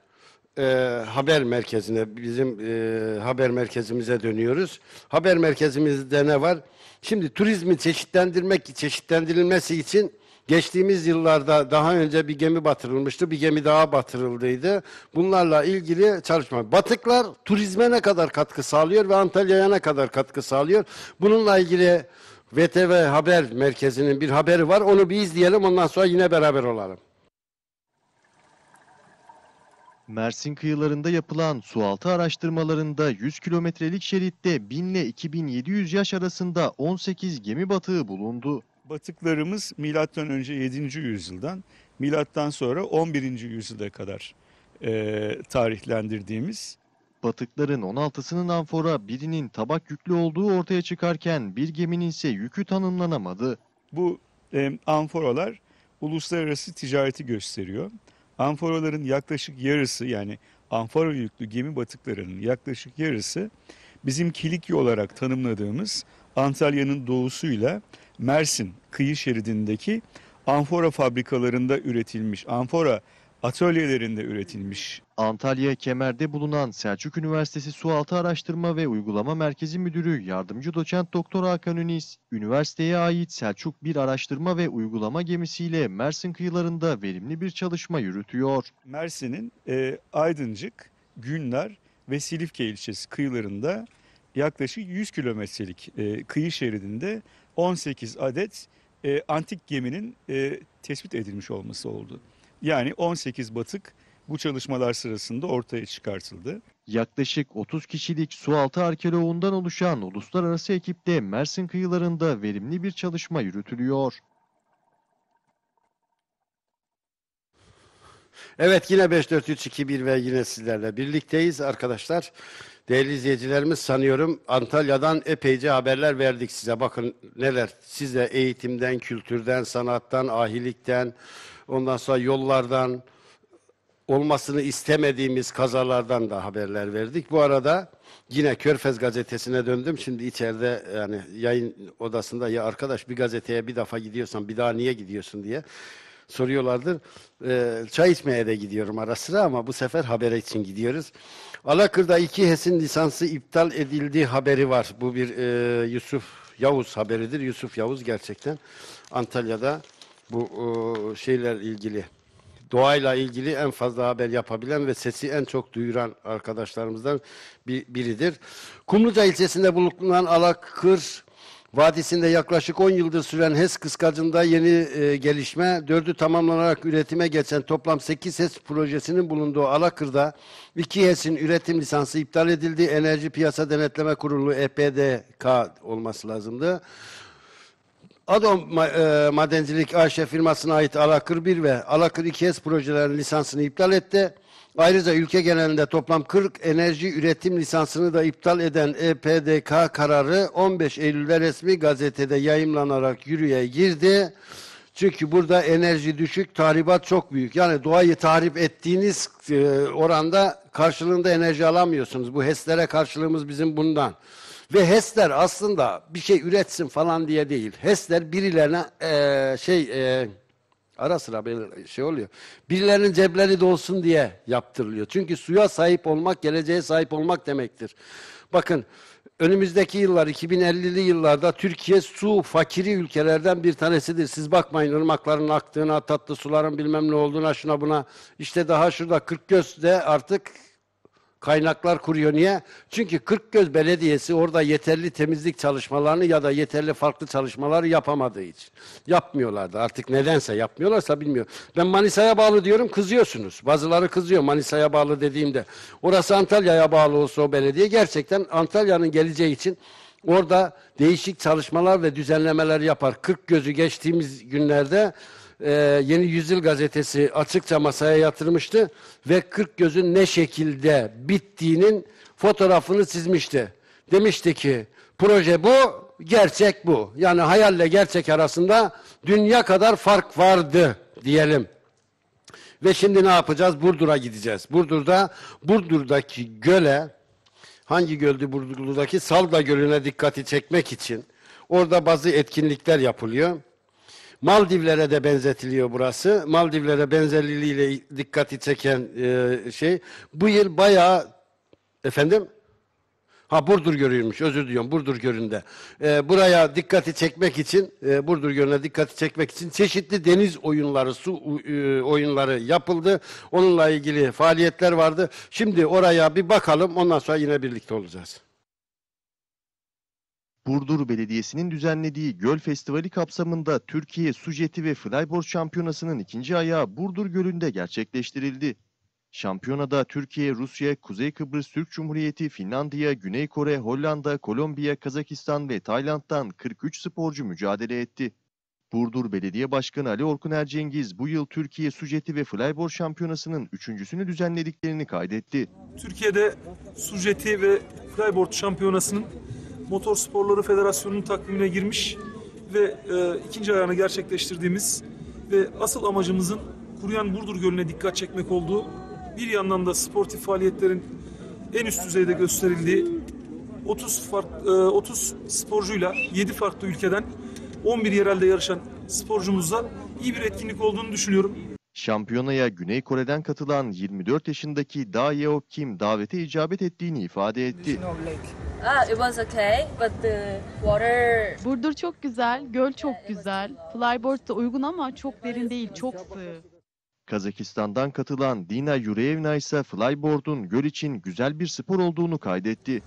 e, haber merkezine, bizim e, haber merkezimize dönüyoruz. Haber merkezimizde ne var? Şimdi turizmi çeşitlendirmek, çeşitlendirilmesi için Geçtiğimiz yıllarda daha önce bir gemi batırılmıştı, bir gemi daha batırıldıydı. Bunlarla ilgili çalışma. Batıklar turizme ne kadar katkı sağlıyor ve Antalya'ya ne kadar katkı sağlıyor? Bununla ilgili VTV Haber Merkezi'nin bir haberi var. Onu bir izleyelim ondan sonra yine beraber olalım. Mersin kıyılarında yapılan sualtı araştırmalarında 100 kilometrelik şeritte 1000 ile 2700 yaş arasında 18 gemi batığı bulundu. Batıklarımız milattan önce 7. yüzyıldan milattan sonra 11. yüzyıla kadar e, tarihlendirdiğimiz Batıkların 16'sının amfora birinin tabak yüklü olduğu ortaya çıkarken bir geminin ise yükü tanımlanamadı. bu e, amforalar uluslararası ticareti gösteriyor. Amforaların yaklaşık yarısı yani amfora yüklü gemi batıklarının yaklaşık yarısı bizim Kilikya olarak tanımladığımız Antalya'nın doğusuyla Mersin kıyı şeridindeki amfora fabrikalarında üretilmiş, amfora atölyelerinde üretilmiş Antalya Kemer'de bulunan Selçuk Üniversitesi Sualtı Araştırma ve Uygulama Merkezi Müdürü Yardımcı Doçent Doktor Hakan Üniz, üniversiteye ait Selçuk bir araştırma ve uygulama gemisiyle Mersin kıyılarında verimli bir çalışma yürütüyor. Mersin'in e, Aydıncık, Günler ve Silifke ilçesi kıyılarında yaklaşık 100 kilometrelik e, kıyı şeridinde 18 adet e, antik geminin e, tespit edilmiş olması oldu. Yani 18 batık bu çalışmalar sırasında ortaya çıkartıldı. Yaklaşık 30 kişilik sualtı arkeoloğundan oluşan uluslararası ekipte Mersin kıyılarında verimli bir çalışma yürütülüyor. Evet yine 5-4-3-2-1 ve yine sizlerle birlikteyiz arkadaşlar. Değerli izleyicilerimiz sanıyorum Antalya'dan epeyce haberler verdik size. Bakın neler size eğitimden, kültürden, sanattan, ahilikten, ondan sonra yollardan, olmasını istemediğimiz kazalardan da haberler verdik. Bu arada yine Körfez gazetesine döndüm. Şimdi içeride yani yayın odasında ya arkadaş bir gazeteye bir defa gidiyorsan bir daha niye gidiyorsun diye soruyorlardır. Ee, çay içmeye de gidiyorum ara sıra ama bu sefer haber için gidiyoruz. Alakır'da iki HES'in lisansı iptal edildiği haberi var. Bu bir e, Yusuf Yavuz haberidir. Yusuf Yavuz gerçekten Antalya'da bu e, şeyler ilgili doğayla ilgili en fazla haber yapabilen ve sesi en çok duyuran arkadaşlarımızdan bir, biridir. Kumluca ilçesinde bulunan Alakır Vadisi'nde yaklaşık 10 yıldır süren HES kıskacında yeni e, gelişme, dördü tamamlanarak üretime geçen toplam 8 HES projesinin bulunduğu Alakır'da 2 HES'in üretim lisansı iptal edildi. Enerji Piyasa Denetleme Kurulu EPDK olması lazımdı. Adom e, Madencilik AŞ firmasına ait Alakır 1 ve Alakır 2S projelerinin lisansını iptal etti. Ayrıca ülke genelinde toplam 40 enerji üretim lisansını da iptal eden EPDK kararı 15 Eylül'de resmi gazetede yayımlanarak yürüye girdi. Çünkü burada enerji düşük, tahribat çok büyük. Yani doğayı tahrip ettiğiniz e, oranda karşılığında enerji alamıyorsunuz. Bu HES'lere karşılığımız bizim bundan. Ve HES'ler aslında bir şey üretsin falan diye değil. HES'ler birilerine eee, şey eee, ara sıra böyle şey oluyor. Birilerinin cepleri dolsun diye yaptırılıyor. Çünkü suya sahip olmak, geleceğe sahip olmak demektir. Bakın önümüzdeki yıllar 2050'li yıllarda Türkiye su fakiri ülkelerden bir tanesidir. Siz bakmayın ırmakların aktığına, tatlı suların bilmem ne olduğuna, şuna buna. İşte daha şurada Kırkgöz'de artık kaynaklar kuruyor. Niye? Çünkü Kırkgöz Belediyesi orada yeterli temizlik çalışmalarını ya da yeterli farklı çalışmaları yapamadığı için. Yapmıyorlardı. Artık nedense yapmıyorlarsa bilmiyorum. Ben Manisa'ya bağlı diyorum kızıyorsunuz. Bazıları kızıyor Manisa'ya bağlı dediğimde. Orası Antalya'ya bağlı olsa o belediye gerçekten Antalya'nın geleceği için orada değişik çalışmalar ve düzenlemeler yapar. Kırkgöz'ü geçtiğimiz günlerde e, Yeni Yüzyıl gazetesi açıkça masaya yatırmıştı ve Kırkgöz'ün ne şekilde bittiğinin fotoğrafını çizmişti. Demişti ki proje bu, gerçek bu. Yani hayalle gerçek arasında dünya kadar fark vardı diyelim. Ve şimdi ne yapacağız? Burdur'a gideceğiz. Burdur'da Burdur'daki göle hangi göldü Burdur'daki Salda Gölü'ne dikkati çekmek için orada bazı etkinlikler yapılıyor. Maldivlere de benzetiliyor burası. Maldivlere benzerliğiyle dikkati çeken e, şey. Bu yıl bayağı efendim Ha Burdur Gölü'ymüş özür diliyorum Burdur Gölü'nde. E, buraya dikkati çekmek için e, Burdur Gölü'ne dikkati çekmek için çeşitli deniz oyunları, su e, oyunları yapıldı. Onunla ilgili faaliyetler vardı. Şimdi oraya bir bakalım ondan sonra yine birlikte olacağız. Burdur Belediyesi'nin düzenlediği Göl Festivali kapsamında Türkiye Su Jeti ve Flyboard Şampiyonası'nın ikinci ayağı Burdur Gölü'nde gerçekleştirildi. Şampiyonada Türkiye, Rusya, Kuzey Kıbrıs Türk Cumhuriyeti, Finlandiya, Güney Kore, Hollanda, Kolombiya, Kazakistan ve Tayland'dan 43 sporcu mücadele etti. Burdur Belediye Başkanı Ali Orkun Ercengiz bu yıl Türkiye Su Jeti ve Flyboard Şampiyonası'nın üçüncüsünü düzenlediklerini kaydetti. Türkiye'de su jeti ve flyboard şampiyonasının Motor Sporları Federasyonu'nun takvimine girmiş ve e, ikinci ayağını gerçekleştirdiğimiz ve asıl amacımızın kuruyan Burdur Gölü'ne dikkat çekmek olduğu bir yandan da sportif faaliyetlerin en üst düzeyde gösterildiği 30 fark, e, 30 sporcuyla 7 farklı ülkeden 11 yerelde yarışan sporcumuzla iyi bir etkinlik olduğunu düşünüyorum. Şampiyonaya Güney Kore'den katılan 24 yaşındaki Da Yeo Kim davete icabet ettiğini ifade etti. Ah, Burdur çok güzel, göl çok güzel. Flyboard da uygun ama çok derin değil, çok sığ. Kazakistan'dan katılan Dina Yureyevna ise flyboard'un göl için güzel bir spor olduğunu kaydetti.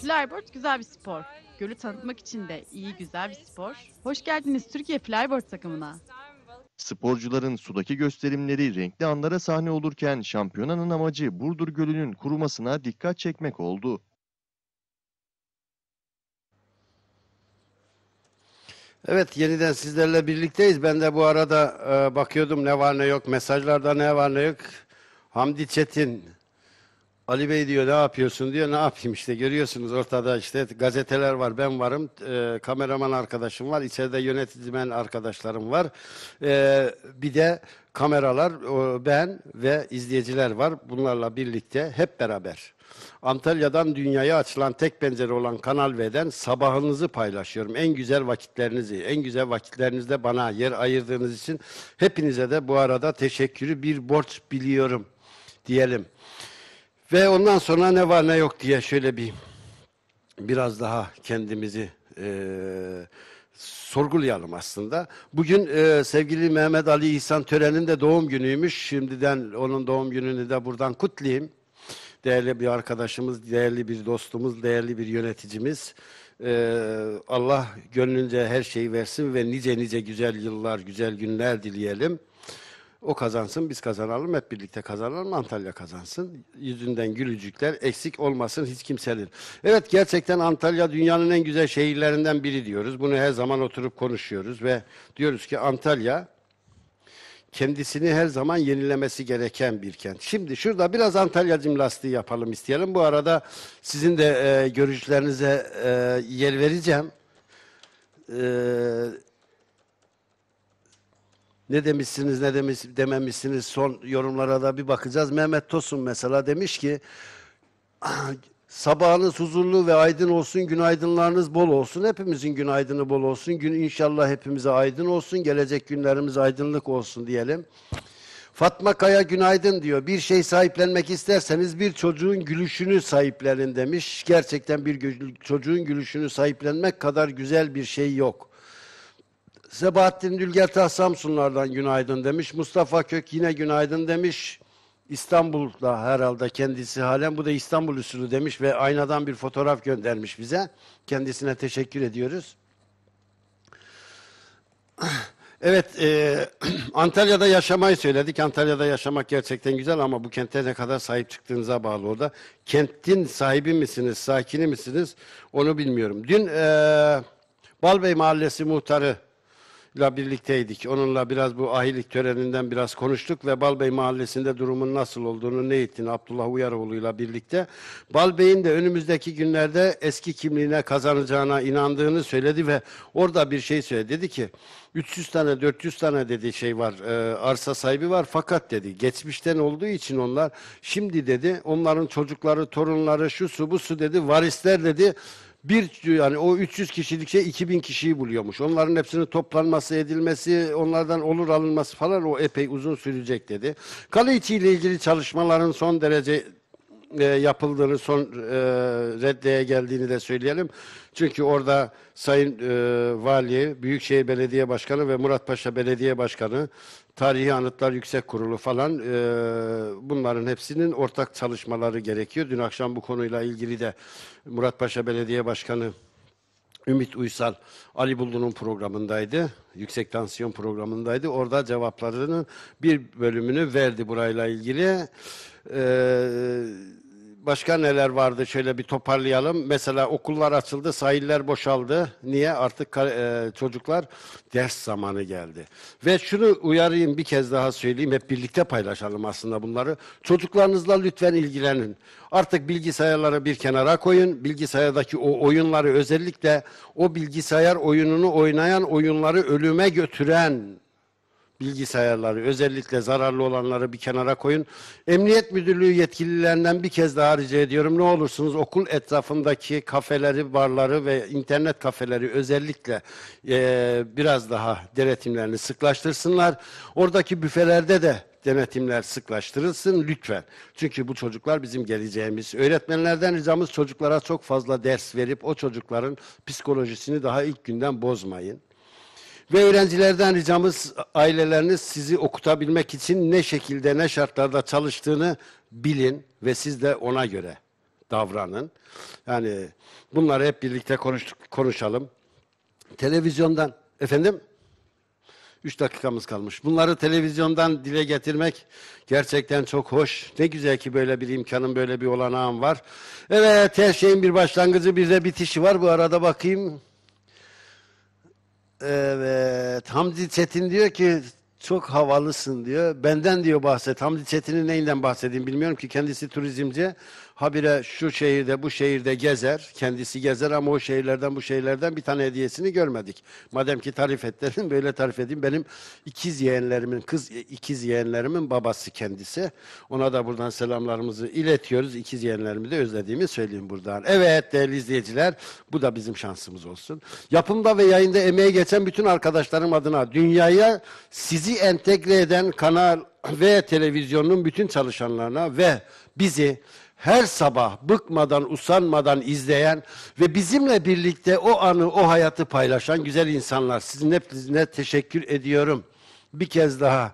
Flyboard güzel bir spor. Gölü tanıtmak için de iyi güzel bir spor. Hoş geldiniz Türkiye Flyboard takımına. Sporcuların sudaki gösterimleri renkli anlara sahne olurken şampiyonanın amacı Burdur Gölü'nün kurumasına dikkat çekmek oldu. Evet yeniden sizlerle birlikteyiz. Ben de bu arada e, bakıyordum ne var ne yok, mesajlarda ne var ne yok. Hamdi Çetin, Ali Bey diyor ne yapıyorsun diyor. Ne yapayım işte görüyorsunuz ortada işte gazeteler var, ben varım, e, kameraman arkadaşım var, içeride yöneticimen arkadaşlarım var. E, bir de kameralar, o, ben ve izleyiciler var. Bunlarla birlikte hep beraber. Antalya'dan dünyaya açılan tek pencere olan Kanal V'den sabahınızı paylaşıyorum. En güzel vakitlerinizi, en güzel vakitlerinizde bana yer ayırdığınız için hepinize de bu arada teşekkürü bir borç biliyorum diyelim. Ve ondan sonra ne var ne yok diye şöyle bir biraz daha kendimizi eee sorgulayalım aslında. Bugün e, sevgili Mehmet Ali İhsan Tören'in de doğum günüymüş. Şimdiden onun doğum gününü de buradan kutlayayım. Değerli bir arkadaşımız, değerli bir dostumuz, değerli bir yöneticimiz. E, Allah gönlünce her şeyi versin ve nice nice güzel yıllar, güzel günler dileyelim. O kazansın, biz kazanalım, hep birlikte kazanalım, Antalya kazansın. Yüzünden gülücükler eksik olmasın hiç kimsenin. Evet gerçekten Antalya dünyanın en güzel şehirlerinden biri diyoruz. Bunu her zaman oturup konuşuyoruz ve diyoruz ki Antalya kendisini her zaman yenilemesi gereken bir kent. Şimdi şurada biraz Antalya cimnastiği yapalım isteyelim. Bu arada sizin de e, görüşlerinize e, yer vereceğim. E, ne demişsiniz, ne demiş, dememişsiniz son yorumlara da bir bakacağız. Mehmet Tosun mesela demiş ki (clears throat) sabahınız huzurlu ve aydın olsun, günaydınlarınız bol olsun. Hepimizin günaydını bol olsun. Gün inşallah hepimize aydın olsun. Gelecek günlerimiz aydınlık olsun diyelim. Fatma Kaya günaydın diyor. Bir şey sahiplenmek isterseniz bir çocuğun gülüşünü sahiplenin demiş. Gerçekten bir çocuğun gülüşünü sahiplenmek kadar güzel bir şey yok. Sebahattin Dülgertah Samsunlardan günaydın demiş. Mustafa Kök yine günaydın demiş. İstanbul'da herhalde kendisi halen. Bu da İstanbul usulü demiş ve aynadan bir fotoğraf göndermiş bize. Kendisine teşekkür ediyoruz. Evet, e, (clears throat) Antalya'da yaşamayı söyledik. Antalya'da yaşamak gerçekten güzel ama bu kente ne kadar sahip çıktığınıza bağlı orada. Kentin sahibi misiniz, sakini misiniz onu bilmiyorum. Dün e, Balbey Mahallesi muhtarı ile birlikteydik. Onunla biraz bu ahilik töreninden biraz konuştuk ve Balbey Mahallesi'nde durumun nasıl olduğunu, ne ettiğini Abdullah Uyaroğlu'yla birlikte. Balbey'in de önümüzdeki günlerde eski kimliğine kazanacağına inandığını söyledi ve orada bir şey söyledi. Dedi ki 300 tane 400 tane dedi şey var e, arsa sahibi var fakat dedi geçmişten olduğu için onlar şimdi dedi onların çocukları torunları şu su bu su dedi varisler dedi bir yani o 300 kişilik şey 2000 kişiyi buluyormuş. Onların hepsinin toplanması, edilmesi, onlardan olur alınması falan o epey uzun sürecek dedi. Kale ile ilgili çalışmaların son derece e, yapıldığını, son e, reddeye geldiğini de söyleyelim. Çünkü orada Sayın e, Vali, Büyükşehir Belediye Başkanı ve Muratpaşa Belediye Başkanı, Tarihi Anıtlar Yüksek Kurulu falan e, bunların hepsinin ortak çalışmaları gerekiyor. Dün akşam bu konuyla ilgili de Muratpaşa Belediye Başkanı Ümit Uysal Ali Buldu'nun programındaydı. Yüksek tansiyon programındaydı. Orada cevaplarının bir bölümünü verdi burayla ilgili. Ee, başka neler vardı? Şöyle bir toparlayalım. Mesela okullar açıldı, sahiller boşaldı. Niye? Artık e, çocuklar ders zamanı geldi. Ve şunu uyarayım bir kez daha söyleyeyim. Hep birlikte paylaşalım aslında bunları. Çocuklarınızla lütfen ilgilenin. Artık bilgisayarları bir kenara koyun. Bilgisayardaki o oyunları özellikle o bilgisayar oyununu oynayan oyunları ölüme götüren bilgisayarları özellikle zararlı olanları bir kenara koyun. Emniyet Müdürlüğü yetkililerinden bir kez daha rica ediyorum. Ne olursunuz okul etrafındaki kafeleri, barları ve internet kafeleri özellikle eee, biraz daha denetimlerini sıklaştırsınlar. Oradaki büfelerde de denetimler sıklaştırılsın lütfen. Çünkü bu çocuklar bizim geleceğimiz. Öğretmenlerden ricamız çocuklara çok fazla ders verip o çocukların psikolojisini daha ilk günden bozmayın. Ve öğrencilerden ricamız aileleriniz sizi okutabilmek için ne şekilde ne şartlarda çalıştığını bilin ve siz de ona göre davranın. Yani bunları hep birlikte konuştuk, konuşalım. Televizyondan efendim 3 dakikamız kalmış. Bunları televizyondan dile getirmek gerçekten çok hoş. Ne güzel ki böyle bir imkanın, böyle bir olanağın var. Evet, her şeyin bir başlangıcı, bir de bitişi var. Bu arada bakayım. Evet, Hamdi Çetin diyor ki çok havalısın diyor. Benden diyor bahset. Hamdi Çetin'in neyinden bahsedeyim bilmiyorum ki kendisi turizmci. Habire şu şehirde bu şehirde gezer. Kendisi gezer ama o şehirlerden bu şehirlerden bir tane hediyesini görmedik. Madem ki tarif ettin böyle tarif edeyim. Benim ikiz yeğenlerimin, kız ikiz yeğenlerimin babası kendisi. Ona da buradan selamlarımızı iletiyoruz. İkiz yeğenlerimi de özlediğimi söyleyeyim buradan. Evet değerli izleyiciler bu da bizim şansımız olsun. Yapımda ve yayında emeği geçen bütün arkadaşlarım adına dünyaya sizi entegre eden kanal ve televizyonun bütün çalışanlarına ve bizi her sabah bıkmadan, usanmadan izleyen ve bizimle birlikte o anı, o hayatı paylaşan güzel insanlar. Sizin hepinize teşekkür ediyorum. Bir kez daha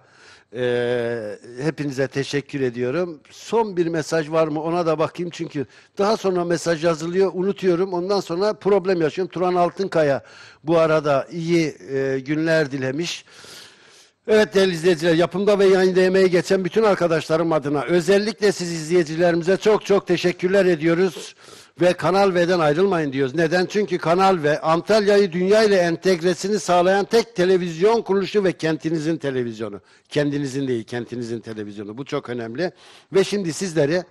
e, hepinize teşekkür ediyorum. Son bir mesaj var mı ona da bakayım çünkü daha sonra mesaj yazılıyor, unutuyorum. Ondan sonra problem yaşıyorum. Turan Altınkaya bu arada iyi e, günler dilemiş. Evet değerli izleyiciler, yapımda ve yayında emeği geçen bütün arkadaşlarım adına özellikle siz izleyicilerimize çok çok teşekkürler ediyoruz. Ve Kanal V'den ayrılmayın diyoruz. Neden? Çünkü Kanal V Antalya'yı dünya ile entegresini sağlayan tek televizyon kuruluşu ve kentinizin televizyonu. Kendinizin değil, kentinizin televizyonu. Bu çok önemli. Ve şimdi sizleri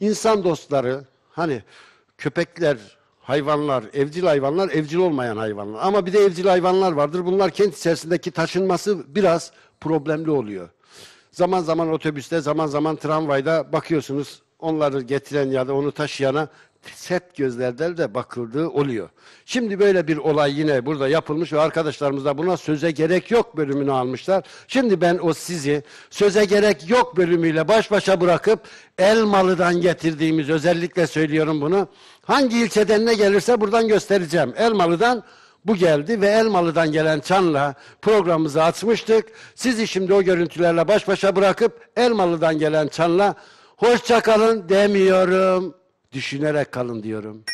insan dostları, hani köpekler, hayvanlar, evcil hayvanlar, evcil olmayan hayvanlar. Ama bir de evcil hayvanlar vardır. Bunlar kent içerisindeki taşınması biraz problemli oluyor. Zaman zaman otobüste, zaman zaman tramvayda bakıyorsunuz onları getiren ya da onu taşıyana sert gözlerden de bakıldığı oluyor. Şimdi böyle bir olay yine burada yapılmış ve arkadaşlarımız da buna söze gerek yok bölümünü almışlar. Şimdi ben o sizi söze gerek yok bölümüyle baş başa bırakıp Elmalı'dan getirdiğimiz özellikle söylüyorum bunu. Hangi ilçeden ne gelirse buradan göstereceğim. Elmalı'dan bu geldi ve Elmalı'dan gelen çanla programımızı açmıştık. Sizi şimdi o görüntülerle baş başa bırakıp Elmalı'dan gelen çanla hoşça kalın demiyorum. Düşünerek kalın diyorum.